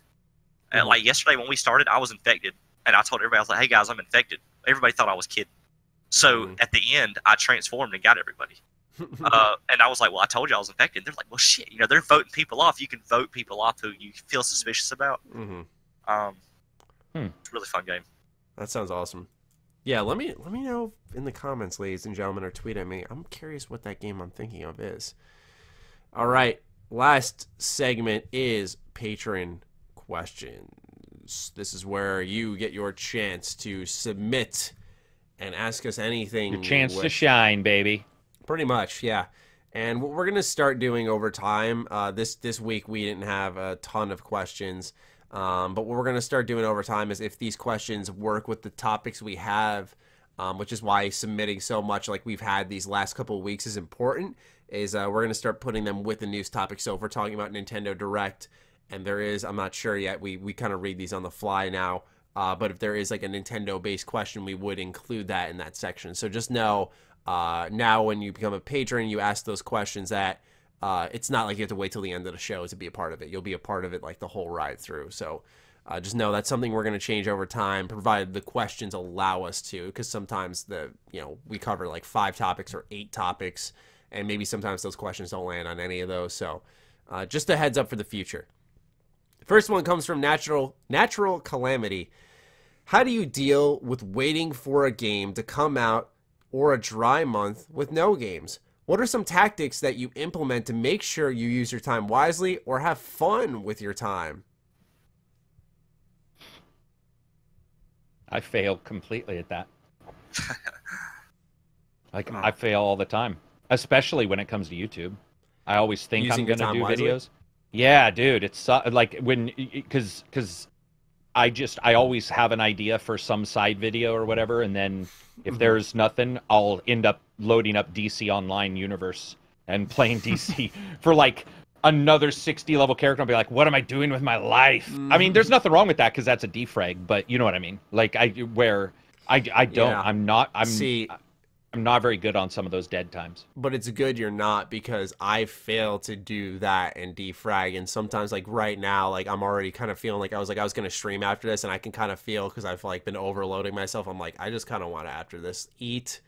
And Mhm. like yesterday when we started, I was infected, and I told everybody, I was like, "Hey guys, I'm infected." Everybody thought I was kidding. So Mhm. at the end, I transformed and got everybody. [LAUGHS] uh, and I was like, "Well, I told you I was infected." They're like, "Well, shit." You know, they're voting people off. You can vote people off who you feel suspicious about. hmm Um, Hmm. It's a really fun game. That sounds awesome. Yeah, let me let me know in the comments, ladies and gentlemen, or tweet at me. I'm curious what that game I'm thinking of is. All right, last segment is patron questions. This is where you get your chance to submit and ask us anything. Your chance to shine, baby. Pretty much, yeah. And what we're gonna start doing over time. Uh, this this week we didn't have a ton of questions, um, but what we're gonna start doing over time is if these questions work with the topics we have, um, which is why submitting so much like we've had these last couple weeks is important. Is uh, we're gonna start putting them with the news topics. So if we're talking about Nintendo Direct, and there is, I'm not sure yet. We we kind of read these on the fly now. Uh, but if there is like a Nintendo based question, we would include that in that section. So just know uh, now when you become a patron, you ask those questions that uh, it's not like you have to wait till the end of the show to be a part of it. You'll be a part of it like the whole ride through. So uh, just know that's something we're going to change over time, provided the questions allow us to. Because sometimes the you know we cover like five topics or eight topics, and maybe sometimes those questions don't land on any of those. So uh, just a heads up for the future. First one comes from natural natural calamity. How do you deal with waiting for a game to come out or a dry month with no games? What are some tactics that you implement to make sure you use your time wisely or have fun with your time? I fail completely at that. [LAUGHS] like Oh. I fail all the time, especially when it comes to YouTube. I always think Using I'm gonna do wisely? videos. Yeah, dude, it's su- like when because because I just I always have an idea for some side video or whatever, and then if Mhm. there's nothing, I'll end up loading up DC Online Universe and playing DC [LAUGHS] for like another 60 level character. I'll be like, what am I doing with my life? I mean, there's nothing wrong with that because that's a defrag, but you know what I mean. Like I where I I don't. Yeah. I'm not. I'm See, I'm not very good on some of those dead times. but it's good you're not because I fail to do that and defrag. And sometimes, like right now, like I'm already kind of feeling like I was like I was gonna stream after this, and I can kind of feel because I've like been overloading myself. I'm like I just kind of want to after this eat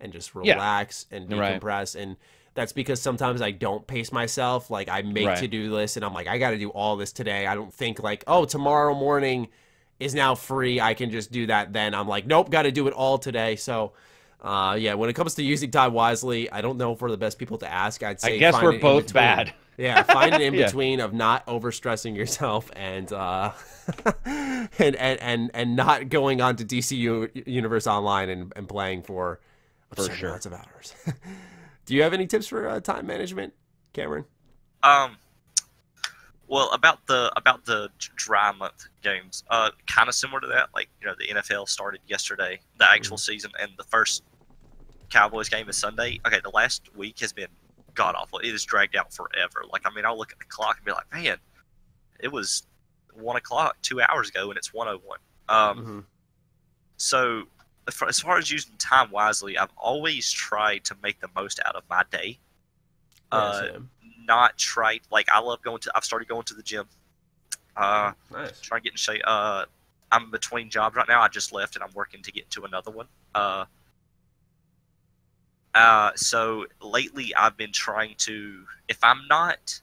and just Yeah. relax and Right. decompress. And that's because sometimes I don't pace myself. Like I make Right. to do lists, and I'm like I got to do all this today. I don't think like oh tomorrow morning is now free. I can just do that. Then I'm like nope, got to do it all today. So. Uh, yeah, when it comes to using time wisely, I don't know if we're the best people to ask. I'd say I guess find we're both bad. [LAUGHS] Yeah, find an in [LAUGHS] Yeah. between of not overstressing yourself and uh, [LAUGHS] and, and and and not going on to DC U- Universe Online and, and playing for For sure. amounts of hours. Do you have any tips for uh, time management, Cameron? Um, well, about the about the dry month games, uh, kind of similar to that. Like you know, the NFL started yesterday, the actual season, and the first Cowboys game is Sunday. Okay, the last week has been god awful. It has dragged out forever. Like I mean, I'll look at the clock and be like, man, it was one o'clock two hours ago, and it's one o one. Um, Mhm. so as far- as using time wisely, I've always tried to make the most out of my day. Yeah, Uh, not try like I love going to. I've started going to the gym. Uh, nice. trying to get in shape. Uh, I'm between jobs right now. I just left and I'm working to get into another one. Uh, uh, so lately I've been trying to. If I'm not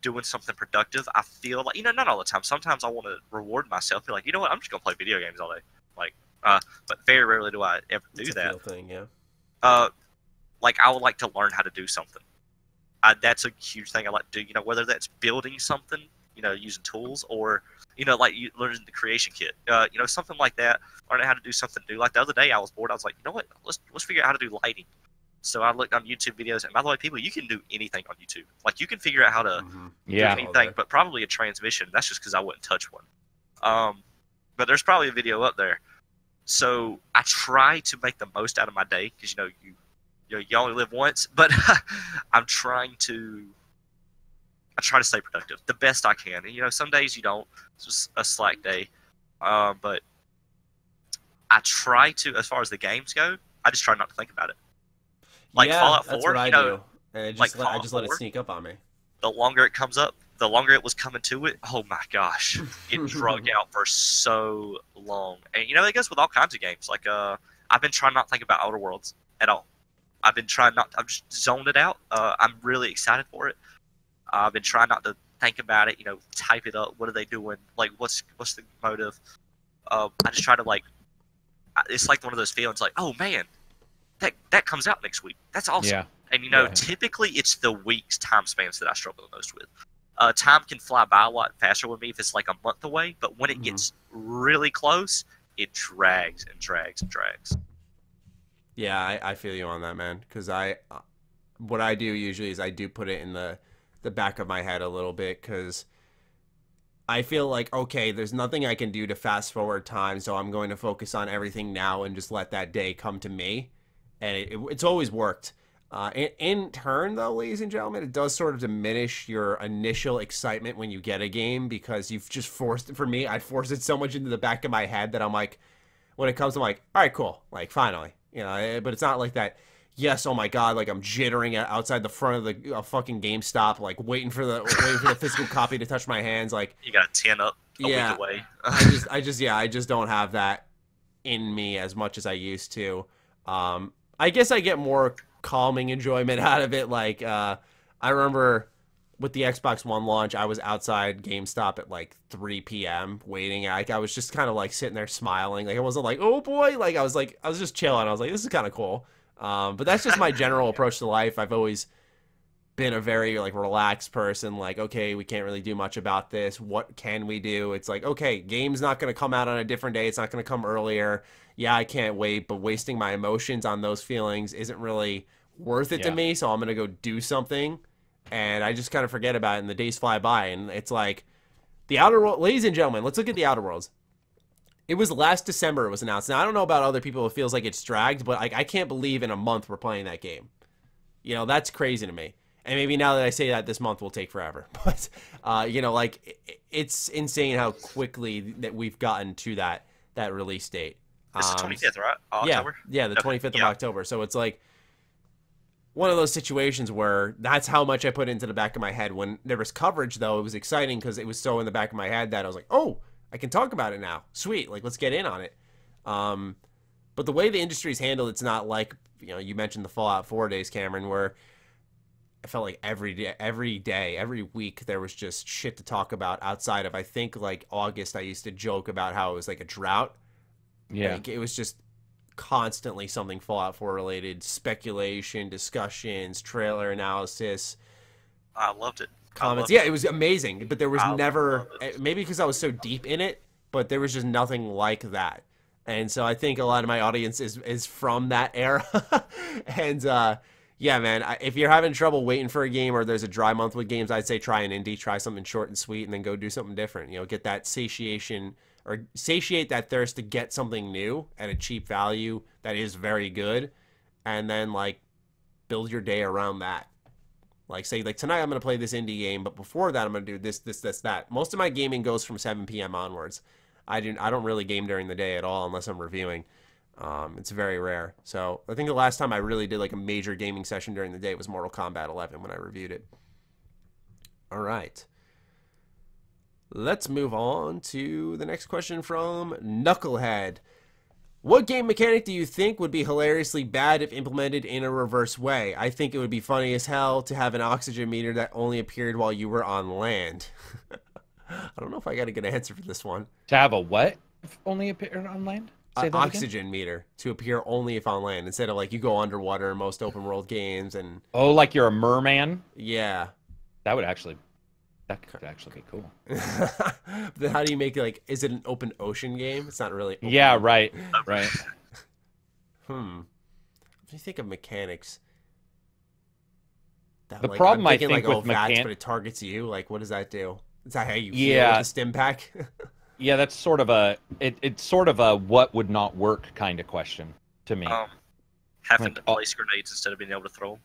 doing something productive, I feel like you know not all the time. Sometimes I want to reward myself. Be like, you know what? I'm just gonna play video games all day. Like, uh, but very rarely do I ever do It's a that thing, yeah. uh, like I would like to learn how to do something. I, that's a huge thing I like to do. You know, whether that's building something, you know, using tools, or you know, like you learning the creation kit, uh, you know, something like that. Learning how to do something new. Like the other day, I was bored. I was like, you know what? Let's let's figure out how to do lighting. So I looked on YouTube videos, and by the way, people, you can do anything on YouTube. Like you can figure out how to Mhm. Yeah. do anything, but probably a transmission. That's just because I wouldn't touch one. Um, but there's probably a video up there. So I try to make the most out of my day because you know you you, know, you only live once. But [LAUGHS] I'm trying to I try to stay productive the best I can. And you know, some days you don't. It's just a slack day. Um, but I try to, as far as the games go, I just try not to think about it. Like yeah, Fallout that's 4, what I you know, do. And like just let, I just let it sneak up on me. the longer it comes up, the longer it was coming to it. Oh my gosh, it drug [LAUGHS] out for so long. And you know, it goes with all kinds of games. Like, uh, I've been trying not to think about Outer Worlds at all. I've been trying not. I've just zoned it out. Uh, I'm really excited for it. I've been trying not to think about it. You know, type it up. What are they doing? Like, what's what's the motive? Uh, I just try to like. It's like one of those feelings. Like, oh man, that that comes out next week. That's awesome. Yeah. And you know, Yeah. typically it's the weeks time spans that I struggle the most with. Uh, time can fly by a lot faster with me if it's like a month away, but when it Mhm. gets really close, it drags and drags and drags. Yeah, I, I feel you on that, man. Because I, uh, what I do usually is I do put it in the the back of my head a little bit because I feel like okay, there's nothing I can do to fast forward time, so I'm going to focus on everything now and just let that day come to me, and it, it, it's always worked. Uh, in, in turn, though, ladies and gentlemen, it does sort of diminish your initial excitement when you get a game because you've just forced. it. For me, I forced it so much into the back of my head that I'm like, when it comes, I'm like, all right, cool, like finally, you know. eh, But it's not like that. Yes, oh my god, like I'm jittering outside the front of the uh, fucking GameStop, like waiting for the waiting for the physical copy to touch my hands, like. You got ten up a Yeah. week away. [LAUGHS] I just, I just, yeah, I just don't have that in me as much as I used to. Um, I guess I get more calming enjoyment [LAUGHS] out of it. Like, uh, I remember with the Xbox One launch, I was outside GameStop at like 3 p.m. waiting. Like, I was just kind of like sitting there smiling. Like, I wasn't like, oh boy. Like, I was like, I was just chilling. I was like, this is kind of cool. Um, but that's just my general approach to life. I've always been a very like relaxed person like okay we can't really do much about this. What can we do? It's like okay game's not going to come out on a different day. It's not going to come earlier. Yeah i can't wait but wasting my emotions on those feelings isn't really worth it to me so i'm going to go do something. And i just kind of forget about it and the days fly by and it's like the outer world ladies and gentlemen let's look at the outer worlds it was last december it was announced now i don't know about other people it feels like it's dragged but like i can't believe in a month we're playing that game you know that's crazy to me and maybe now that I say that, this month will take forever. [LAUGHS] But uh, you know, like i- it's insane how quickly that we've gotten to that that release date. It's the Um, twenty fifth, right? yeah, October. yeah, the Okay, twenty fifth yeah. of October. So it's like one of those situations where that's how much I put into the back of my head. When there was coverage, though, it was exciting because it was so in the back of my head that I was like, oh, I can talk about it now. Sweet, like let's get in on it. Um, but the way the industry's handled, it's not like you know you mentioned the Fallout Four days, Cameron, where I felt like every day, every day, every week there was just shit to talk about outside of I think like August. I used to joke about how it was like a drought. Yeah. Like, it was just constantly something Fallout 4 related, speculation, discussions, trailer analysis, I loved it. Comments. Yeah, it was amazing, but there was I never eh, maybe because I was so deep in it, but there was just nothing like that. And so I think a lot of my audience is is from that [LAUGHS] era. and uh yeah, man, I, if you're having trouble waiting for a game or there's a dry month with games, I'd say try an indie, try something short and sweet and then go do something different. You know, get that satiation or satiate that thirst to get something new at a cheap value that is very good and then like build your day around that. Like say like tonight I'm gonna play this indie game, but before that I'm gonna do this, this, this, that. Most of my gaming goes from 7 p.m. onwards. I do I don't really game during the day at all unless I'm reviewing. Um, it's very rare. So I think the last time I really did like a major gaming session during the day was Mortal Kombat 11 when I reviewed it. All right. Let's move on to the next question from Knucklehead. What game mechanic do you think would be hilariously bad if implemented in a reverse way? I think it would be funny as hell to have an oxygen meter that only appeared while you were on land. [LAUGHS] I don't know if I got a good answer for this one. To have a what if only appeared on land? Say an that again? oxygen meter to appear only if on land instead of like you go underwater in most open world games and Oh, like you're a merman? yeah. That would actually, that could actually be cool. But [LAUGHS] then how do you make it like? Is it an open ocean game? It's not really. Open. Yeah, right, [LAUGHS] right. Hmm. If you think of mechanics. That, The like, problem, I'm I think, like, with oh, VATS, but it targets you. Like, what does that do? Is that how you feel Yeah. with the stim pack? [LAUGHS] Yeah, that's sort of a it, it's sort of a what would not work kind of question to me. Um, having Like, to oh. place grenades instead of being able to throw 'em.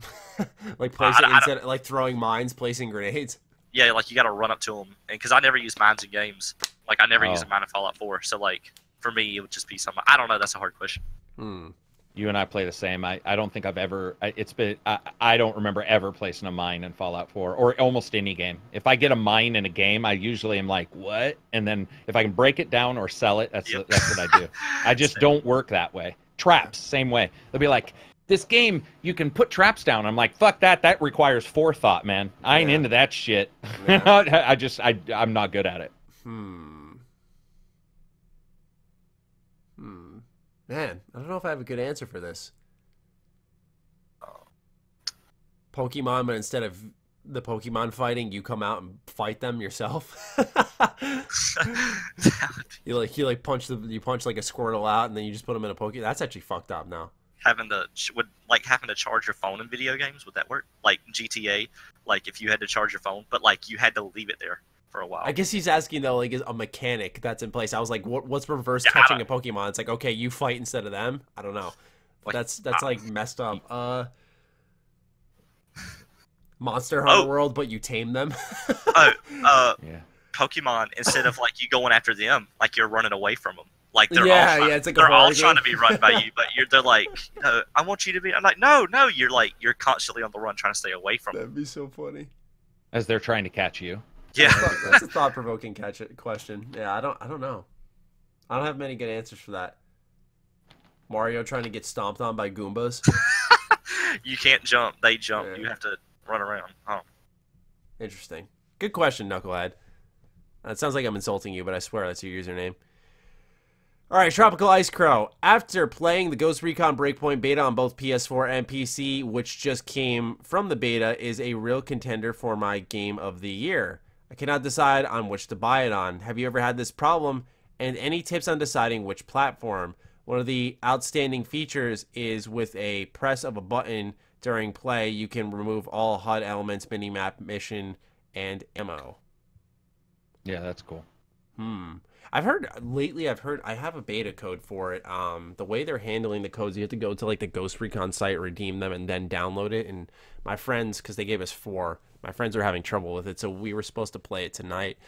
[LAUGHS] like placing I don't- instead, like throwing mines, placing grenades. Yeah, like you got to run up to them, and because I never use mines in games, like I never use Oh. a mine in Fallout 4. So like for me, it would just be something. I don't know. That's a hard question. Hmm. You and I play the same. I, I don't think I've ever. I, it's been. I, I don't remember ever placing a mine in Fallout 4 or almost any game. If I get a mine in a game, I usually am like, what? And then if I can break it down or sell it, that's Yep. that's what I do. I [LAUGHS] just Same. don't work that way. Traps, same way. They'll be like, this game you can put traps down. I'm like, fuck that. That requires forethought, man. I ain't Yeah. into that shit. Yeah. [LAUGHS] I just I I'm not good at it. Hmm. Hmm. Man, I don't know if I have a good answer for this. Pokemon, but instead of the Pokemon fighting, you come out and fight them yourself. [LAUGHS] [LAUGHS] you like you like punch the you punch like a Squirtle out, and then you just put them in a Poke. That's actually fucked up now. Having to would like having to charge your phone in video games would that work? Like GTA, like if you had to charge your phone, but like you had to leave it there for a while. I guess he's asking though, like, is a mechanic that's in place. I was like, what, what's reverse Yeah, catching a Pokemon? It's like, okay, you fight instead of them. I don't know. Like, that's that's uh, like messed up. [LAUGHS] Uh, Monster Hunter Oh. World, but you tame them. oh, uh, [LAUGHS] Yeah. Pokemon instead of like you going after them, like you're running away from them. Like they're Yeah, all trying, yeah, it's like they're all horror trying to be run by you, [LAUGHS] but you're they're like, no, I want you to be. I'm like, no, no, you're like you're constantly on the run trying to stay away from them. That'd be so funny. As they're trying to catch you. Yeah, that's a [LAUGHS] thought-provoking catch question. Yeah, I don't, I don't know. I don't have many good answers for that. Mario trying to get stomped on by Goombas. [LAUGHS] you can't jump. They jump. Yeah. You have to run around. Oh, Interesting. Good question, Knucklehead. Uh, It sounds like I'm insulting you, but I swear that's your username. All right, Tropical Ice Crow. After playing the Ghost Recon Breakpoint beta on both PS4 and PC, which just came from the beta, is a real contender for my game of the year. I cannot decide on which to buy it on. Have you ever had this problem? And any tips on deciding which platform? One of the outstanding features is with a press of a button during play, you can remove all HUD elements, minimap, mission, and ammo. Yeah, that's cool. Hmm. I've heard lately. I've heard I have a beta code for it. Um, the way they're handling the codes, you have to go to like the Ghost Recon site, redeem them, and then download it. And my friends, because they gave us four, my friends are having trouble with it. So we were supposed to play it tonight,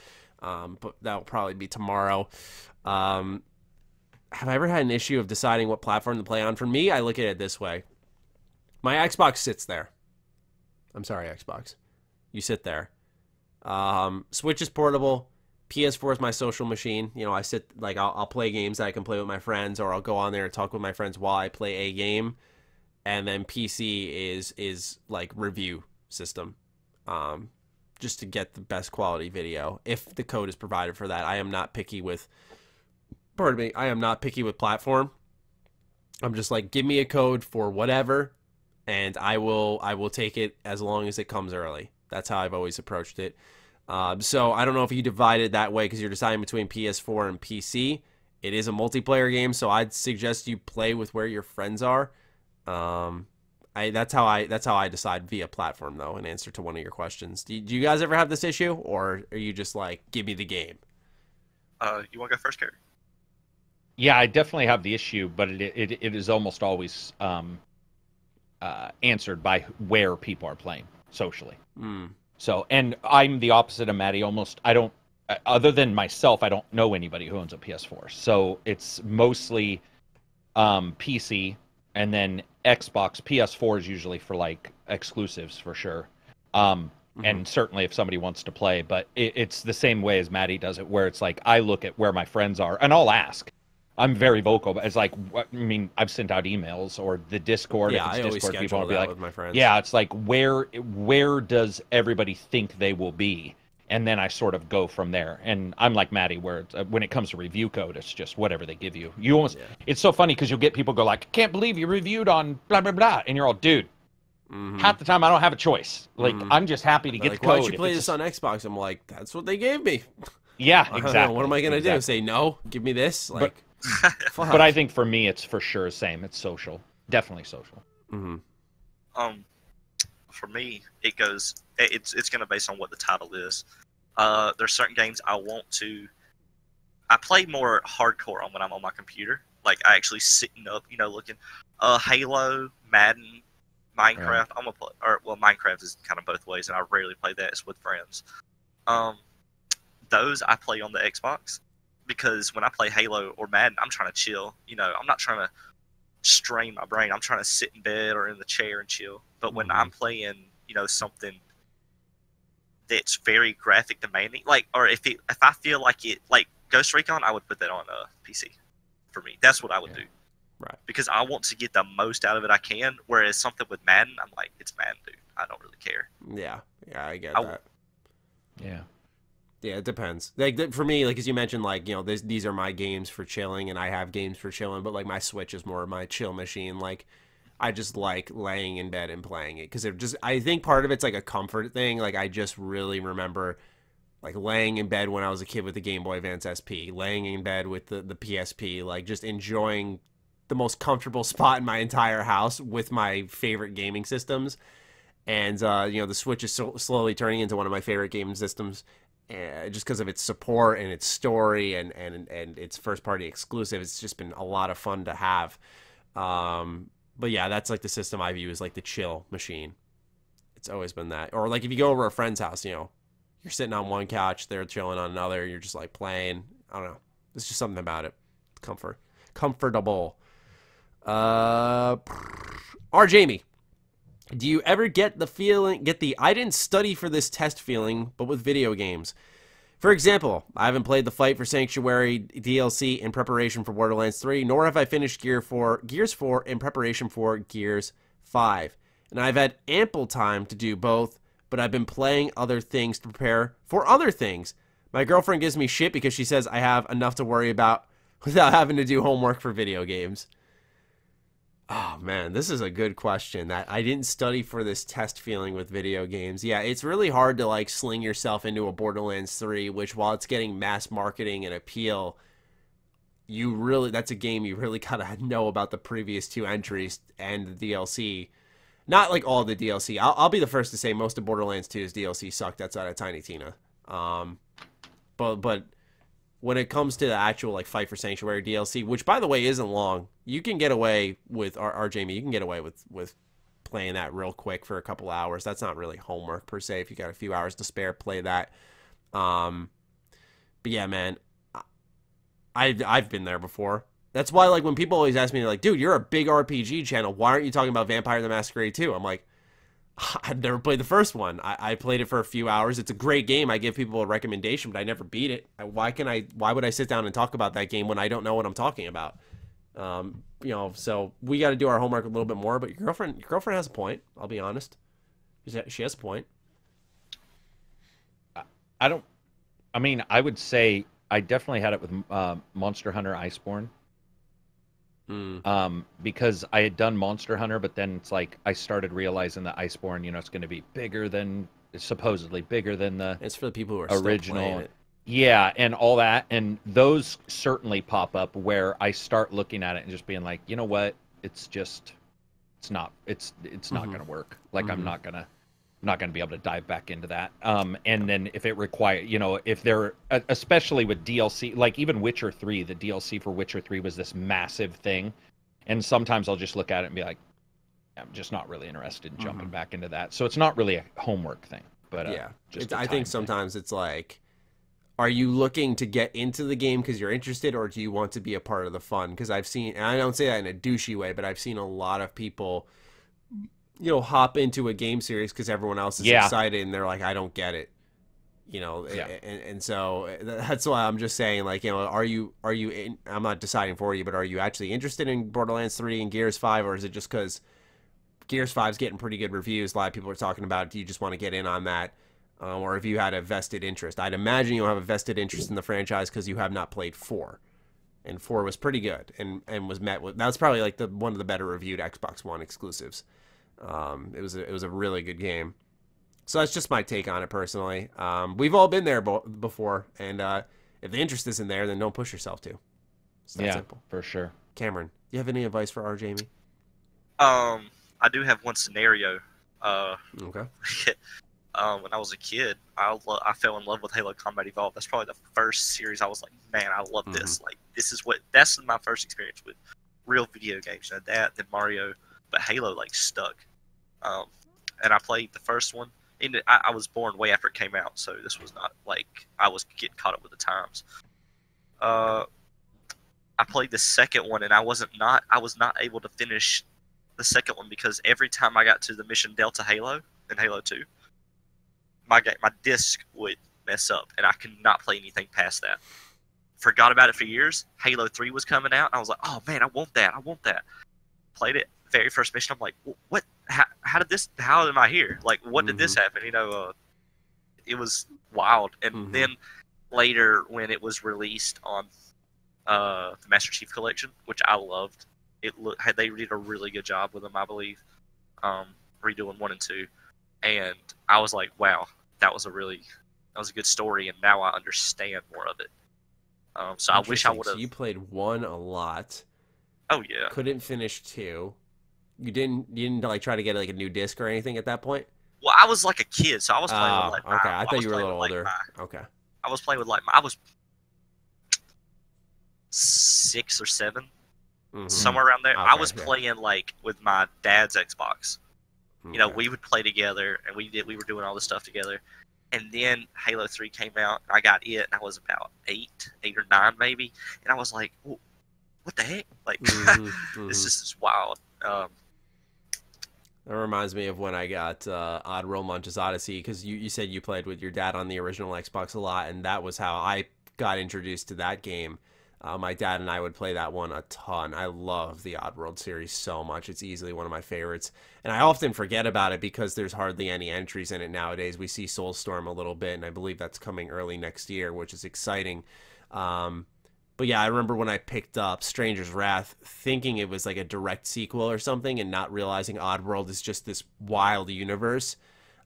um, but that'll probably be tomorrow. Um, have I ever had an issue of deciding what platform to play on? For me, I look at it this way: my Xbox sits there. I'm sorry, Xbox. You sit there. Um, Switch is portable. PS4 is my social machine. You know, I sit like I'll, I'll play games that I can play with my friends, or I'll go on there and talk with my friends while I play a game. And then PC is is like review system, um, just to get the best quality video if the code is provided for that. I am not picky with. Pardon me. I am not picky with platform. I'm just like, give me a code for whatever, and I will I will take it as long as it comes early. That's how I've always approached it. Um, so I don't know if you divide it that way because you're deciding between PS4 and PC. It is a multiplayer game, so I'd suggest you play with where your friends are. Um, I that's how I that's how I decide via platform though. In answer to one of your questions, do, do you guys ever have this issue, or are you just like give me the game? uh, you want to go first, Kerry? Yeah, I definitely have the issue, but it it, it is almost always um, uh, answered by where people are playing socially. Hmm. So, and I'm the opposite of Matty. Almost, I don't, uh, other than myself, I don't know anybody who owns a PS4. So it's mostly um, PC and then Xbox. PS4 is usually for like exclusives for sure. Um, And certainly if somebody wants to play, but it, it's the same way as Matty does it, where it's like I look at where my friends are and I'll ask. I'm very vocal, but it's like, I mean, I've sent out emails or the Discord. yeah, if it's I always Discord, people schedule will be that like, with my friends. yeah, it's like where where does everybody think they will be? and then I sort of go from there. And I'm like Matty, where it's, uh, when it comes to review code, it's just whatever they give you. You almost Yeah. it's so funny because you'll get people go like, "Can't believe you reviewed on blah blah blah," and you're all, "Dude, Mhm. half the time I don't have a choice. Like Mhm. I'm just happy to They're get like, the code." why'd you If play this on Xbox? I'm like, that's what they gave me. Yeah, [LAUGHS] know, exactly. What am I gonna do? Say no? Give me this? Like, fuck. [LAUGHS] But I think for me, it's for sure the same. It's social, definitely social. Mhm. um for me it goes it- it's it's going to based on what the title is. Uh there's certain games i want to i play more hardcore on when i'm on my computer. Like i actually sitting up you know looking uh halo madden minecraft. I'm gonna play or well minecraft is kind of both ways and i rarely play that. It's with friends. Um those i play on the xbox because when i play halo or madden i'm trying to chill you know i'm not trying to strain my brain. I'm trying to sit in bed or in the chair and chill. But when Mhm. I'm playing, you know, something that's very graphic demanding, like, or if it, if I feel like it, like Ghost Recon, I would put that on a PC. For me, that's what I would Yeah. do. Right. Because I want to get the most out of it I can. Whereas something with Madden, I'm like, it's Madden, dude. I don't really care. Yeah, yeah, I get I- that. Yeah. Yeah, it depends. Like for me, like as you mentioned, like you know, this, these are my games for chilling, and I have games for chilling. But like my Switch is more of my chill machine. Like I just like laying in bed and playing it because it just. I think part of it's like a comfort thing. Like I just really remember like laying in bed when I was a kid with the Game Boy Advance SP, laying in bed with the the PSP, like just enjoying the most comfortable [LAUGHS] spot in my entire house with my favorite gaming systems. And uh, you know, the Switch is so, slowly turning into one of my favorite gaming systems uh, just because of its support and its story and, and and its first party exclusive. It's just been a lot of fun to have. Um, but yeah, that's like the system I view as like the chill machine. It's always been that. Or like if you go over a friend's house, you know, you're sitting on one couch, they're chilling on another, you're just like playing. I don't know. It's just something about it. Comfort, comfortable. Uh, R. Jamie. Do you ever get the feeling, get the I didn't study for this test feeling, but with video games? For example, I haven't played the Fight for Sanctuary DLC in preparation for Borderlands 3, nor have I finished Gear 4, Gears 4 in preparation for Gears 5. And I've had ample time to do both, but I've been playing other things to prepare for other things. My girlfriend gives me shit because she says I have enough to worry about [LAUGHS] without having to do homework for video games. Oh man, this is a good question. That I didn't study for this test feeling with video games. Yeah, it's really hard to like sling yourself into a Borderlands 3, which while it's getting mass marketing and appeal, you really that's a game you really [LAUGHS] gotta know about the previous two entries and the DLC. Not like all the DLC. I'll, I'll be the first to say most of Borderlands 2's DLC sucked outside of Tiny Tina. Um, but but when it comes to the actual like Fight for Sanctuary DLC, which by the way isn't long, you can get away with our, our Jamie. You can get away with with playing that real quick for a couple hours. That's not really homework per se. If you got a few hours to spare, play that. Um, but yeah, man, I I've been there before. That's why like when people always ask me like, dude, you're a big RPG channel. Why aren't you talking about Vampire the Masquerade 2? I'm like, [LAUGHS] I've never played the first one. I, I played it for a few hours. It's a great game. I give people a recommendation, but I never beat it. I, why can I? Why would I sit down and talk about that game when I don't know what I'm talking about? Um, you know, so we got to do our homework a little bit more. But your girlfriend, your girlfriend has a point. I'll be honest. She has a point. I don't. I mean, I would say I definitely had it with uh, Monster Hunter Iceborne Mm. um, because I had done Monster Hunter, but then it's like I started realizing that Iceborne, you know, it's going to be bigger than supposedly bigger than the It's for the people who are Original. yeah, and all that, and those certainly pop up where I start looking at it and just being like, you know what, it's just, it's not, it's it's not Mhm. going to work. Like Mhm. I'm not gonna. Not going to be able to dive back into that. Um, and then if it require, you know, if they're especially with DLC, like even Witcher Three, the DLC for Witcher Three was this massive thing, and sometimes I'll just look at it and be like, I'm just not really interested in jumping Mhm. back into that. So it's not really a homework thing, but uh, yeah, just I think thing. sometimes it's like, are you looking to get into the game because you're interested, or do you want to be a part of the fun? Because I've seen, and I don't say that in a douchey way, but I've seen a lot of people, you know, hop into a game series because everyone else is Yeah. excited, and they're like, I don't get it. You know, Yeah. and, and so uh, that's why I'm just saying, like, you know, are you are you? In, I'm not deciding for you, but are you actually interested in Borderlands Three and Gears Five, or is it just because Gears 5's getting pretty good reviews. A lot of people are talking about. Do you just want to get in on that? um, or if you had a vested interest. I'd imagine you'll have a vested interest in the franchise because you have not played four, and four was pretty good and and was met with that was probably like the one of the better reviewed Xbox One exclusives. Um, it was a, it was a really good game. So that's just my take on it personally. Um, we've all been there bo- before, and uh, if the interest isn't there, then don't push yourself to. It's that yeah, simple. for sure. Cameron, you have any advice for our Jamie? Um, I do have one scenario. Uh, Okay. [LAUGHS] um, when I was a kid, I lo- I fell in love with Halo Combat Evolved. That's probably the first series I was like, man, I love this. Like, this is what that's my first experience with real video games. You know, that then Mario, but Halo like stuck. Um, and I played the first one. And I, I was born way after it came out, so this was not like I was getting caught up with the times. Uh, I played the second one, and I wasn't not I was not able to finish the second one because every time I got to the mission Delta Halo in Halo Two, my game my disc would mess up, and I could not play anything past that. Forgot about it for years. Halo Three was coming out, I was like, "Oh man, I want that! I want that!" Played it very first mission. I'm like, "What? How, how did this? How am I here? Like, what did this happen?" You know, uh, it was wild. And Mhm. then later, when it was released on uh, the Master Chief Collection, which I loved, it look had they did a really good job with them, I believe, um, redoing one and two, and I was like, wow, that was a really that was a good story, and now I understand more of it. Um, so I wish I would So have. you played one a lot. Oh yeah, Couldn't finish two. You didn't. You didn't like try to get like a new disc or anything at that point. well, I was like a kid, so I was playing Oh, with like my, okay. I thought was you were a little like, older. my- Okay. I was playing with like my, I was six or seven, Mhm. somewhere around there. I Okay, was yeah. playing like with my dad's Xbox. You know, we would play together, and we did. We were doing all this stuff together. And then Halo Three came out. And I got it, and I was about eight, eight or nine maybe, and I was like, "What the heck? Like, [LAUGHS] Mhm, this mhm. is just wild." Um, That reminds me of when I got uh, Oddworld Munch's Odyssey because you, you said you played with your dad on the original Xbox a lot, and that was how I got introduced to that game. Uh, my dad and I would play that one a ton. I love the Oddworld series so much. It's easily one of my favorites. And I often forget about it because there's hardly any entries in it nowadays. We see Soulstorm a little bit, and I believe that's coming early next year, which is exciting. Um, but yeah, I remember when I picked up Stranger's Wrath, thinking it was like a direct sequel or something, and not realizing Oddworld is just this wild universe,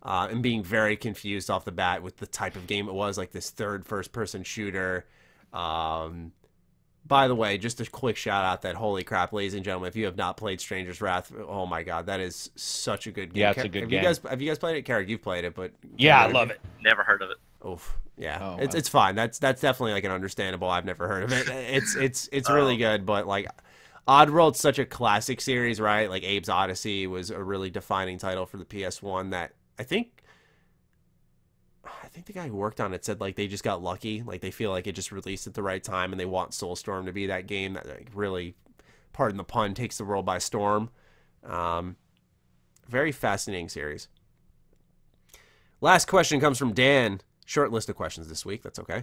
uh, and being very confused off the bat with the type of game it was, like this third first person shooter. Um, by the way, just a quick shout out that holy crap, ladies and gentlemen, if you have not played Stranger's Wrath, oh my god, that is such a good game. Yeah, it's a Car- good have game. You guys, have you guys played it? Karak, you've played it, but Yeah, I love it. never heard of it. Oof. Yeah, Oh, it's wow. it's fine. That's that's definitely like an understandable. I've never heard of it. [LAUGHS] It's it's it's really Oh. good, but like Oddworld's such a classic series, right? Like Abe's Odyssey was a really defining title for the PS1 that I think I think the guy who worked on it said like they just got lucky. Like they feel like it just released at the right time and they want Soulstorm to be that game that like really pardon the pun takes the world by storm. Um very fascinating series. Last question comes from Dan. Short list of questions this week. That's okay.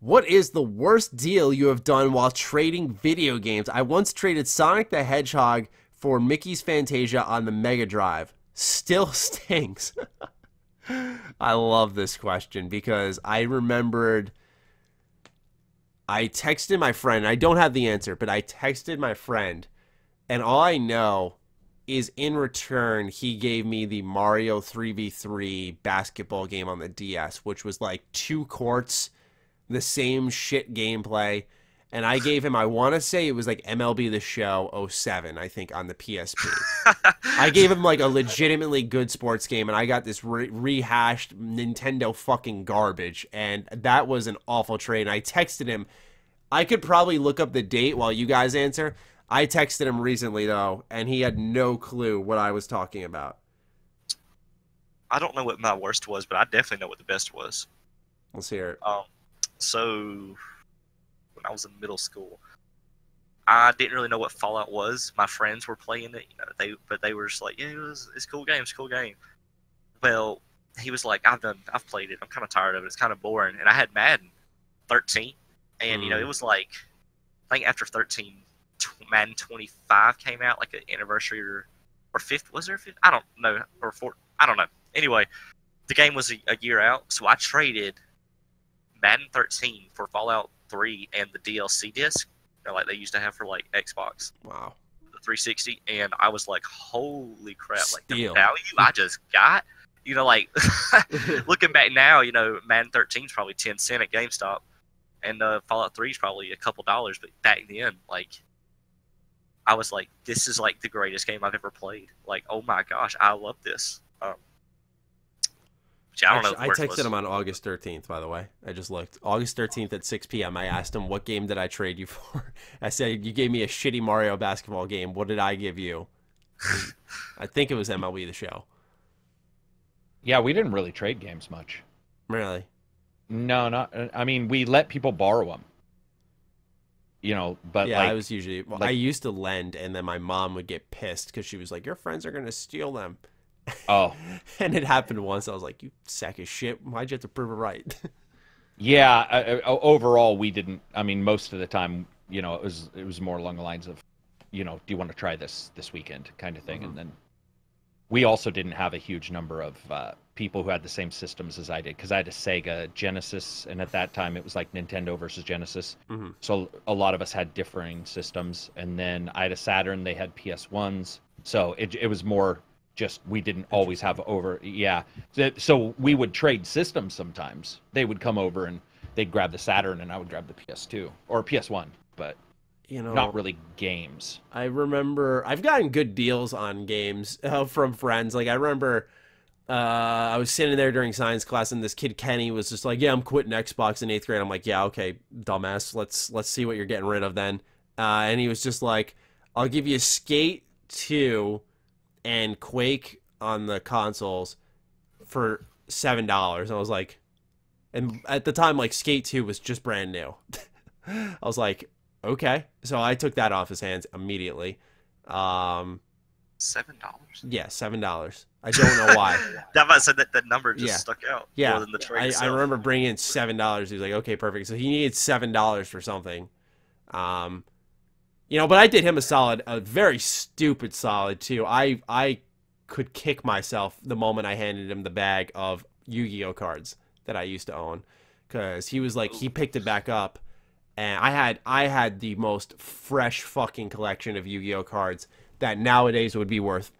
What is the worst deal you have done while trading video games? I once traded Sonic the Hedgehog for Mickey's Fantasia on the Mega Drive. Still [LAUGHS] stinks. I love this question because I remembered I texted my friend. I don't have the answer, but I texted my friend, and all I know is in return he gave me the Mario 3v3 basketball game on the DS, which was like two courts, the same shit gameplay. And I gave him, I want to say it was like MLB The Show 07, I think, on the PSP. [LAUGHS] I gave him like a legitimately good sports game, and I got this re- rehashed Nintendo fucking garbage. And that was an awful trade. And I texted him. I could probably look up the date while you guys answer. I texted him recently, though, and he had no clue what I was talking about. I don't know what my worst was, but I definitely know what the best was. Let's hear it. Um, so when I was in middle school, I didn't really know what Fallout was. My friends were playing it, you know, they but they were just like, yeah, it was it's a cool game, it's a cool game. Well, he was like, I've done, I've played it. I'm kind of tired of it. It's kind of boring. And I had Madden 13, and you know, Mm. it was like, I think after 13, tw- Madden 25 came out, like an anniversary or or fifth. Was there a fifth? I don't know, or four. I don't know. Anyway, the game was a, a year out, so I traded Madden 13 for Fallout 3 and the DLC disc, you know, like they used to have for like Xbox Wow. the 360, and I was like, holy crap! Like the value I just got. You know, like [LAUGHS] [LAUGHS] looking back now, you know, Madden 13 is probably 10 cent at GameStop, and uh, Fallout 3 is probably a couple dollars. But back then, like, I was like, this is like the greatest game I've ever played. Like, oh my gosh, I love this. Um, which I don't know. I what the word texted was. him on August 13th, by the way. I just looked. August 13th at 6 p.m. I asked him, what game did I trade you for? [LAUGHS] I said, you gave me a shitty Mario basketball game. What did I give you? I think it was MLB The Show. Yeah, we didn't really trade games much. Really? No, not. I mean, we let people borrow them. You know, but yeah, like, I was usually. Well, like- I used to lend, and then my mom would get pissed because she was like, your friends are going to steal them. oh, [LAUGHS] And it happened once. I was like, you sack of shit. Why'd you have to prove it right? [LAUGHS] yeah. Uh, overall, we didn't. I mean, most of the time, you know, it was it was more along the lines of, you know, do you want to try this this weekend, kind of thing, Mhm. and then we also didn't have a huge number of uh, people who had the same systems as I did because I had a Sega Genesis, and at that time it was like Nintendo versus Genesis. Mhm. So a lot of us had differing systems, and then I had a Saturn. They had PS ones, so it it was more just we didn't always have over. Yeah, so we would trade systems sometimes. They would come over and they'd grab the Saturn, and I would grab the PS2 or PS1, but you know, not really games. I remember I've gotten good deals on games [LAUGHS] uh, from friends. Like I remember uh, I was sitting there during science class and this kid Kenny was just like, "Yeah, I'm quitting Xbox in 8th grade." I'm like, "Yeah, okay, dumbass. Let's let's see what you're getting rid of then." Uh, and he was just like, "I'll give you Skate 2 and Quake on the consoles for $7." And I was like and at the time like Skate 2 was just brand new. [LAUGHS] I was like, okay. So I took that off his hands immediately. Um, Seven dollars. yeah, seven dollars. I don't know why. [LAUGHS] That might said that that number just Yeah. stuck out Yeah, more than the trade I, I remember bringing in seven dollars. He was like, okay, perfect. So he needed seven dollars for something. Um, you know, but I did him a solid, a very stupid solid too. I I could kick myself the moment I handed him the bag of Yu-Gi-Oh cards that I used to own, because he was like, he picked it back up, and I had I had the most fresh fucking collection of Yu-Gi-Oh cards that nowadays would be worth.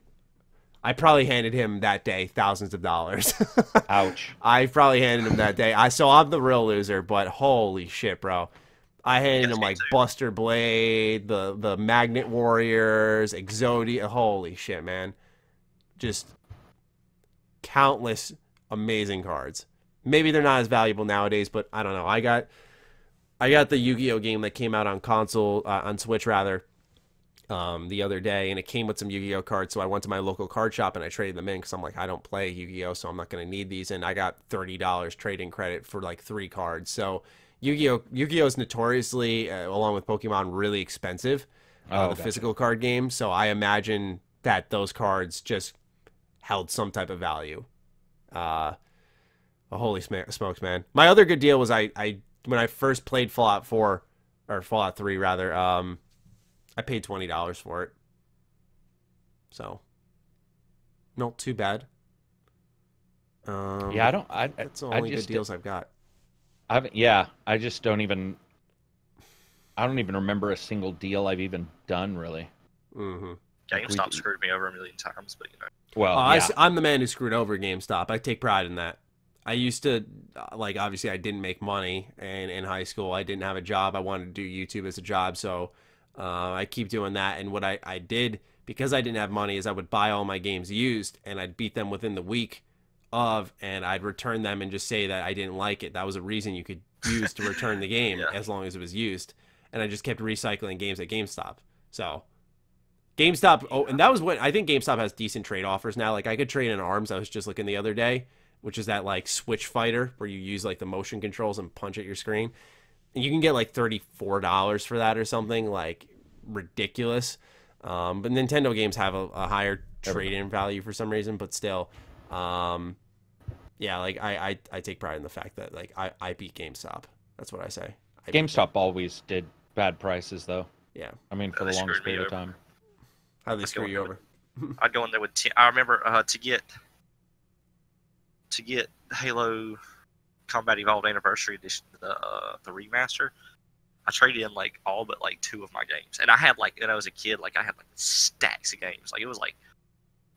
I probably handed him that day thousands of dollars. [LAUGHS] Ouch. I probably handed him that day. I so I'm the real loser, but holy shit, bro. I handed Yes, him like. Buster Blade, the the Magnet Warriors, Exodia. Holy shit, man. Just countless amazing cards. Maybe they're not as valuable nowadays, but I don't know. I got I got the Yu-Gi-Oh game that came out on console uh, on Switch rather um, the other day, and it came with some Yu-Gi-Oh cards. So I went to my local card shop and I traded them in because I'm like, I don't play Yu-Gi-Oh, so I'm not going to need these. And I got thirty dollars trading credit for like three cards. So Yu-Gi-Oh, Yu-Gi-Oh is notoriously, uh, along with Pokemon, really expensive. Uh, Oh, the gotcha. physical card game. So I imagine that those cards just held some type of value. Uh, holy sm- smokes, man! My other good deal was I, I when I first played Fallout Four or Fallout Three rather. Um, I paid twenty dollars for it. So, not too bad. Um, Yeah, I don't. I, I, That's the I only good just, deals I've got. I haven't. Yeah, I just don't even. I don't even remember a single deal I've even done really. Mm-hmm. GameStop we- screwed me over a million times, but you know, Well, I, yeah. am the man who screwed over GameStop. I take pride in that. I used to, uh, like, obviously, I didn't make money in, in high school. I didn't have a job. I wanted to do YouTube as a job. So uh, I keep doing that. And what I, I did, because I didn't have money, is I would buy all my games used and I'd beat them within the week of, and I'd return them and just say that I didn't like it. That was a reason you could use to return the [LAUGHS] game Yeah. as long as it was used. And I just kept recycling games at GameStop. So. GameStop. Oh, and that was what I think GameStop has decent trade offers now. Like I could trade in arms. I was just looking the other day, which is that like Switch fighter where you use like the motion controls and punch at your screen. And you can get like thirty four dollars for that or something like ridiculous. Um, but Nintendo games have a, a higher trade in value for some reason, but still, um, yeah, like I, I I take pride in the fact that like I I beat GameStop. That's what I say. I GameStop always did bad prices though. Yeah. I mean, for They the longest period of time. How they Let's screw you over? I'd go in there with. Ten, I remember uh, to get to get Halo Combat Evolved Anniversary Edition, the uh, the remaster, I traded in like all but like two of my games, and I had like when I was a kid, like I had like stacks of games. Like it was like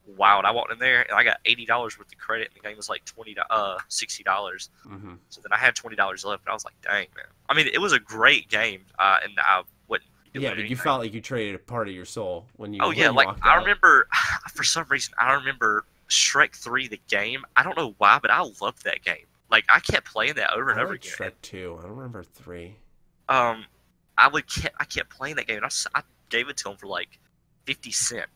wild. I walked in there and I got eighty dollars worth of credit, and the game was like twenty uh sixty dollars. hmm So then I had twenty dollars left, and I was like, dang man. I mean, it was a great game, uh, and I wouldn't. Yeah, but you felt like you traded a part of your soul when you. Oh yeah, like I remember [SIGHS] for some reason I remember Shrek Three the game. I don't know why, but I loved that game. Like I kept playing that over and I over like again. Shrek two. I don't remember three. Um, I would kept I kept playing that game, and I, s- I gave it to him for like fifty cent. [LAUGHS]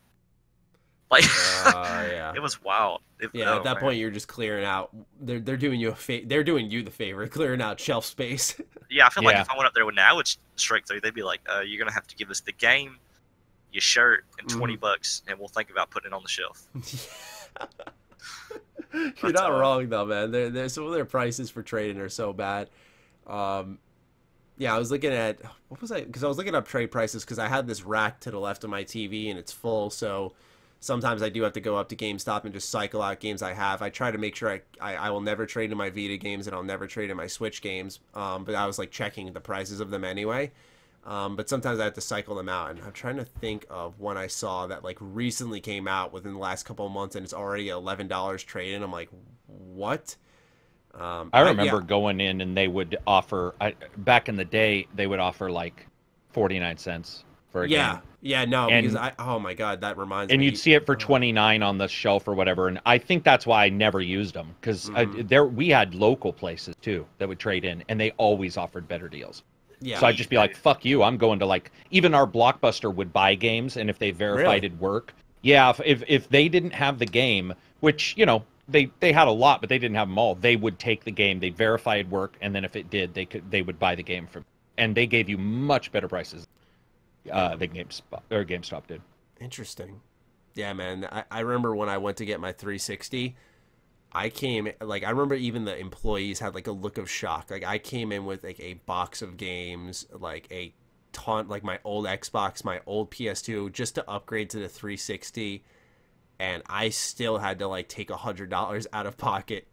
Like Uh, yeah. [LAUGHS] it was wild. It- Yeah, oh, at that man. point you're just clearing out. They're they're doing you a fa- They're doing you the favor, [LAUGHS] clearing out shelf space. Yeah, I feel like Yeah. if I went up there with now with Shrek Three, they'd be like, uh, "You're gonna have to give us the game, your shirt, and 20 Mm-hmm. bucks, and we'll think about putting it on the shelf." [LAUGHS] You're not all. wrong though, man. They're, they're, some of their prices for trading are so bad. Um, yeah, I was looking at what was I? Because I was looking up trade prices because I had this rack to the left of my TV and it's full. So sometimes I do have to go up to GameStop and just cycle out games I have. I try to make sure I, I, I will never trade in my Vita games and I'll never trade in my Switch games. Um, but I was like checking the prices of them anyway. Um, but sometimes I have to cycle them out, and I'm trying to think of one I saw that like recently came out within the last couple of months, and it's already eleven dollars trade in. I'm like, what? Um, I yeah. remember going in and they would offer I, back in the day they would offer like 49 cents for a Yeah, game. yeah, no, And- because I oh my god, that reminds me. And me. you'd see it for 29 on the shelf or whatever and I think that's why I never used them cuz Mhm. there we had local places too that would trade in and they always offered better deals. Yeah, So I'd just be like, "Fuck you! I'm going to like." Even our blockbuster would buy games, and if they verified Really? it work, yeah. If, if if they didn't have the game, which you know they they had a lot, but they didn't have them all, they would take the game, they'd verify it work, and then if it did, they could they would buy the game from, and they gave you much better prices, uh, than GameSpot or GameStop did. Interesting. Yeah, man. I, I remember when I went to get my 360, I came like I remember even the employees had like a look of shock. Like I came in with like a box of games, like a ton like my old Xbox, my old PS2 just to upgrade to the 360 and I still had to like take a hundred dollars [LAUGHS] out of pocket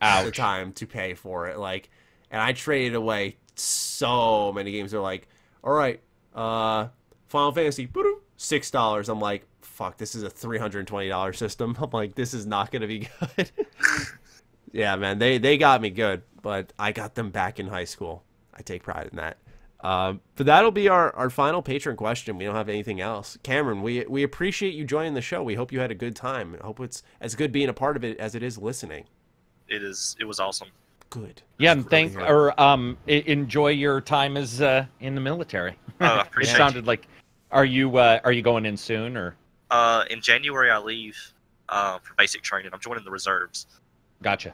at the time to pay for it. Like, and I traded away so many games. They're like, all right, uh, Final Fantasy, six dollars. I'm like, fuck, this is a three hundred and twenty dollar system. [LAUGHS] I'm like, this is not gonna be good. [LAUGHS] yeah, man, they they got me good, but I got them back in high school. I take pride in that. Um, but that'll be our, our final patron question. We don't have anything else. Cameron, we we appreciate you joining the show. We hope you had a good time. I hope it's as good being a part of it as it is listening. It is. It was awesome. Good. Yeah, and thank really or um, enjoy your time as uh, in the military. Oh, I [LAUGHS] it appreciate sounded like. Are you uh, are you going in soon or? Uh, in January, I leave uh, for basic training. I'm joining the reserves. Gotcha.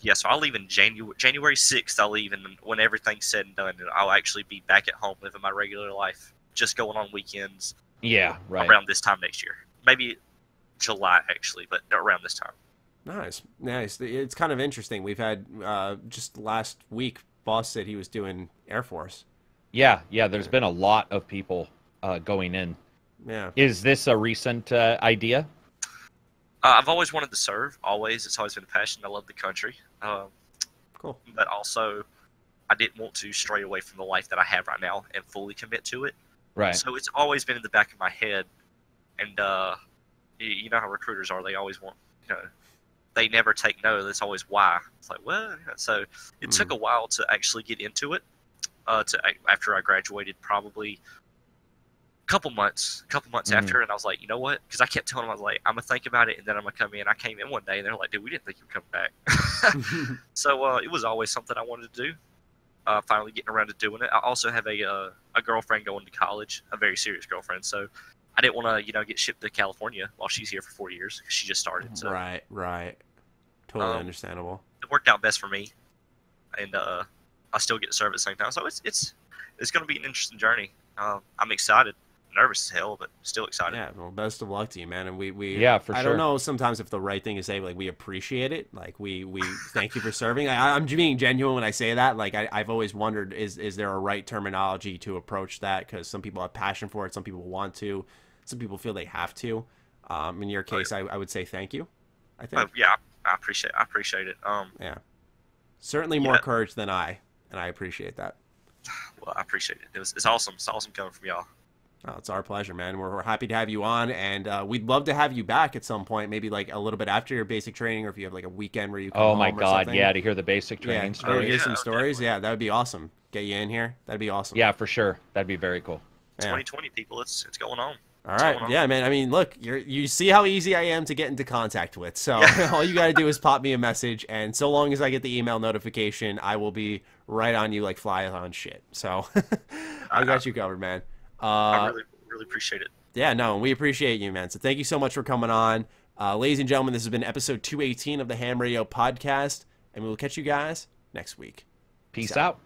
Yeah, so I'll leave in January. January 6th, I'll leave, and when everything's said and done, I'll actually be back at home living my regular life, just going on weekends Yeah, right. around this time next year. Maybe July, actually, but around this time. Nice, nice. It's kind of interesting. We've had uh, just last week. Boss said he was doing Air Force. Yeah, yeah. There's been a lot of people uh, going in. Yeah. Is this a recent uh, idea? Uh, I've always wanted to serve. Always, it's always been a passion. I love the country, um, Cool. but also, I didn't want to stray away from the life that I have right now and fully commit to it. Right. So it's always been in the back of my head, and uh, you, you know how recruiters are. They always want, you know, they never take no. That's always why. It's like, well, yeah. so it took a while to actually get into it. Uh, to after I graduated, probably a couple months, a couple months Mhm. after, and I was like, you know what? Because I kept telling them, I was like, I'm gonna think about it, and then I'm gonna come in. I came in one day, and they're like, dude, we didn't think you'd come back. [LAUGHS] [LAUGHS] So uh, it was always something I wanted to do. Uh, finally getting around to doing it. I also have a uh, a girlfriend going to college, a very serious girlfriend. So I didn't want to, you know, get shipped to California while she's here for four years 'cause she just started. So Right, right. Totally Um, understandable. it worked out best for me, and uh, I still get to serve at the same time. So it's it's it's going to be an interesting journey. Um, I'm excited, nervous as hell, but still excited. Yeah, well, best of luck to you, man. And we, we Yeah, for I sure. don't know sometimes if the right thing to say, like we appreciate it, like we we thank you for serving. I, I'm being genuine when I say that. Like I, I've always wondered, is is there a right terminology to approach that? Because some people have passion for it, some people want to, some people feel they have to. Um, in your case, I, I would say thank you. I think. Uh, yeah, I appreciate I appreciate it. Um, Yeah. Certainly more Yeah. courage than I, and I appreciate that. well, I appreciate it. It was it's awesome. It's awesome coming from y'all. Oh, it's our pleasure, man. We're, we're happy to have you on, and uh, we'd love to have you back at some point, maybe like a little bit after your basic training, or if you have like a weekend where you come Oh my home god, something. yeah, to hear the basic training yeah, or Oh, hear stories. some yeah, stories. Yeah, that would be awesome. Get you in here. That'd be awesome. Yeah, for sure. That'd be very cool. Yeah. 2020 people, it's it's going on. All right. Yeah, man. I mean, look, you're you see how easy I am to get into contact with. So Yeah. [LAUGHS] all you got to do is pop me a message, and so long as I get the email notification, I will be right on you like flies on shit. So [LAUGHS] I got you covered, man. Uh, I really really appreciate it. Yeah, no, we appreciate you, man. So thank you so much for coming on. Uh, ladies and gentlemen, this has been episode 218 of the Ham Radio podcast, and we will catch you guys next week. Peace Peace out. out.